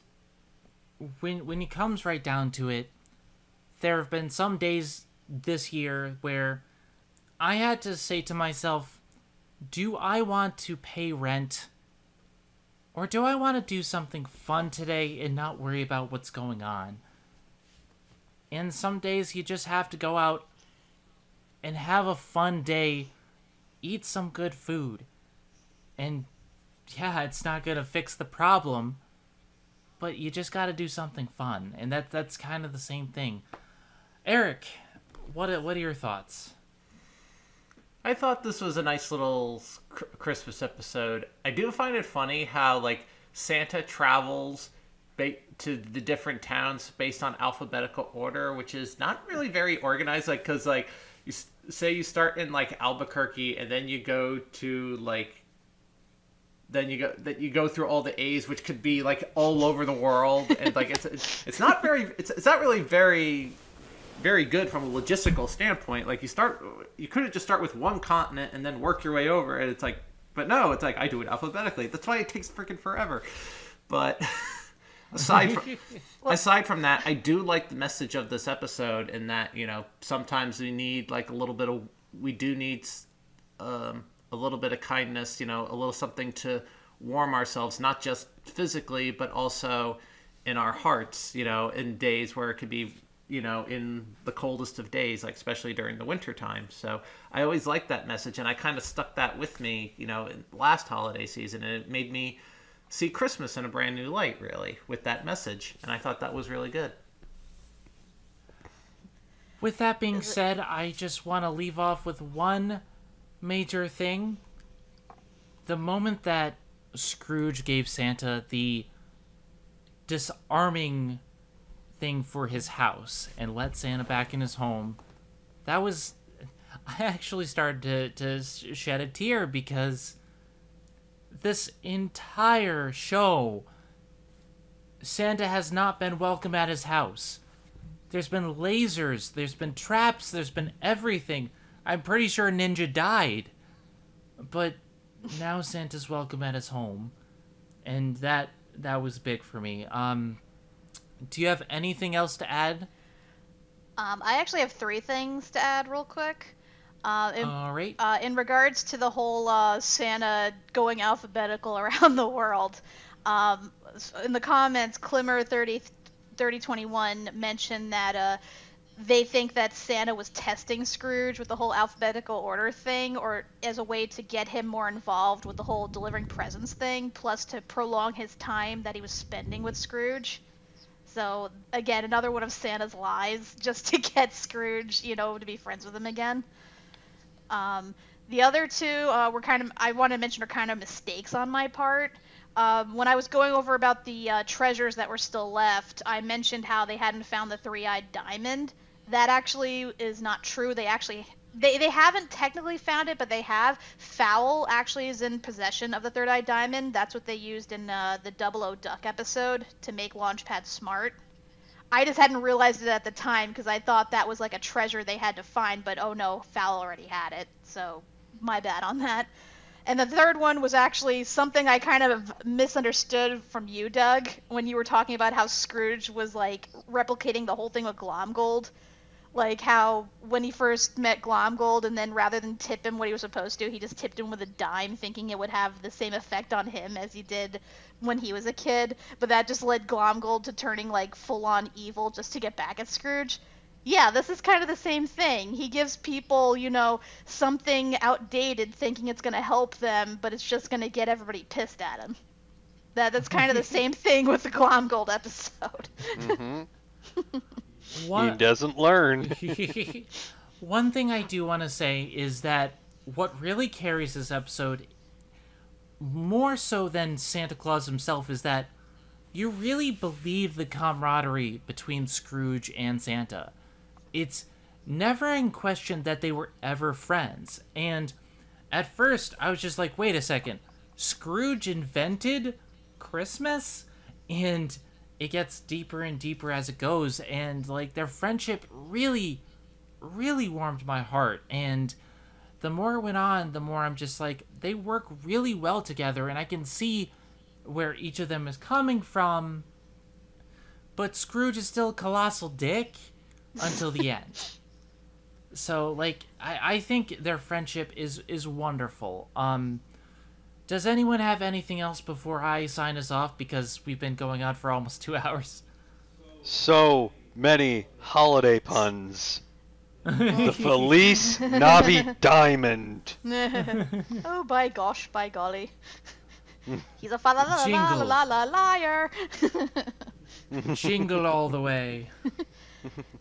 when when it comes right down to it, there have been some days this year where I had to say to myself, do I want to pay rent? Or do I want to do something fun today and not worry about what's going on? And some days you just have to go out and have a fun day, eat some good food. And yeah, it's not gonna fix the problem, but you just got to do something fun, and that that's kind of the same thing. Eric, what what are your thoughts? I thought this was a nice little Christmas episode. I do find it funny how like Santa travels ba- to the different towns based on alphabetical order, which is not really very organized. Like, cause like you say you start in like Albuquerque and then you go to like then you go that you go through all the A's, which could be like all over the world, and like it's it's, it's not very it's, it's not really very very good from a logistical standpoint. Like you start, you could have just start with one continent and then work your way over. And it's like, but no, it's like I do it alphabetically. That's why it takes freaking forever. But aside from aside from that, I do like the message of this episode in that you know sometimes we need like a little bit of we do need um, a little bit of kindness. You know, a little something to warm ourselves, not just physically, but also in our hearts. You know, in days where it could be you know, in the coldest of days, like especially during the winter time. So I always liked that message, and I kind of stuck that with me, you know, in last holiday season, and it made me see Christmas in a brand new light, really, with that message, and I thought that was really good. With that being said, I just want to leave off with one major thing. The moment that Scrooge gave Santa the disarming thing for his house and let Santa back in his home, that was. I actually started to, to shed a tear because this entire show, Santa has not been welcome at his house. There's been lasers, there's been traps, there's been everything. I'm pretty sure Ninja died. But now Santa's welcome at his home. And that that was big for me. Um do you have anything else to add? Um, I actually have three things to add real quick. Uh, in, All right. uh, in regards to the whole uh, Santa going alphabetical around the world, um, in the comments, Climmer 30, 3021 mentioned that uh, they think that Santa was testing Scrooge with the whole alphabetical order thing, or as a way to get him more involved with the whole delivering presents thing, plus to prolong his time that he was spending with Scrooge. So again, another one of Santa's lies, just to get Scrooge, you know, to be friends with him again. Um, the other two uh, were kind of I want to mention are kind of mistakes on my part. Um, when I was going over about the uh, treasures that were still left, I mentioned how they hadn't found the three-eyed diamond. That actually is not true. They actually they, they haven't technically found it, but they have. Fowl actually is in possession of the third eye diamond. That's what they used in uh, the Double O Duck episode to make Launchpad smart. I just hadn't realized it at the time because I thought that was like a treasure they had to find, but oh no, Fowl already had it. So my bad on that. And the third one was actually something I kind of misunderstood from you, Doug, when you were talking about how Scrooge was like replicating the whole thing with Glomgold like how when he first met Glomgold and then rather than tip him what he was supposed to, he just tipped him with a dime thinking it would have the same effect on him as he did when he was a kid, but that just led Glomgold to turning like full on evil just to get back at Scrooge. Yeah, this is kind of the same thing. He gives people, you know, something outdated thinking it's going to help them, but it's just going to get everybody pissed at him. That that's kind of the same thing with the Glomgold episode. hmm One, He doesn't learn. One thing I do want to say is that what really carries this episode more so than Santa Claus himself is that you really believe the camaraderie between Scrooge and Santa. It's never in question that they were ever friends. And at first, I was just like, wait a second. Scrooge invented Christmas? And it gets deeper and deeper as it goes. And, like, their friendship really, really warmed my heart. And the more it went on, the more I'm just like, they work really well together. And I can see where each of them is coming from. But Scrooge is still a colossal dick until the end. So like I, I think their friendship is is wonderful. Um does anyone have anything else before I sign us off because we've been going on for almost 2 hours? So many holiday puns. The Felice Navi Diamond. oh, by gosh, by golly. He's a fa la la la la la la liar. Jingle all the way.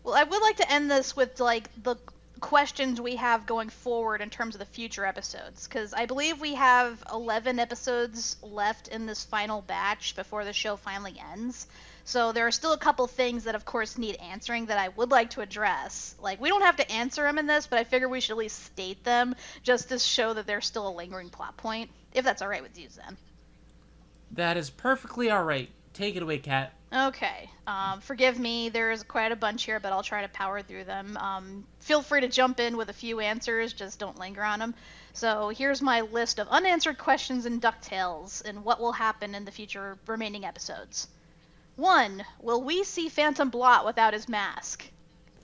well, I would like to end this with like the questions we have going forward in terms of the future episodes because I believe we have 11 episodes left in this final batch before the show finally ends. So there are still a couple things that of course need answering that I would like to address. Like we don't have to answer them in this, but I figure we should at least state them just to show that there's still a lingering plot point. If that's all right with you, Zen. That is perfectly all right. Take it away, Kat. Okay. Um, forgive me. There's quite a bunch here, but I'll try to power through them. Um, feel free to jump in with a few answers. Just don't linger on them. So here's my list of unanswered questions in DuckTales and what will happen in the future remaining episodes. One, will we see Phantom Blot without his mask?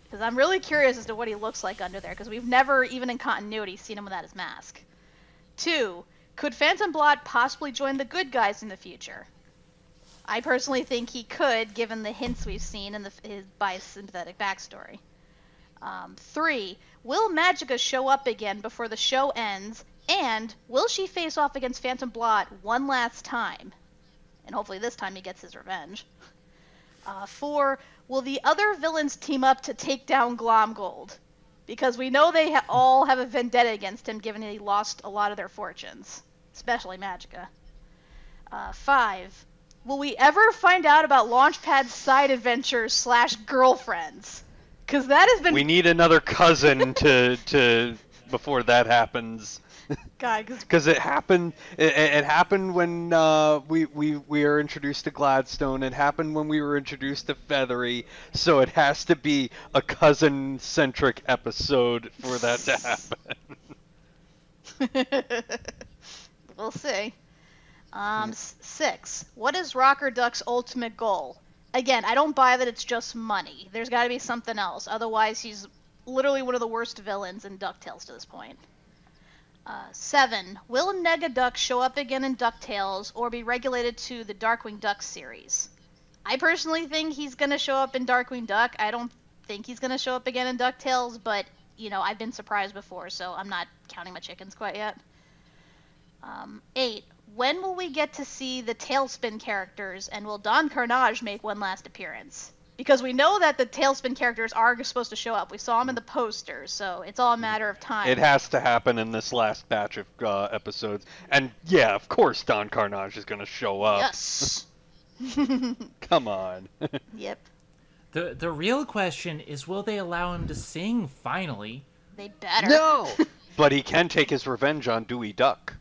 Because I'm really curious as to what he looks like under there, because we've never, even in continuity, seen him without his mask. Two, could Phantom Blot possibly join the good guys in the future? I personally think he could, given the hints we've seen in the, his biosympathetic backstory. Um, three, will Magica show up again before the show ends? And will she face off against Phantom Blot one last time? And hopefully this time he gets his revenge. Uh, four, will the other villains team up to take down Glomgold? Because we know they ha- all have a vendetta against him, given he lost a lot of their fortunes, especially Magica. Uh, five, will we ever find out about Launchpad's side adventures slash girlfriends? Because that has been We need another cousin to to before that happens. God, 'cause- Because it happened, it, it happened when uh, we, we we were introduced to Gladstone. It happened when we were introduced to Fethry. So it has to be a cousin-centric episode for that to happen. we'll see. Um, six. What is Rockerduck's ultimate goal? Again, I don't buy that it's just money. There's got to be something else. Otherwise, he's literally one of the worst villains in DuckTales to this point. Uh, seven. Will Negaduck show up again in DuckTales or be regulated to the Darkwing Duck series? I personally think he's going to show up in Darkwing Duck. I don't think he's gonna show up again in Ducktales, but you know I've been surprised before, so I'm not counting my chickens quite yet. Um, eight. When will we get to see the TaleSpin characters, and will Don Carnage make one last appearance? Because we know that the TaleSpin characters are supposed to show up. We saw them in the posters, so it's all a matter of time. It has to happen in this last batch of uh, episodes, and yeah, of course, Don Carnage is gonna show up. Yes. Come on. yep. The the real question is will they allow him to sing finally? They better. no. but he can take his revenge on Dewey Duck.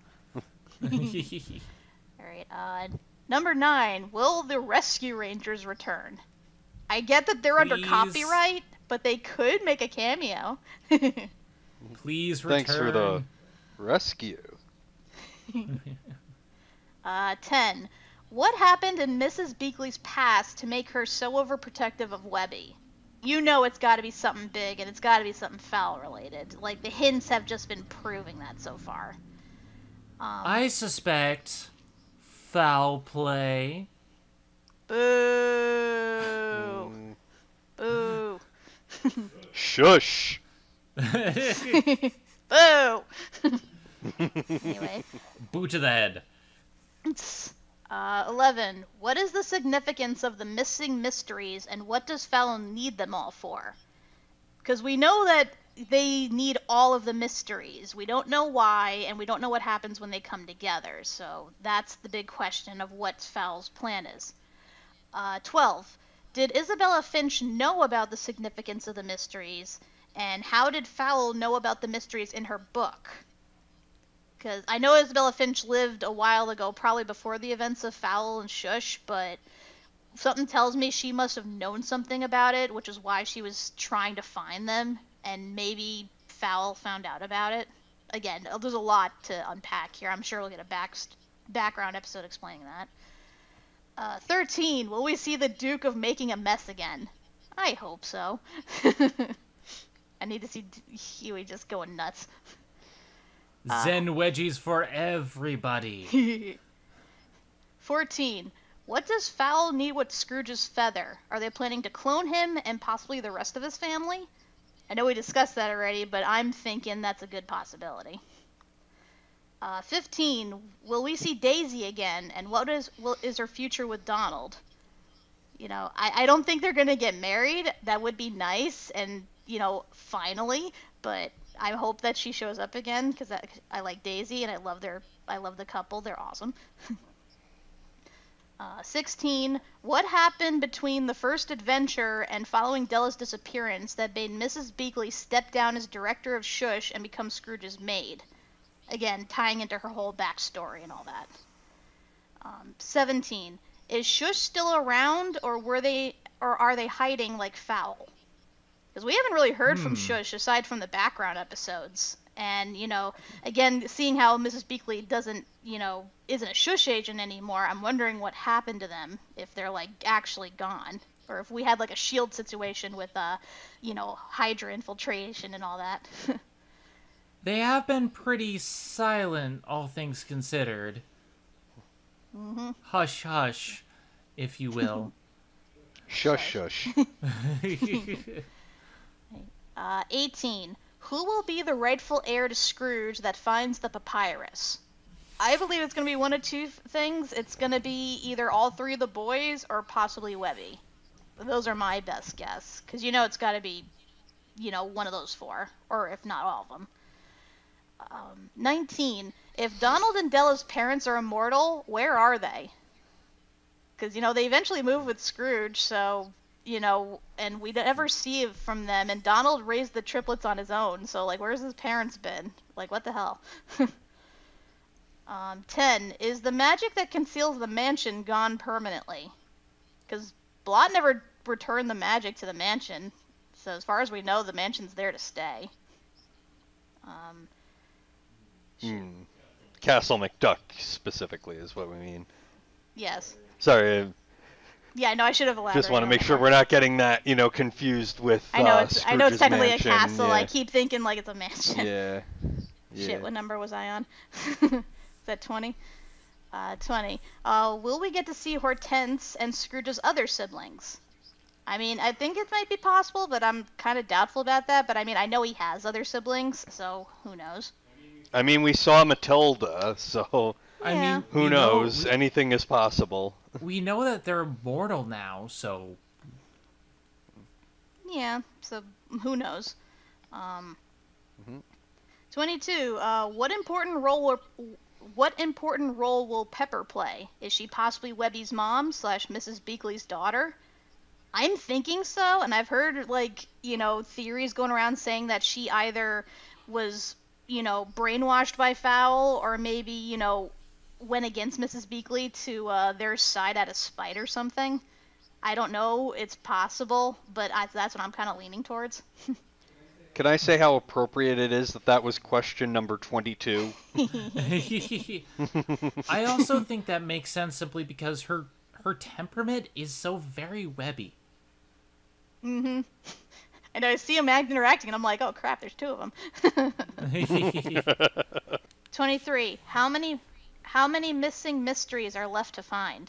All right. Uh, number nine. Will the Rescue Rangers return? I get that they're under copyright, but they could make a cameo. Please return. Thanks for the rescue. uh, ten. What happened in Mrs. Beakley's past to make her so overprotective of Webby? You know it's got to be something big, and it's got to be something foul related. Like the hints have just been proving that so far. Um, I suspect foul play. Boo! Mm, Boo! Shush. Boo! anyway, Boot to the head. uh, 11. What is the significance of the missing mysteries and what does Fallon need them all for? Because we know that they need all of the mysteries. We don't know why, and we don't know what happens when they come together. So that's the big question of what Fowl's plan is. Uh, 12. Did Isabella Finch know about the significance of the mysteries, and how did Fowl know about the mysteries in her book? Because I know Isabella Finch lived a while ago, probably before the events of Fowl and Shush, but something tells me she must have known something about it, which is why she was trying to find them, and maybe Fowl found out about it. Again, there's a lot to unpack here. I'm sure we'll get a back background episode explaining that. Uh, 13. Will we see the Duke of making a mess again? I hope so. I need to see Huey just going nuts. Uh. Zen wedgies for everybody. 14. What does Fowl need with Scrooge's feather? Are they planning to clone him and possibly the rest of his family? I know we discussed that already, but I'm thinking that's a good possibility. Uh, 15. Will we see Daisy again? And what is will, is her future with Donald? You know, I, I don't think they're going to get married. That would be nice, and, you know, finally. But I hope that she shows up again because I like Daisy and I love their I love the couple. They're awesome. uh, 16. What happened between the first adventure and following Della's disappearance that made Mrs. Beakley step down as director of Shush and become Scrooge's maid? Again, tying into her whole backstory and all that. Um, 17. Is Shush still around, or were they, or are they hiding like Fowl? Because we haven't really heard from Hmm. Shush aside from the background episodes. And, you know, again, seeing how Mrs. Beakley doesn't, you know, isn't a Shush agent anymore, I'm wondering what happened to them if they're, like, actually gone. Or if we had, like, a shield situation with, uh, you know, Hydra infiltration and all that. they have been pretty silent, all things considered. hmm Hush, hush, if you will. Shush, shush. Uh, 18. Who will be the rightful heir to Scrooge that finds the papyrus? I believe it's going to be one of two things. It's going to be either all three of the boys or possibly Webby. Those are my best guess. Because you know it's got to be, you know, one of those four. Or if not all of them. Um, 19. If Donald and Della's parents are immortal, where are they? Because, you know, they eventually move with Scrooge, so you know, and we never see it from them. And Donald raised the triplets on his own, so like, where's his parents been? Like, what the hell? um, ten is the magic that conceals the mansion gone permanently? Because Blot never returned the magic to the mansion, so as far as we know, the mansion's there to stay. Um, Hmm. Castle McDuck specifically is what we mean. yes. Sorry, I Yeah, no, I should have elaborated. just want to make sure we're not getting that, you know, confused with. I know uh, it's. I know it's technically mansion. a castle. I keep thinking like it's a mansion. yeah. Shit, what number was I on? Is that 20? Uh, 20. Uh, will we get to see Hortense and Scrooge's other siblings? I mean, I think it might be possible, but I'm kind of doubtful about that. But I mean, I know he has other siblings, so who knows? I mean, we saw Matilda, so I mean, who we know- knows? Anything is possible. We know that they're mortal now, so Yeah, so who knows? Um, Mhm. 22. Uh, what important role will, what important role will Pepper play? Is she possibly Webby's mom slash Mrs. Beakley's daughter? I'm thinking so, and I've heard like you know theories going around saying that she either was you know brainwashed by Fowl or maybe you know went against Mrs. Beakley to uh, their side out of spite or something. I don't know. It's possible, but I, that's what I'm kind of leaning towards. Can I say how appropriate it is that that was question number 22? I also think that makes sense simply because her her temperament is so very webby. Mm-hmm. And I see him act interacting, and I'm like, oh crap, there's two of them. 23. How many how many missing mysteries are left to find?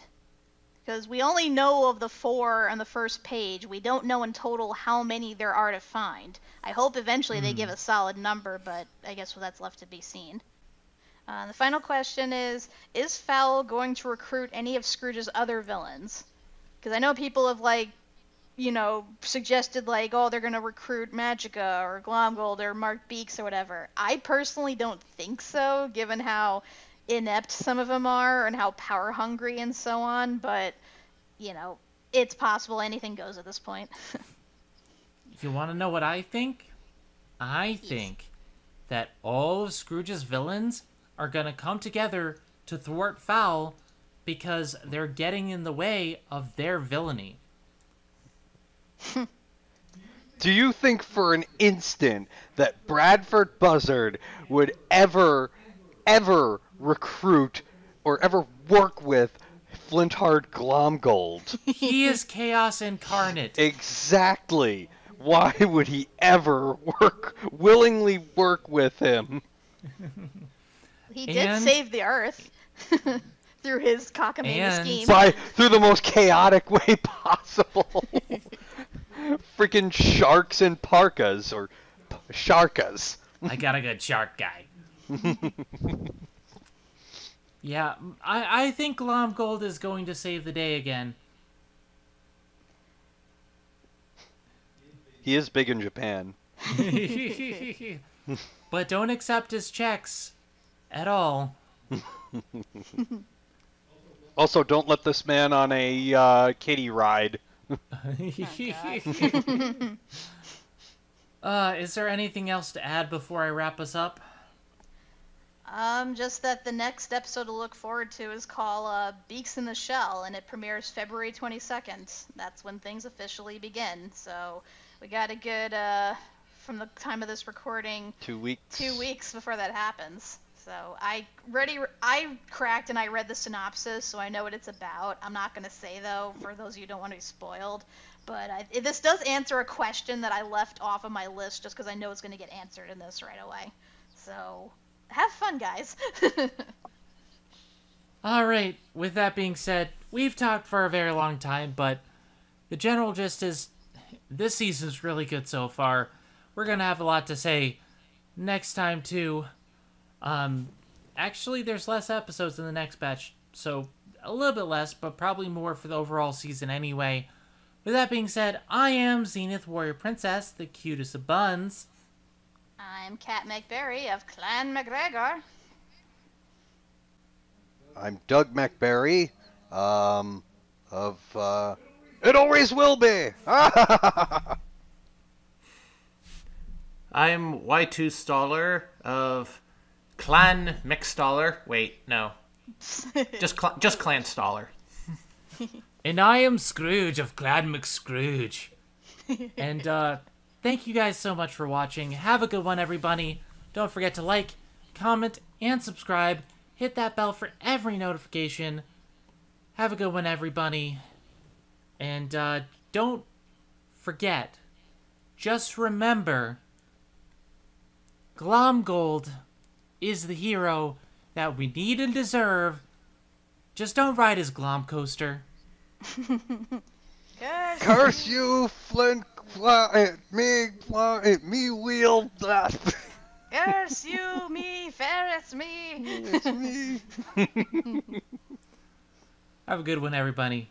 Because we only know of the four on the first page. We don't know in total how many there are to find. I hope eventually they give a solid number, but I guess well, that's left to be seen. Uh, the final question is Is Fowl going to recruit any of Scrooge's other villains? Because I know people have, like, you know, suggested, like, oh, they're going to recruit Magica or Glomgold or Mark Beaks or whatever. I personally don't think so, given how inept some of them are and how power hungry and so on, but, you know, it's possible anything goes at this point. If you want to know what I think? I think that all of Scrooge's villains are going to come together to thwart Fowl because they're getting in the way of their villainy. Do you think for an instant that Bradford Buzzard would ever, ever recruit or ever work with Flintheart Glomgold? He is chaos incarnate. exactly. Why would he ever work, willingly work with him? he did And- save the Earth through his cockamamie And- scheme. By through the most chaotic way possible. Freaking sharks and parkas or p- sharkas. I got a good shark guy. Yeah, I, I think Glomgold is going to save the day again. He is big in Japan. but don't accept his checks at all. Also, don't let this man on a uh, kitty ride. uh, is there anything else to add before I wrap us up? Um, just that the next episode to look forward to is called uh, Beaks in the Shell, and it premieres February 22nd. That's when things officially begin. So we got a good, uh, from the time of this recording, Two weeks. two weeks before that happens. So I ready, I cracked and I read the synopsis, so I know what it's about. I'm not gonna say though, for those of you who don't want to be spoiled. But I, this does answer a question that I left off of my list just because I know it's gonna get answered in this right away. So have fun, guys. All right, with that being said, we've talked for a very long time, but the general gist is this season's really good so far. We're to have a lot to say next time, too. Um, actually, there's less episodes in the next batch, so a little bit less, but probably more for the overall season anyway. With that being said, I am Zenith Warrior Princess, the cutest of buns. I'm Kat Macberrie of Clan McGregor. I'm Doug Macberrie, um, of, uh, It Always Will Be! I'm Y2Staller of Clan McStaller. Wait, no. Just cl- just Clan Staller. And I am Scrooge of Clan McScrooge. and uh, thank you guys so much for watching. Have a good one, everybody. Don't forget to like, comment, and subscribe. Hit that bell for every notification. Have a good one, everybody. And uh, don't forget, just remember, Glomgold is the hero that we need and deserve. Just don't ride his Glom coaster. Curse. Curse you, Flint! Why it me, Why it me, wheel that. Curse you, me, Ferris, me. It's me. Have a good one, everybody.